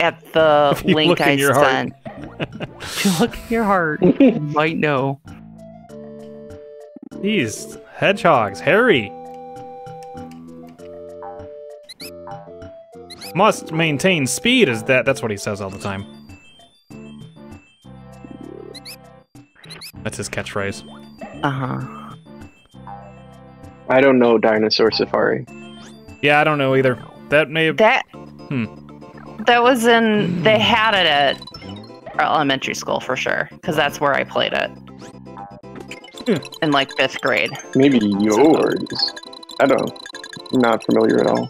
at the If you link look in I your heart. sent. if you look in your heart, you might know. These hedgehogs, hairy. Must maintain speed. Is that? That's what he says all the time. That's his catchphrase. Uh huh. I don't know Dinosaur Safari. Yeah, I don't know either. That may have. That Hmm. that was in. They had it at elementary school for sure, because that's where I played it. Hmm. In like fifth grade. Maybe yours. I don't know. Not familiar at all.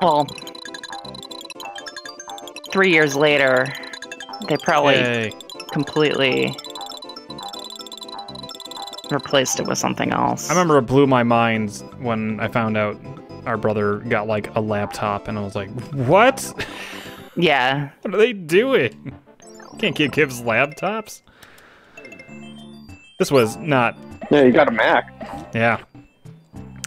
Well, three years later, they probably Yay. completely replaced it with something else. I remember it blew my mind when I found out our brother got like a laptop, and I was like, "What? Yeah, What are they doing? Can't give kids laptops." This was not. Yeah, you got a Mac, Yeah,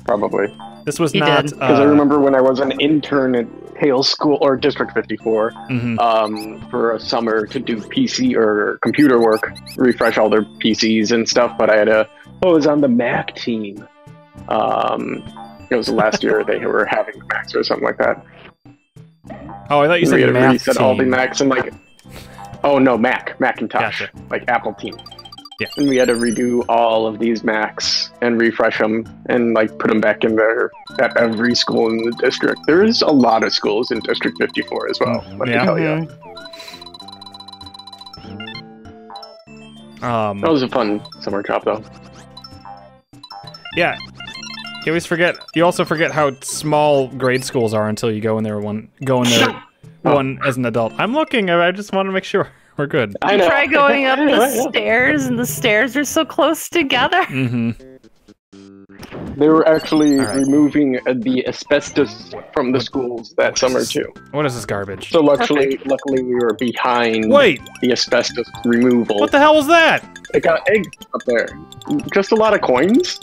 probably. This was He not. Because uh, I remember when I was an intern at Hale School or District 54 mhm. um, for a summer to do PC or computer work, refresh all their PCs and stuff. But I had a, oh, I was on the Mac team. Um, it was the last year they were having Macs or something like that. Oh, I thought you said had math reset all the. Macs and like, oh no, Mac, Macintosh, Gotcha. like Apple team. Yeah. And we had to redo all of these Macs and refresh them and like put them back in there at every school in the district. There is a lot of schools in District 54 as well. Let Yeah. me tell you. Mhm. Um, That was a fun summer job though. yeah. You always forget. You also forget how small grade schools are until you go in there one go in there one as an adult. I'm looking. I just want to make sure we're good. I know. Try going up the stairs, and the stairs are so close together. Mm-hmm. They were actually All right. removing uh, the asbestos from the schools that summer too. What is this garbage? So luckily, luckily we were behind Wait, the asbestos removal. what the hell was that? It got eggs up there. Just a lot of coins.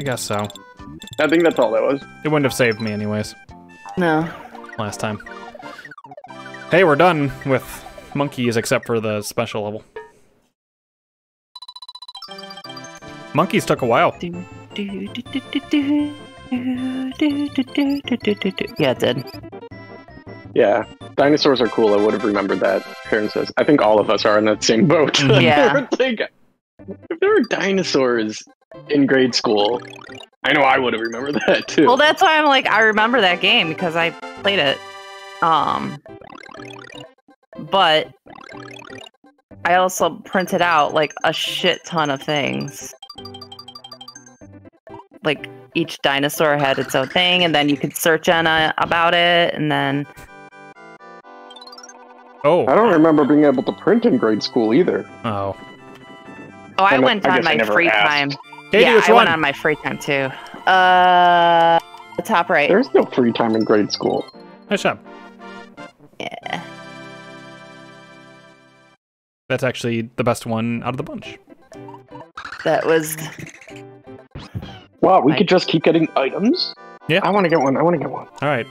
I guess so. I think that's all that was. It wouldn't have saved me anyways No. last time. Hey, we're done with monkeys except for the special level. Monkeys took a while. Yeah, it did. Yeah, dinosaurs are cool. I would have remembered that. Karen says. I think all of us are in that same boat. Yeah. Like, if there were dinosaurs in grade school, I know I would have remembered that too. Well, that's why I'm like, I remember that game because I played it. Um, but I also printed out like a shit ton of things. Like each dinosaur had its own thing, and then you could search on uh, about it, and then Oh, I don't remember being able to print in grade school either. oh. oh, I I went I on I my free asked. time. Katie, yeah, which I one? went on my free time too. Uh, the top right. There's no free time in grade school. Nice job. Yeah. That's actually the best one out of the bunch. That was Wow, we I- could just keep getting items. Yeah. I want to get one. I want to get one. All right.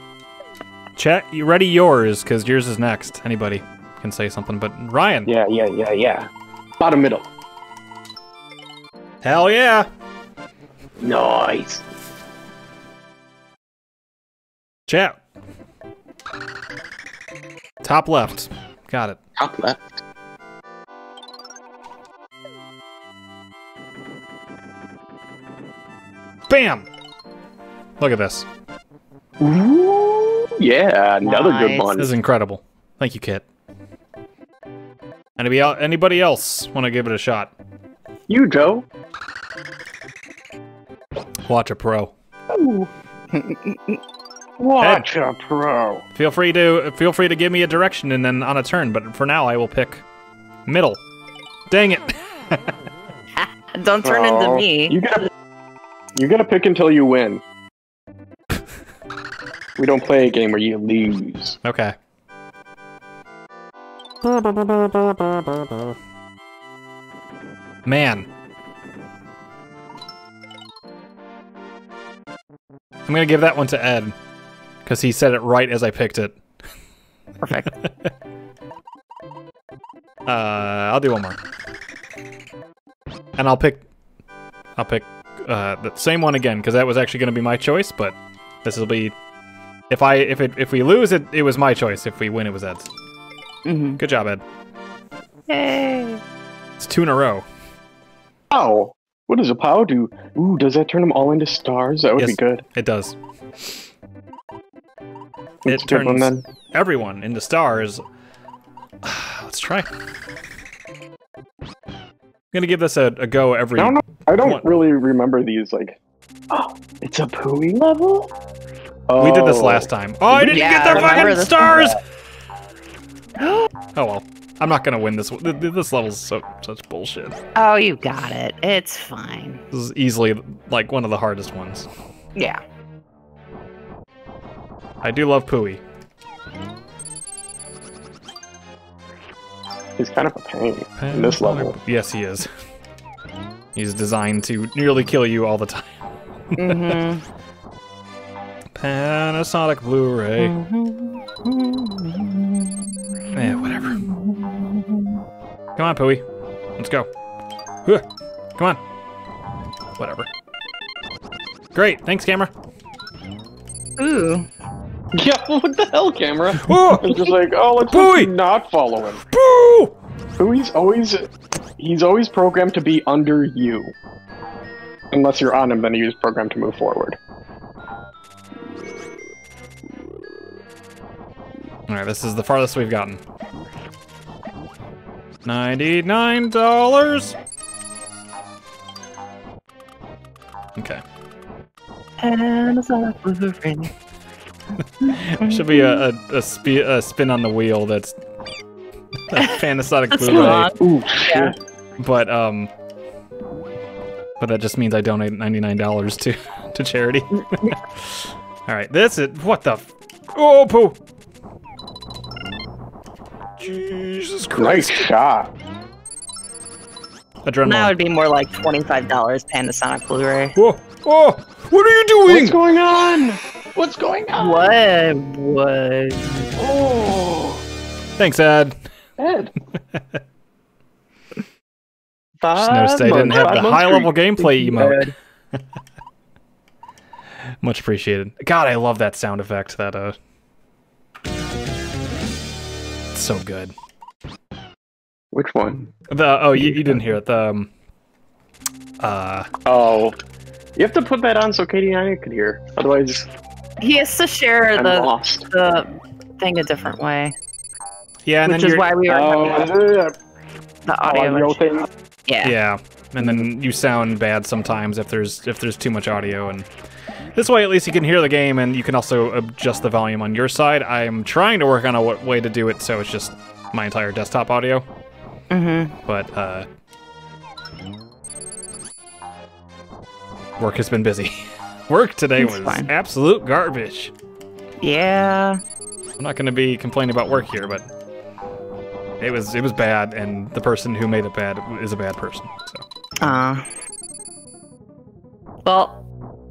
Chat, you ready yours? Because yours is next. Anybody can say something, but Ryan. Yeah, yeah, yeah, yeah. Bottom middle. Hell yeah. Nice. Chat. Top left. Got it. Top left. Bam! Look at this. Ooh, yeah, another good one. This is incredible. Thank you, Kit. Anybody, el- anybody else want to give it a shot? You, Joe. Watch a pro. Watch a pro. Feel free to feel free to give me a direction and then on a turn, but for now I will pick middle. Dang it. don't turn into Oh, me. You gotta, you gotta pick until you win. We don't play a game where you lose. Okay. Man. I'm gonna give that one to Ed. Because he said it right as I picked it. Perfect. Uh, I'll do one more. And I'll pick... I'll pick uh, the same one again, because that was actually going to be my choice, but this will be... If I if it if we lose it, it was my choice. If we win, it was Ed's. hmm Good job, Ed. Yay. It's two in a row. Ow! What does a POW do? Ooh, does that turn them all into stars? That would Yes. be good. It does. It's It a one, turns then. everyone into stars. Let's try. I'm gonna give this a, a go every. I don't know. I don't What? really remember these. Like, oh, it's a Poochy level. Oh. We did this last time. Oh, I didn't Yeah, get I the fucking stars. oh well, I'm not gonna win this. one. Th- th- This level's so such bullshit. Oh, you got it. It's fine. This is easily like one of the hardest ones. Yeah. I do love Poochy. He's kind of a pain in this level. Yes, he is. He's designed to nearly kill you all the time. hmm Panasonic Blu-ray. Eh, whatever. Come on, Poochy. Let's go. Huh. Come on. Whatever. Great. Thanks, camera. Ooh. Yeah, what the hell, camera? Oh! It's just like, oh, let's Poochy! not follow him. Boo! Poochy's always, he's always programmed to be under you. Unless you're on him, then he's programmed to move forward. Alright, this is the farthest we've gotten. Ninety-nine dollars. Okay. Panasonic Blu-ray. Should be a, a, a, spe- a spin on the wheel that's a Panasonic That's Blu-ray. Ooh, Yeah. But um, but that just means I donate ninety nine dollars to to charity. All right, this is what the. F- oh, poo! Jesus Nice Christ! shot. Adrenaline. That would be more like $25 Panasonic Blu-ray. Whoa! Oh! What are you doing? What's going on? What's going on? What? What? Oh, Thanks, Ed. Ed. Snow State didn't have the high level gameplay emote. Much appreciated. God, I love that sound effect. That uh, it's so good. Which one? The oh, you, you didn't hear it. The um, uh, Oh, you have to put that on so Katie and I could hear. Otherwise, He has to share I'm the lost. the thing a different way, yeah, and which then is you're, why we were Oh, talking about the audio. audio thing? Yeah. yeah, and then you sound bad sometimes if there's if there's too much audio, and this way at least you can hear the game, and you can also adjust the volume on your side. I'm trying to work on a w- way to do it so it's just my entire desktop audio, Mm-hmm. but uh, work has been busy. work today It's was fine. absolute garbage. Yeah. I'm not going to be complaining about work here, but it was it was bad, and the person who made it bad is a bad person. So Uh. Well,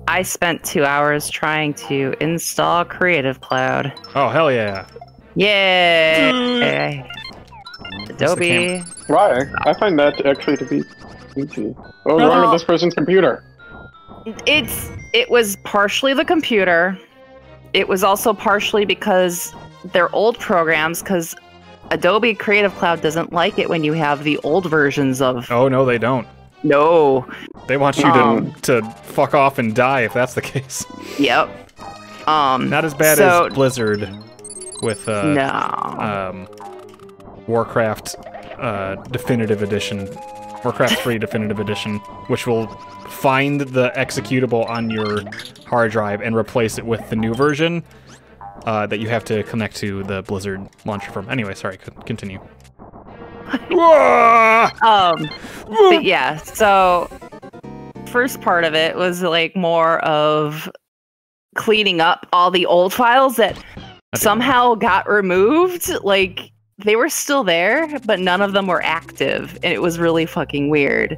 I spent two hours trying to install Creative Cloud. oh hell yeah! Yay! Adobe. Why? I find that actually to be easy. What was wrong Well- with this person's computer? It's it was partially the computer. It was also partially because they're old programs because Adobe Creative Cloud doesn't like it when you have the old versions of Oh no, they don't. No. They want you Um. to to fuck off and die if that's the case. Yep. Um Not as bad so, as Blizzard with uh, No. um, Warcraft uh, Definitive Edition, Warcraft 3 Definitive Edition, which will find the executable on your hard drive and replace it with the new version uh, that you have to connect to the Blizzard launcher from. Anyway, sorry, continue. Um but yeah, so first part of it was like more of cleaning up all the old files that somehow got removed. Like they were still there, but none of them were active, and it was really fucking weird.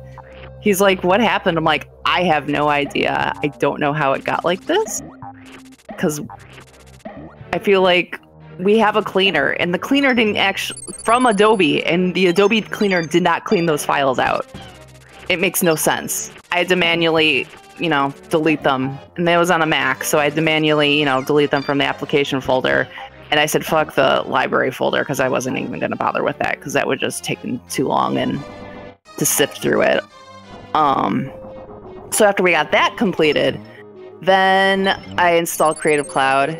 He's like, "What happened?" I'm like, "I have no idea. I don't know how it got like this." Because I feel like we have a cleaner, and the cleaner didn't actually from Adobe, and the Adobe cleaner did not clean those files out. It makes no sense. I had to manually, you know, delete them, and that was on a Mac, so I had to manually, you know, delete them from the application folder. And I said, "Fuck the library folder," because I wasn't even going to bother with that, because that would just take too long and to sift through it. Um, so after we got that completed, then I installed Creative Cloud.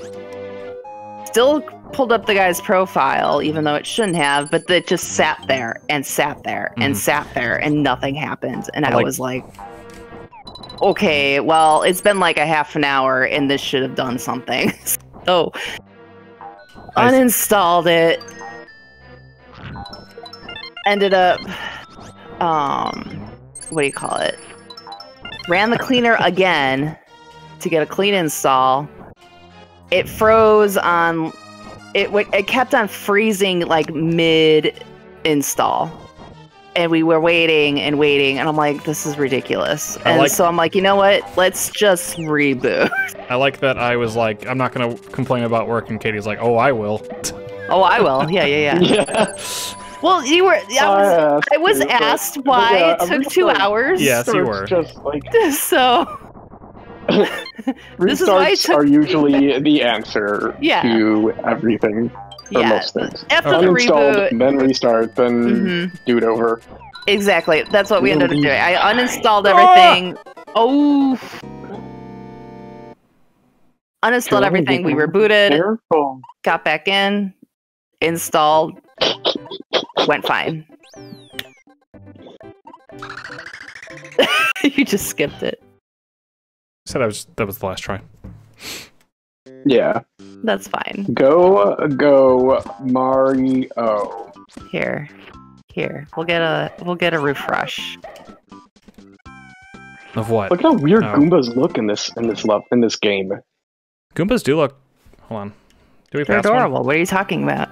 Still pulled up the guy's profile, even though it shouldn't have, but it just sat there and sat there and Mhm. sat there and nothing happened. And I I, like- was like, okay, well, it's been like a half an hour and this should have done something. so uninstalled it. Ended up, um, what do you call it? Ran the cleaner again to get a clean install. It froze on. It it kept on freezing like mid install, and we were waiting and waiting, and I'm like, this is ridiculous. I And like- so I'm like, you know what? Let's just reboot. I like that I was like, I'm not gonna complain about work, and Katie's like, oh, I will. oh, I will. Yeah, yeah, yeah. Yeah. Well, you were. I was. I I was but- asked but why yeah, it took two restart- hours. Yes, you were. Just like So This is why it restarts took- are usually the answer Yeah. to everything for yeah, most things. after the Uninstall, reboot. then restart, then hmm do it over. Exactly. That's what we ended up doing. I uninstalled everything. Oh. Uninstalled Sure, everything. We rebooted. Careful. Got back in. Installed. Went fine. you just skipped it. Said I was that was the last try. Yeah. That's fine. Go, go, Mario. Here. Here. We'll get a we'll get a refresh. Of what? Look how weird Oh. Goombas look in this in this love in this game. Goombas do look. Hold on. Do we They're pass one? adorable. What are you talking about?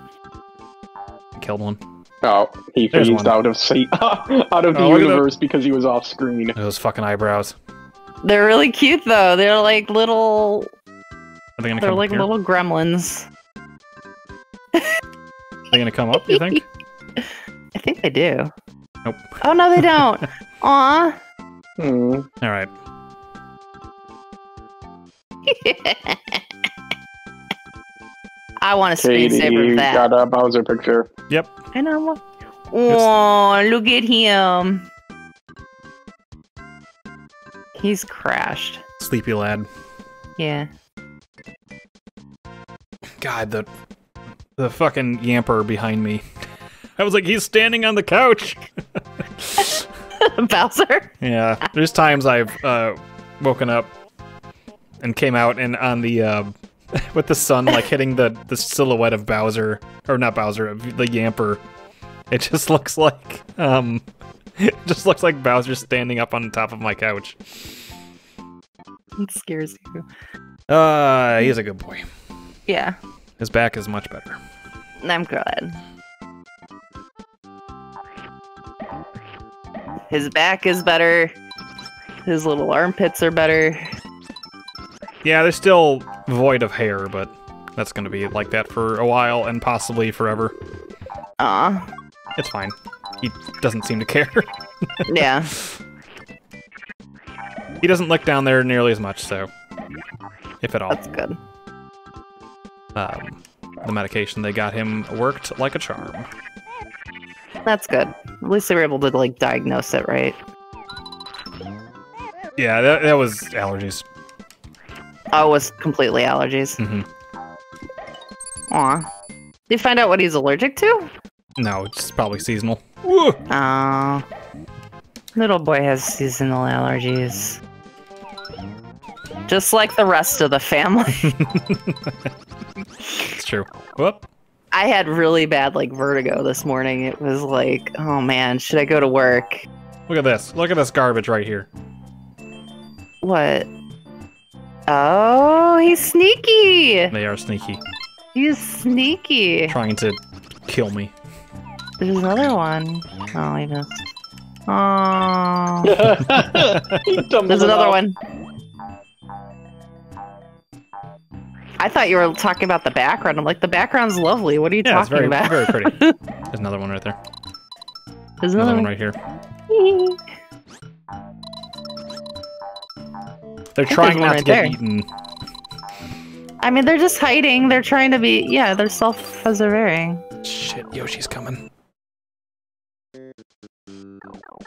Killed one. Oh, he There's phased one. out of sa- out of oh, the Oh, look universe because he was off screen. Those fucking eyebrows. They're really cute though. They're like little Are they gonna they're come like up here? little gremlins. Are they gonna come up? You think? I think they do. Nope. Oh no, they don't. Aw. Hmm. All right. I want a Katie screensaver of that. got a Bowser picture. Yep. I know. Oh, look at him. He's crashed. Sleepy lad. Yeah. God, the the fucking yamper behind me. I was like, he's standing on the couch. Bowser. Yeah, there's times I've uh, woken up and came out and on the uh, with the sun like hitting the the silhouette of Bowser or not Bowser, of the Yamper. It just looks like um, it just looks like Bowser standing up on top of my couch. It scares you. Uh, he's a good boy. Yeah. His back is much better. I'm glad. His back is better. His little armpits are better. Yeah, they're still void of hair, but that's gonna be like that for a while and possibly forever. Aw. It's fine. He doesn't seem to care. Yeah. he doesn't look down there nearly as much, so if at all. That's good. Um, the medication they got him worked like a charm. That's good. At least they were able to like diagnose it right. Yeah, that, that was allergies. Oh, it was completely allergies. Mm-hmm. Aw. Did you find out what he's allergic to? No, it's probably seasonal. Woo! Oh. Little boy has seasonal allergies. Just like the rest of the family. It's true. Whoop. I had really bad like vertigo this morning. It was like, oh man, should I go to work? Look at this. Look at this garbage right here. What? Oh, he's sneaky. They are sneaky, He's sneaky. trying to kill me. There's another one. Oh, he missed. Oh, there's another one. I thought you were talking about the background. I'm like, the background's lovely. What are you Yeah, it's talking very, about? very pretty. There's another one right there. There's Another another one right here. They're trying not to get there. eaten. I mean, they're just hiding. They're trying to be. Yeah, they're self-preserving. Shit, Yoshi's coming.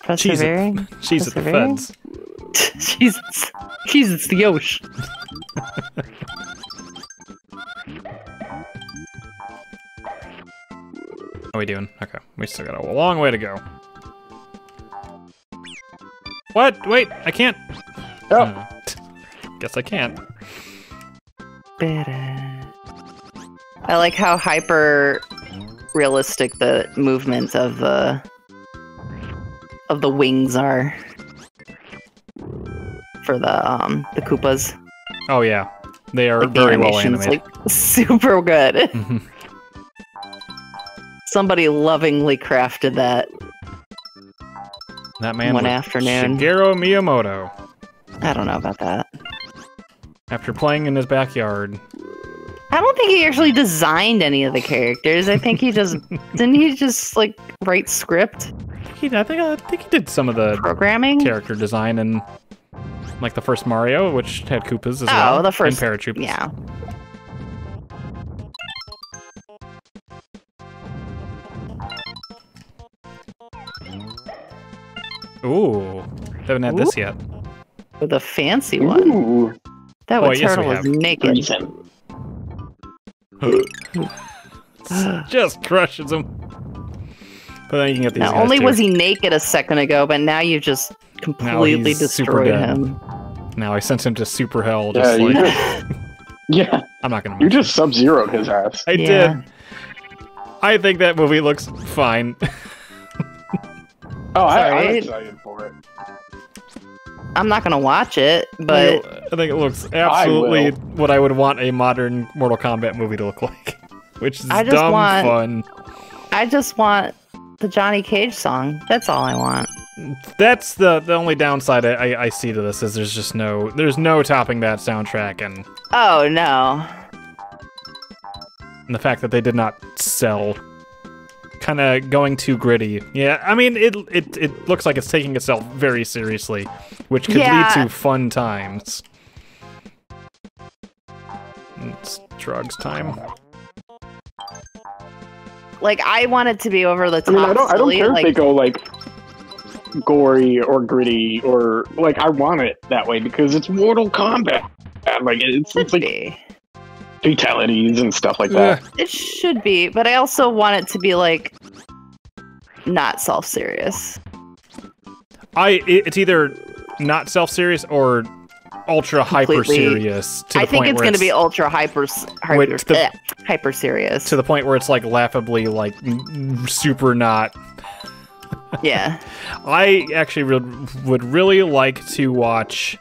Persevering. She's at the feds. Jesus. Jesus, the Yosh. Are we doing? Okay, we still got a long way to go. What? Wait, I can't. Oh. Uh, guess I can't. I like how hyper realistic the movements of the of the wings are for the um the Koopas. Oh yeah, they are Like the very well animated. like super good. Somebody lovingly crafted that. That man One afternoon. Shigeru Miyamoto. I don't know about that. After playing in his backyard, I don't think he actually designed any of the characters. I think he just didn't he just like write script he, I think I think he did some of the programming. character design in like the first Mario, which had Koopas as Oh, well. the first- and paratroopas. Yeah. Ooh, haven't had this yet. With a fancy one. Ooh, That Oh, one yes, turtle was have. naked. Just crushes him. But then you can get these Not guys only too. was he naked a second ago, but now you've just completely destroyed him. Now I sent him to super hell. Yeah, Just you like just, yeah, I'm not gonna. you just sub zeroed his ass. I Yeah. did. I think that movie looks fine. Oh, I, I'm excited for it. I'm not gonna watch it, but I think it looks absolutely will. what I would want a modern Mortal Kombat movie to look like, which is I just dumb want- fun. I just want the Johnny Cage song. That's all I want. That's the the only downside I, I, I see to this is there's just no there's no topping that soundtrack and, Oh no. and the fact that they did not sell kind of going too gritty. Yeah, I mean it it it looks like it's taking itself very seriously, which could Yeah. lead to fun times. It's drugs time. Like I want it to be over the I top. mean, I don't, I don't silly, care like, if they go like gory or gritty or like I want it that way because it's Mortal Kombat. Like it's, should it's like be. Fatalities and stuff like that. It should be, but I also want it to be like not self-serious. I it's either not self-serious or ultra hyper serious to the I think point it's going to be ultra hyper hyper, Wait, the- eh, hyper serious. to the point where it's like laughably like super not. yeah. I actually would would really like to watch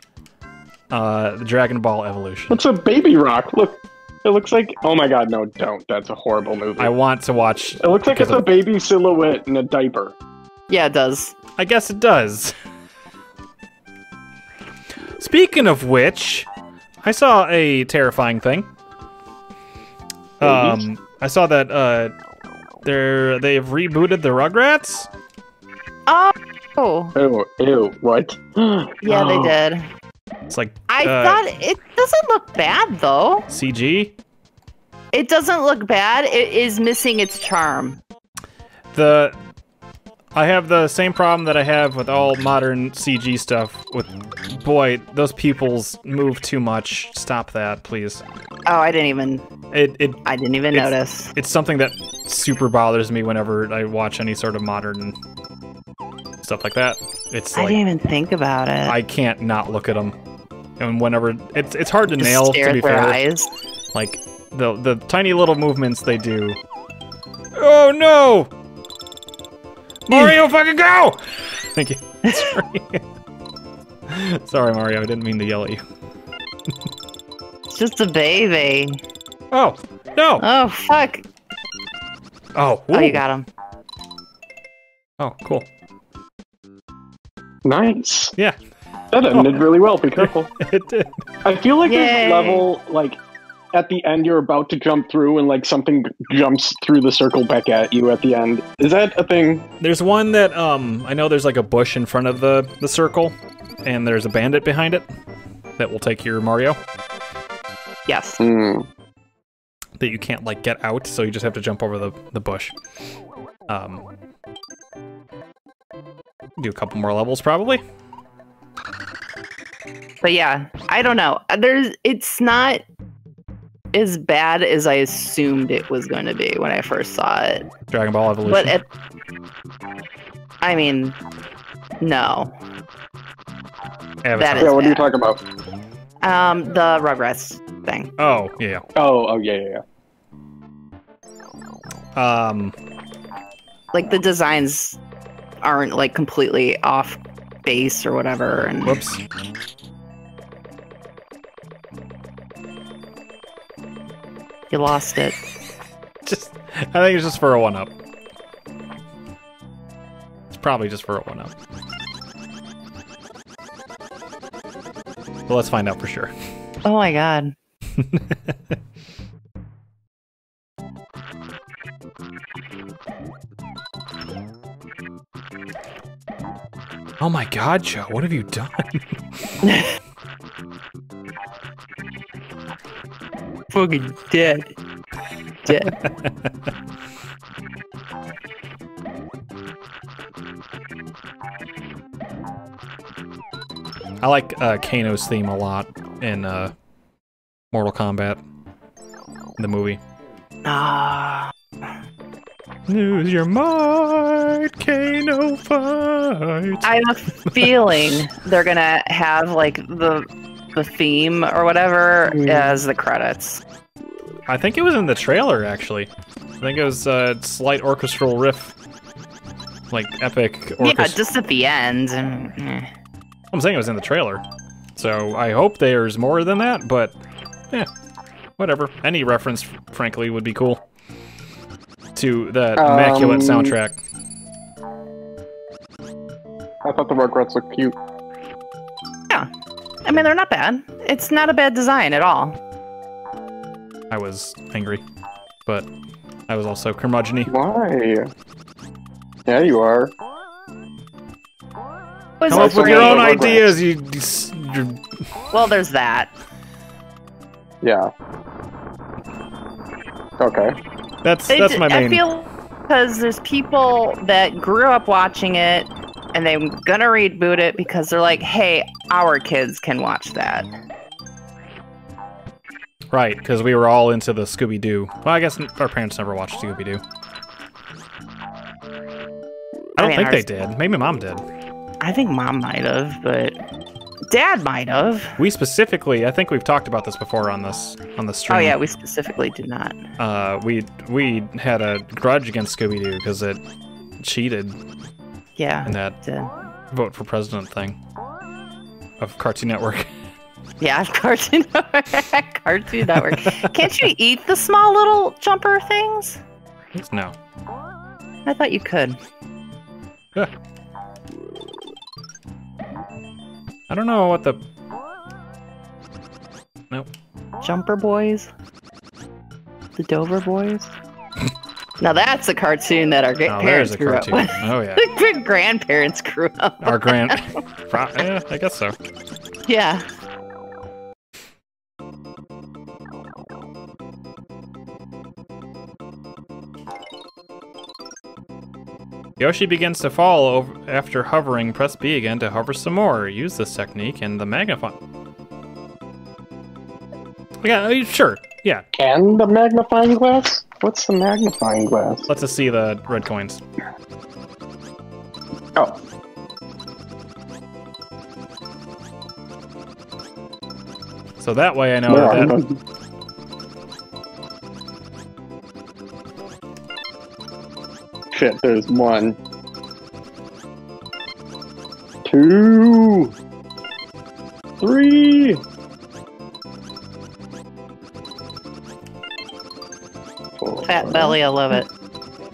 uh Dragon Ball Evolution. What's a baby rock? Look, it looks like. Oh my god, no, don't. That's a horrible movie. I want to watch. it looks like because it's a baby silhouette in a diaper. Yeah, it does. I guess it does. Speaking of which, I saw a terrifying thing. Um, I saw that uh, they're they've rebooted the Rugrats. Oh. Oh. Ew, ew, what? Yeah, Oh. they did. It's like I uh, thought it doesn't look bad though. CG. It doesn't look bad. It is missing its charm. The I have the same problem that I have with all modern CG stuff. With boy, those pupils move too much. Stop that, please. Oh, I didn't even It it I didn't even It's- notice. it's something that super bothers me whenever I watch any sort of modern stuff like that. It's I didn't even think about it. I can't not look at them. And whenever it's it's hard to Just nail to be at their fair. eyes. Like the the tiny little movements they do. Oh no! Mario, fucking go! Thank you. Sorry. Sorry, Mario. I didn't mean to yell at you. It's just a baby. Oh no! Oh fuck! Oh, Oh, you got him. Oh, cool. Nice. Yeah, That ended really well. Be careful. it did. I feel like Yay. there's a level like at the end you're about to jump through and like something jumps through the circle back at you at the end. Is that a thing? There's one that um I know there's like a bush in front of the the circle, and there's a bandit behind it that will take your Mario Yes. Hmm. that you can't like get out, so you just have to jump over the the bush. Um, do a couple more levels probably. But yeah, I don't know. There's it's not as bad as I assumed it was going to be when I first saw it. Dragon Ball Evolution. But it I mean, no. Avatar. that is- Yeah, what are you talking about? Um the Rugrats thing. Oh yeah. yeah. Oh, oh yeah, yeah, yeah. Um, Like the designs aren't like completely off base or whatever and whoops. you lost it. Just I think it's just for a one up. It's probably just for a one up. Well, let's find out for sure. Oh my god. Oh my god, Joe, what have you done? Fucking dead. Dead. I like uh, Kano's theme a lot in uh, Mortal Kombat, the movie. Ah. Lose your mind, Kano fight. I have a feeling they're gonna have like the the theme or whatever Mm. as the credits. I think it was in the trailer, actually. I think it was a slight orchestral riff. Like epic Yeah, just at the end. I'm saying it was in the trailer. So I hope there's more than that, but yeah, whatever. Any reference, frankly, would be cool. To that immaculate Um, soundtrack. I thought the Rugrats looked cute. Yeah. I mean, they're not bad. It's not a bad design at all. I was angry, but I was also curmudgeon Why? Yeah, you are. Was Come up with your own ideas, you. you you're- Well, there's that. Yeah. Okay. That's that's my I feel because there's people that grew up watching it and they're gonna reboot it because they're like, hey, our kids can watch that. Right, because we were all into the Scooby Doo. Well, I guess our parents never watched Scooby Doo. I don't mean, think they did. Maybe mom did. I think mom might have, but dad might have. We specifically, I think we've talked about this before on this on the stream. Oh yeah, we specifically did not. Uh, we we had a grudge against Scooby Doo because it cheated Yeah. in that did. vote for president thing of Cartoon Network. Yeah, Cartoon Network. Cartoon Network. Can't you eat the small little jumper things? no. I thought you could. I don't know what the. Nope. Jumper Boys? The Dover Boys? now that's a cartoon that our gra- Oh, parents grew cartoon. up with. Oh yeah, The grandparents grew up. our grand. Yeah, I guess so. Yeah. Yoshi begins to fall over after hovering. Press B again to hover some more. Use this technique and the magnify. Yeah, uh, sure. Yeah, And the magnifying glass? What's the magnifying glass? let's just see the red coins. Oh. So that way I know Where that. Shit, there's one. Two. Three. Four. Fat belly, I love it.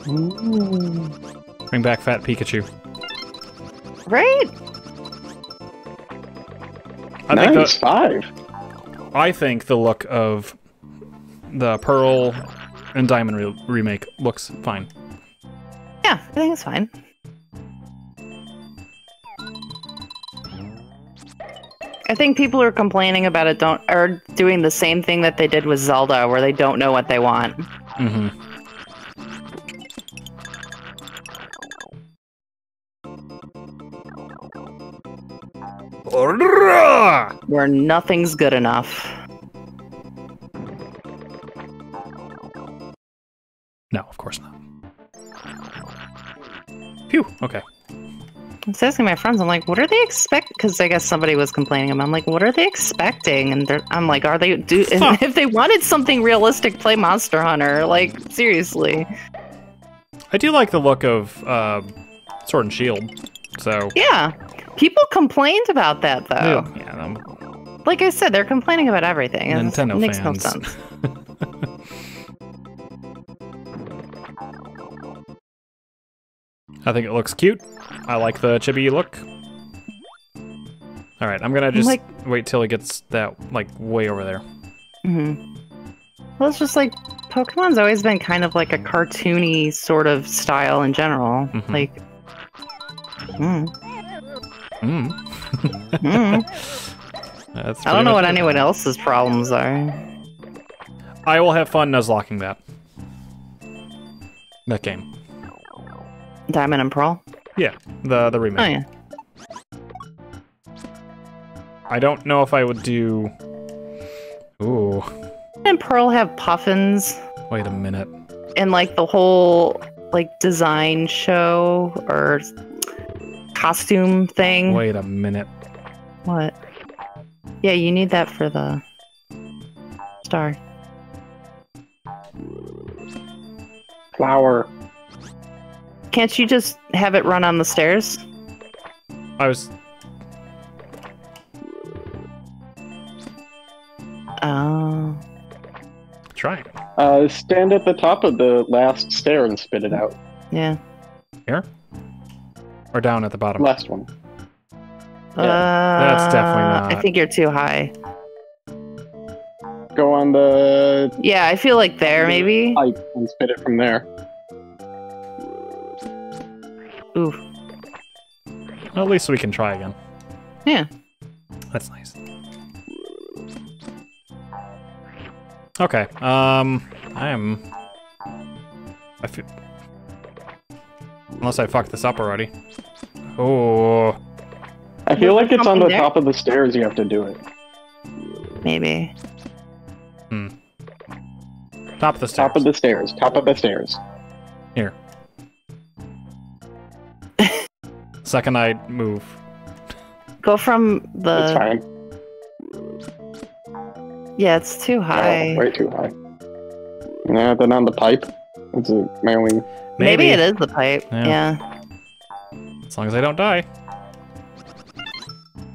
Ooh. Bring back Fat Pikachu. Right? I think the, five. I think the look of the Pearl and Diamond re remake looks fine. Yeah, I think it's fine. I think people who are complaining about it don't are doing the same thing that they did with Zelda, where they don't know what they want. Mm hmm Where nothing's good enough. No, of course not. Phew. Okay. I was asking my friends, I'm like, what are they expect? Because I guess somebody was complaining. I'm like, what are they expecting? And they're, I'm like, are they do? If they wanted something realistic, play Monster Hunter. Like seriously. I do like the look of uh, Sword and Shield. So Yeah, people complained about that though. yeah, um, Like I said, they're complaining about everything. and it Nintendo makes fans. no sense. I think it looks cute. I like the chibi look. All right, I'm gonna just Like- wait till it gets that like way over there. hmm Well, it's just like Pokemon's always been kind of like a cartoony sort of style in general. Mhm. Like, mm, Mm. mm. That's I don't know what anyone else's problems are. I will have fun nuzlocking that. That game. Diamond and Pearl. Yeah, the the remake. Oh yeah. I don't know if I would do. Ooh, And Pearl have puffins wait a minute. and like the whole like design show or costume thing. Wait a minute. What? Yeah, you need that for the star. Flower. Can't you just have it run on the stairs? I was. Oh. trying. Uh, stand at the top of the last stair and spit it out. Yeah. Here? Or down at the bottom. Last one. Uh, That's definitely not. I think you're too high. Go on the Yeah, I feel like there maybe. pipe and spit it from there. Ooh. At least we can try again. Yeah. That's nice. Okay. Um, I am. I feel. Unless I fucked this up already. Oh, I feel like it's on the there? top of the stairs. You have to do it. Maybe. Hmm. top of the stairs. Top of the stairs. Top of the stairs. Here. Second I move. Go from the. It's the. fine. Yeah, it's too high. No, way too high. Yeah, then on the pipe. It's a my only. Maybe. it is the pipe. Yeah. Yeah. As long as I don't die.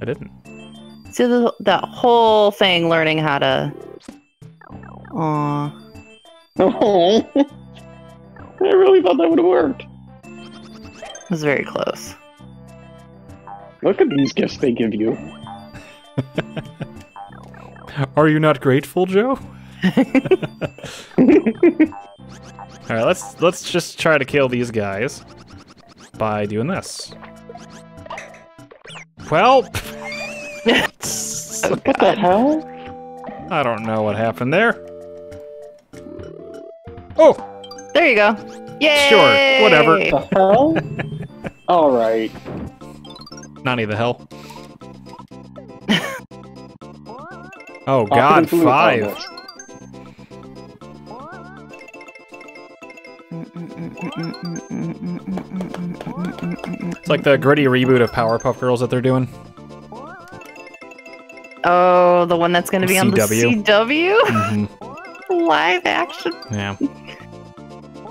I didn't. See the that whole thing learning how to. Aw. Oh, I really thought that would have worked. It was very close. Look at these gifts they give you. Are you not grateful, Joe? All right, let's let's just try to kill these guys by doing this. Well, What the hell? I don't know what happened there. Oh, There you go. Yay! Sure, whatever. The hell? All right. Nani the hell. Oh God, the five. It's like the gritty reboot of Powerpuff Girls that they're doing. Oh, the one that's going to be on the CW. CW hmm live action. Yeah.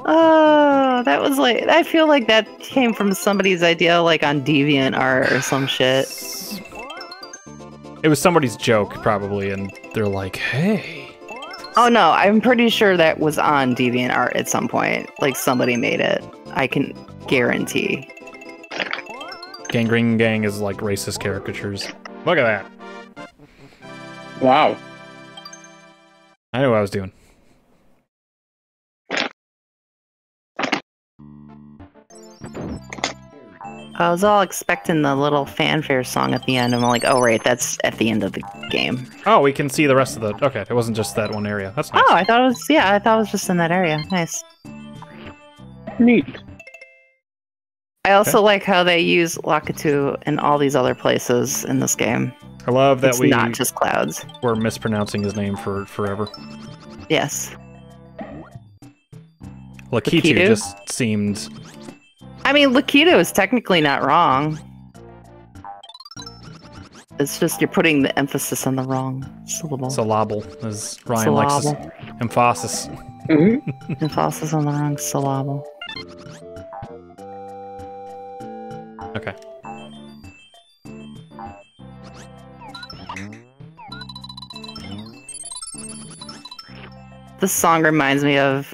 Oh, that was like I feel like that came from somebody's idea, like on Deviant Art or some shit. It was somebody's joke, probably, and they're like, "Hey, Oh no, I'm pretty sure that was on Deviant Art at some point. Like somebody made it. I can guarantee. Gangrene Gang is like racist caricatures. Look at that. Wow. I knew what I was doing. I was all expecting the little fanfare song at the end. And I'm like, oh right, that's at the end of the game. Oh, we can see the rest of the. Okay, it wasn't just that one area. That's nice. Oh, I thought it was yeah, I thought it was just in that area. Nice. Neat. I also like how they use Lakitu in all these other places in this game. I love that it's we not just clouds. We're mispronouncing his name for forever. Yes. Lakitu Lakitu? just seemed. I mean, Lakito is technically not wrong. It's just you're putting the emphasis on the wrong syllable. syllable, as Ryan likes to Syllable. s- emphasis. Mm-hmm. Emphasis on the wrong syllable. Okay. This song reminds me of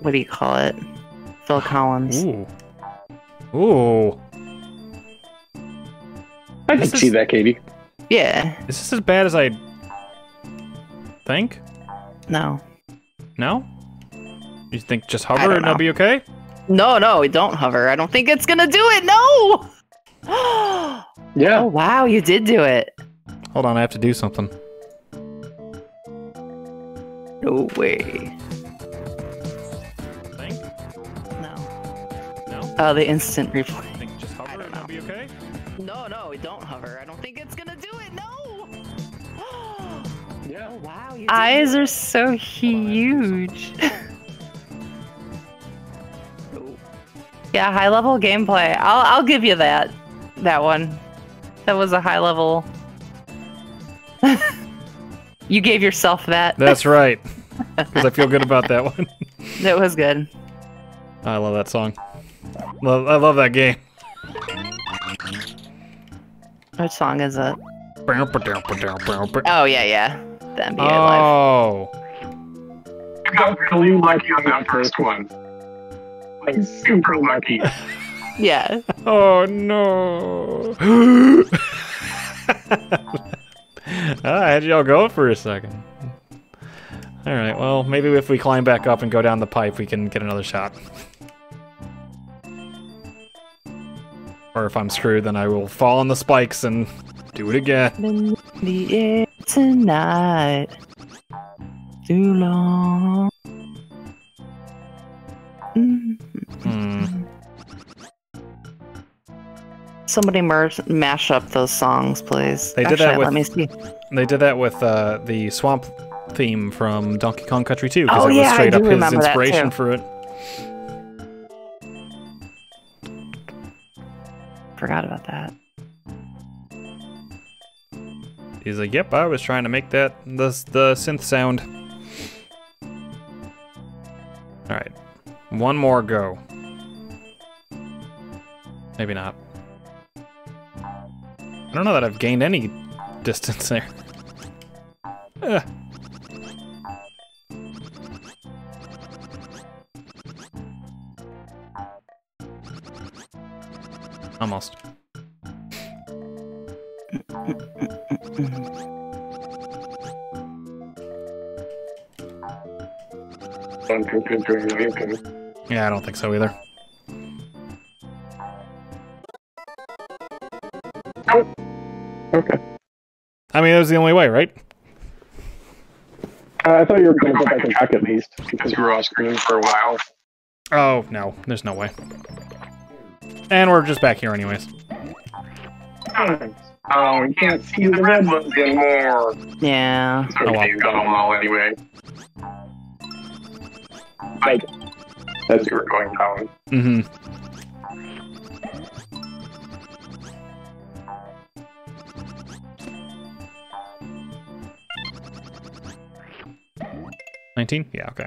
what do you call it? Phil Collins. Ooh. Ooh. I This can is- see that, Katie. Yeah. Is this as bad as I think? No. No? You think just hover and it'll be okay? No, no, don't hover. I don't think it's gonna do it. No. oh Yeah. wow, you did do it. Hold on, I have to do something. No way. Oh, the instant replay. Think just hover and it'll be okay? No, no, don't hover. I don't think it's gonna do it. No. Yeah. Oh, wow. Eyes are so huge. Oh. yeah, high level gameplay. I'll I'll give you that. That one. That was a high level. you gave yourself that. That's right. Because I feel good about that one. That was good. I love that song. Love, I love that game. Which song is it? Oh. Oh yeah, yeah. The NBA Live. Oh. Got really lucky on that first one. Like super lucky. Yeah. Oh no. I had y'all go for a second. Alright, well, maybe if we climb back up and go down the pipe, we can get another shot. Or if I'm screwed, then I will fall on the spikes and do it again. in the air tonight. Too long. Mm. Hmm. Somebody mer- mash up those songs, please. They did that with- Let me see. They did that with uh, the swamp theme from Donkey Kong Country 2, because Oh, it was yeah, straight up his inspiration for it. Forgot about that. He's like, "Yep, I was trying to make that the the synth sound." All right, one more go. Maybe not. I don't know that I've gained any distance there. Almost. Yeah, I don't think so either. Okay. I mean, it was the only way, right? Uh, I thought you were going to go back and back at least because you were off screen for a while. Oh, no, there's no way. And we're just back here anyways. Oh, you can't see the red ones anymore. Yeah. Okay, Oh, well. you got them all anyway. Like, as you were going down. Mm-hmm. Nineteen? Yeah, okay.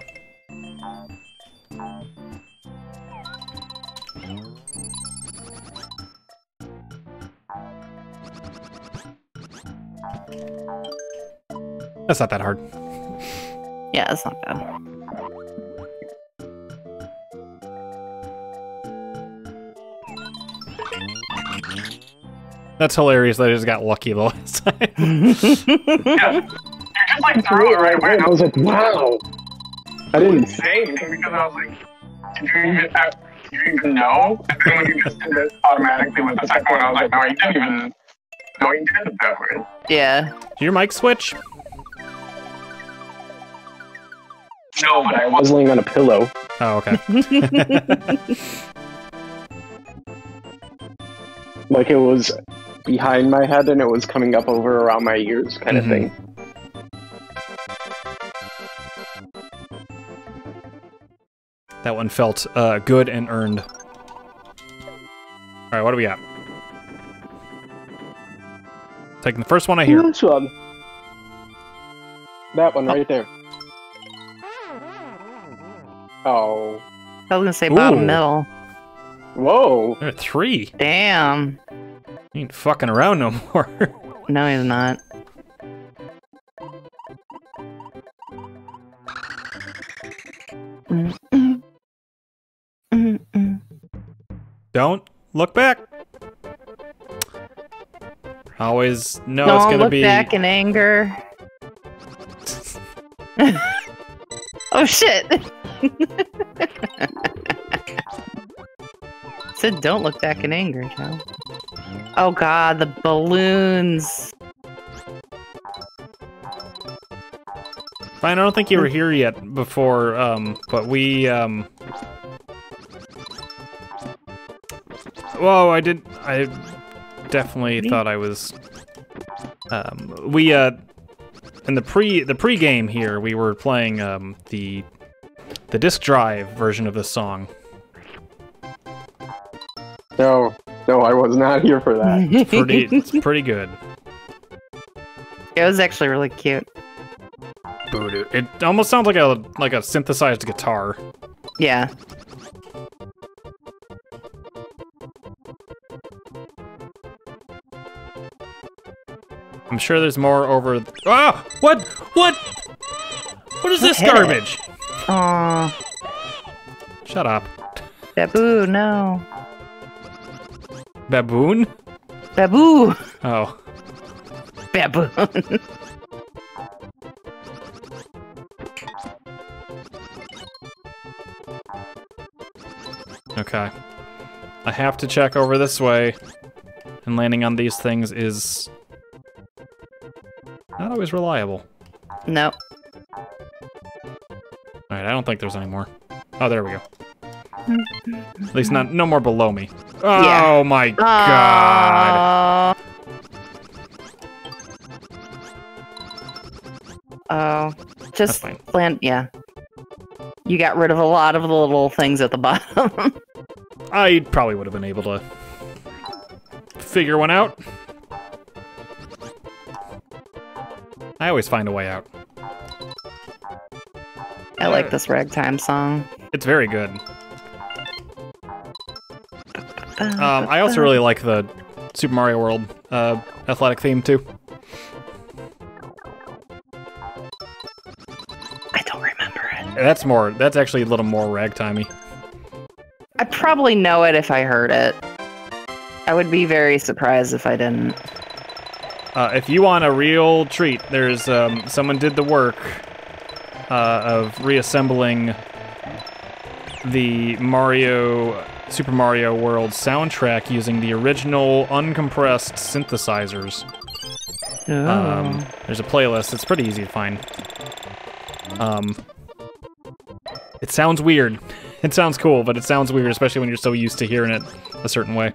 That's not that hard. Yeah, that's not bad. That's hilarious that I just got lucky the last time. Yeah. You just like threw it right away. and I I was was like, wow. I didn't. saying anything because I was like, did you even, uh, did you even know? And then when you just did it automatically with the second one, I was like, no, you didn't even know you did it that way. Yeah. Did Your mic switch? No, but I was. laying on a pillow. Oh, okay. Like it was behind my head and it was coming up over around my ears, kind of Mhm. thing. That one felt uh, good and earned. All right, what do we got? Taking the first one I hear. Which one? That one right there. Oh. I was gonna say bottom Ooh. middle. Whoa. There are three. Damn. You ain't fucking around no more. No, he's not. Mm, mm. Mm, mm. Don't look back. Always know Don't it's gonna look be. back in anger. oh shit! Said don't look back in anger, Joe. Oh god, the balloons. Fine, I don't think you were here yet before, um, but we, um... Whoa, I did, I definitely Me? thought I was, um, we, uh, in the pre, the pre-game here, we were playing, um, the, the disc drive version of this song. No. No, I was not here for that. Pretty, it's pretty good. it was actually really cute. It almost sounds like a, like a synthesized guitar. Yeah. I'm sure there's more over. Ah! What? What? What is this garbage? it? Aw, Shut up. Baboon, no. Baboon? Babu! Oh. Baboon. Okay. I have to check over this way. And landing on these things is not always reliable. Nope. Alright, I don't think there's any more. Oh, there we go. At least not no more below me. Oh Yeah. my uh, god. Oh, just land. Yeah, you got rid of a lot of the little things at the bottom. I probably would have been able to figure one out. I always find a way out. I like this ragtime song. It's very good. Um, I also really like the Super Mario World uh, athletic theme too. I don't remember it. That's more. That's actually a little more ragtimey. I probably know it if I heard it. I would be very surprised if I didn't. Uh, if you want a real treat, there's um, someone did the work uh, of reassembling the Mario Super Mario World soundtrack using the original uncompressed synthesizers. Um, there's a playlist. It's pretty easy to find. Um, it sounds weird. It sounds cool, but it sounds weird, especially when you're so used to hearing it a certain way.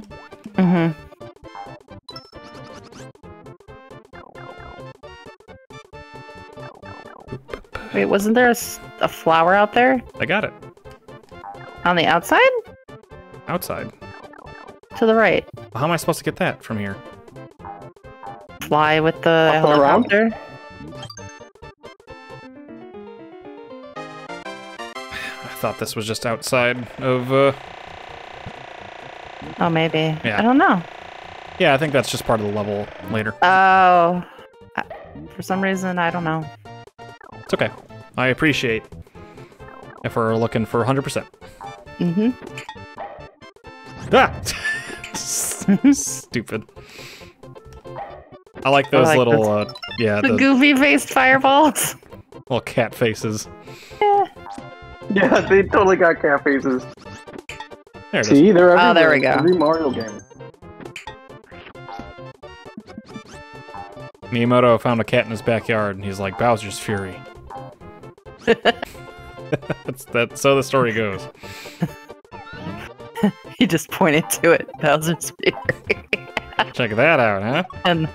Wait, wasn't there a flower out there I got it on the outside? outside. To the right. How am I supposed to get that from here? Fly with the Up and around? helicopter. I thought this was just outside of. uh... Oh, maybe. Yeah. I don't know. Yeah, I think that's just part of the level later. Oh. I- For some reason, I don't know. It's okay. I appreciate if we're looking for 100%. Mm-hmm. Ah! Stupid. I like those like little, uh, yeah, The the goofy faced fireballs. little cat faces. Yeah, they totally got cat faces. There it is. See, they're Oh, there we go. Every Mario game. Miyamoto found a cat in his backyard, and he's like Bowser's Fury. That's that. So the story goes. He just pointed to it. Bowser's Fury. Check that out, huh? and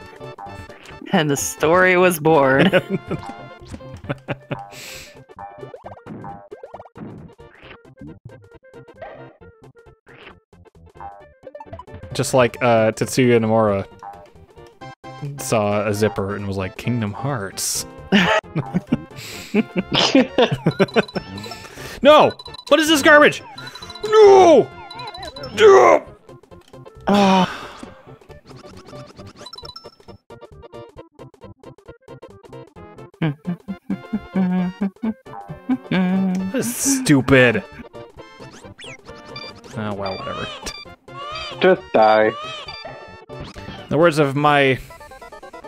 and the story was born. Just like uh, Tetsuya Nomura saw a zipper and was like, Kingdom Hearts. no! What is this garbage? No! Oh, stupid. Oh, well, whatever. Just die. The words of my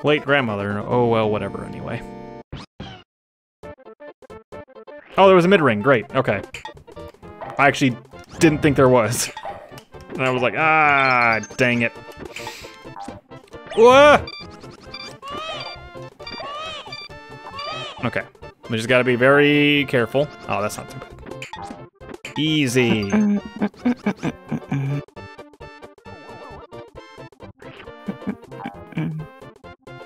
late grandmother. Oh, well, whatever, anyway. Oh, there was a mid ring. Great. Okay. I actually didn't think there was. And I was like, ah, dang it. Whoa! Okay. We just gotta be very careful. Oh, that's not too bad. Easy.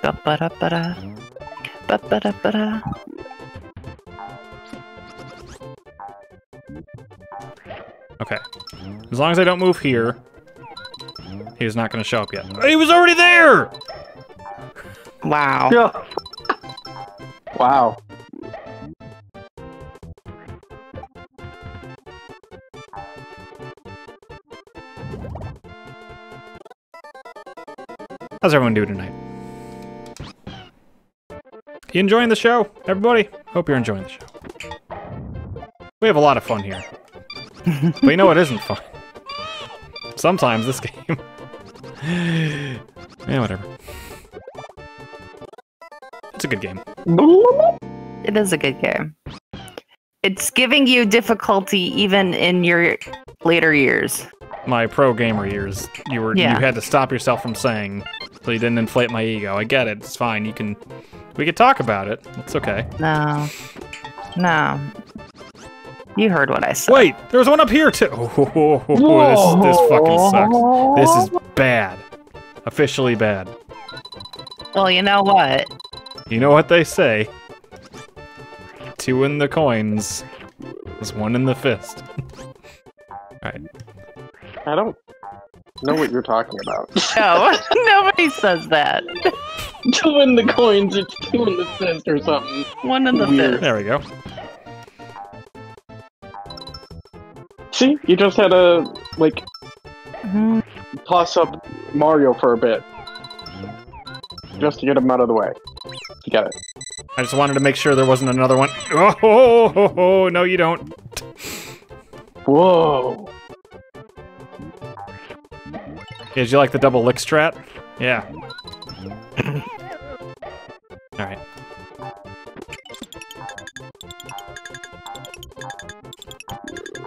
Ba-ba-da-ba-da. Ba-ba-da-ba-da. Okay. As long as I don't move here, he was not going to show up yet. He was already there! Wow. Yeah. wow. How's everyone doing tonight? You enjoying the show, everybody? Hope you're enjoying the show. We have a lot of fun here. but you know what isn't fun? Sometimes this game. yeah, whatever. It's a good game. It is a good game. It's giving you difficulty even in your later years. My pro gamer years, you were Yeah. you had to stop yourself from saying, so you didn't inflate my ego. I get it. It's fine. You can, we could talk about it. It's okay. No. No. You heard what I said. Wait, there's one up here too. Oh, this, this fucking sucks. This is bad. Officially bad. Well, you know what? You know what they say? Two in the coins. There's one in the fist. Alright. I don't know what you're talking about. No, nobody says that. two in the coins, it's two in the fist or something. One in the Weird. fist. There we go. See, you just had to like Mhm. toss up Mario for a bit, just to get him out of the way. You got it. I just wanted to make sure there wasn't another one. Oh, ho, ho, ho, no, you don't. Whoa. Did you like the double lick strat? Yeah. Alright.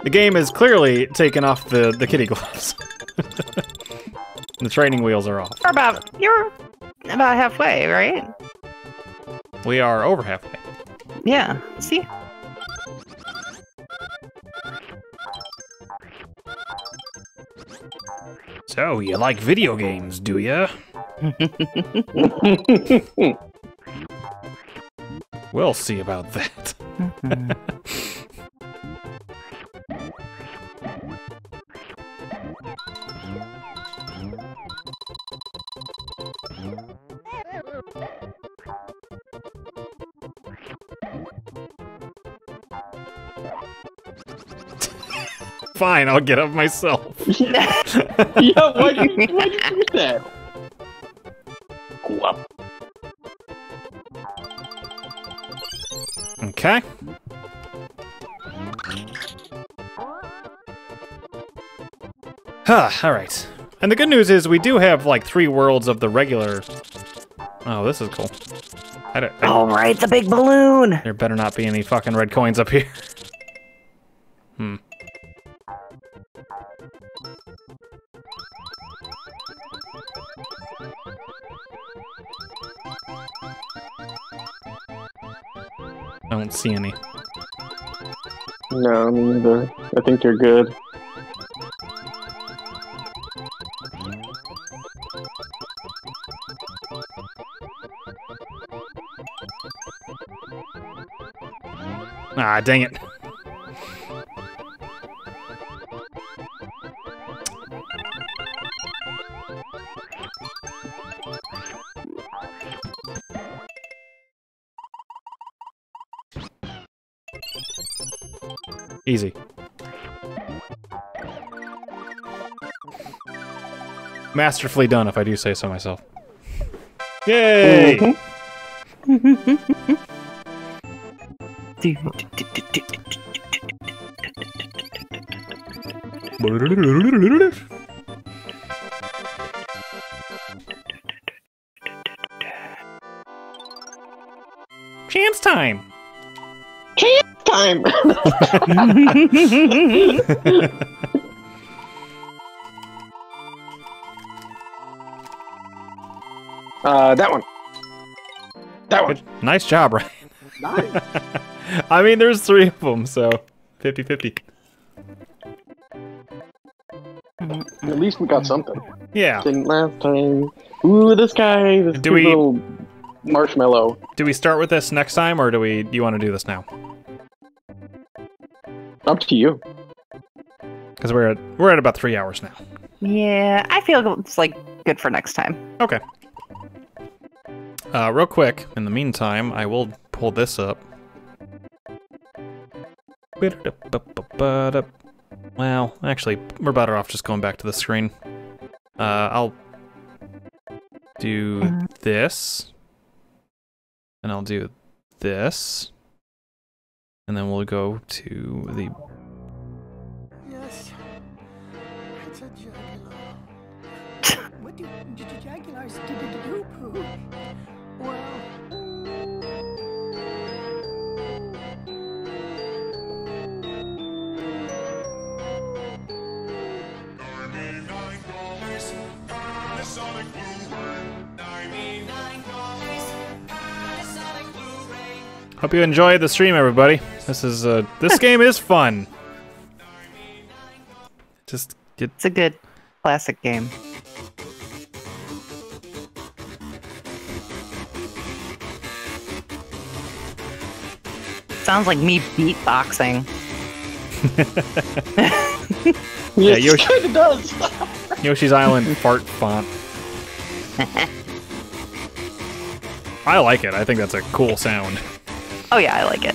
The game is clearly taken off the, the kitty gloves. the training wheels are off. We're about you're about halfway, right? We are over halfway. Yeah. See? So, you like video games, do ya? We'll see about that. Mm-hmm. fine, I'll get up myself. yeah, why'd you, why'd you do that? Okay. Huh, alright. And the good news is we do have like three worlds of the regular... Oh, this is cool. I don't, I... All right, the big balloon! There better not be any fucking red coins up here. see any. No, me neither. I think you're good. Ah, dang it. Easy. Masterfully done, if I do say so myself. Yay! Mhm. Chance uh, that one. That one. Good. Nice job, Ryan. Nice. I mean, there's three of them, so 50 50. At least we got something. Yeah. Didn't last time. Ooh, this guy, this Do we- little marshmallow. Do we start with this next time, or do we? Do you want to do this now? Up to you. Because we're at we're at about three hours now. yeah, I feel it's like good for next time. Okay. Uh, real quick. In the meantime, I will pull this up. Well, actually, we're better off just going back to the screen. Uh, I'll do Mhm. this, and I'll do this, and then we'll go to the Hope you enjoyed the stream, everybody. This is uh, this game is fun. Just get It's a good classic game. Sounds like me beatboxing. Yeah, Yoshi- it kinda does. Yoshi's Island fart font. I like it. I think that's a cool sound. Oh yeah, I like it.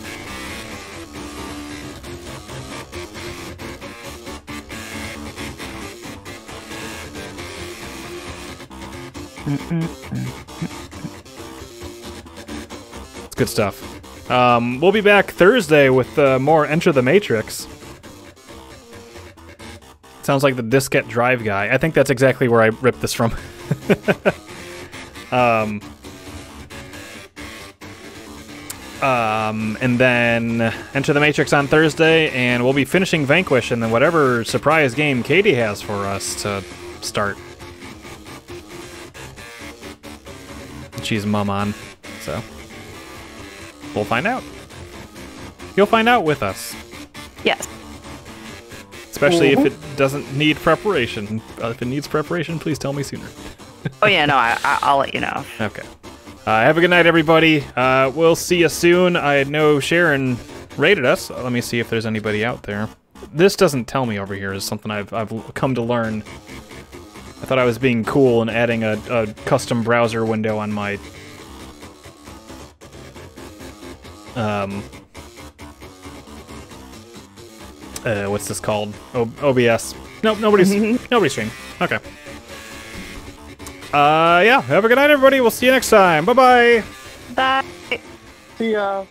It's good stuff. Um, we'll be back Thursday with uh, more Enter the Matrix. Sounds like the diskette drive guy. I think that's exactly where I ripped this from. um, um, and then Enter the Matrix on Thursday, and we'll be finishing Vanquish and then whatever surprise game Katie has for us to start. She's mum on, so we'll find out. You'll find out with us, Yes. especially if it doesn't need preparation. Uh, if it needs preparation, please tell me sooner. Oh yeah, no, I, I I'll let you know. Okay. Uh, have a good night, everybody. Uh, we'll see you soon. I know Sharon rated us. Let me see if there's anybody out there. This doesn't tell me over here. Is something I've I've come to learn. I thought I was being cool and adding a, a custom browser window on my um uh, what's this called? O- OBS. Nope, nobody's nobody's streaming. Okay. Uh, yeah. Have a good night, everybody. We'll see you next time. Bye bye. Bye. See ya.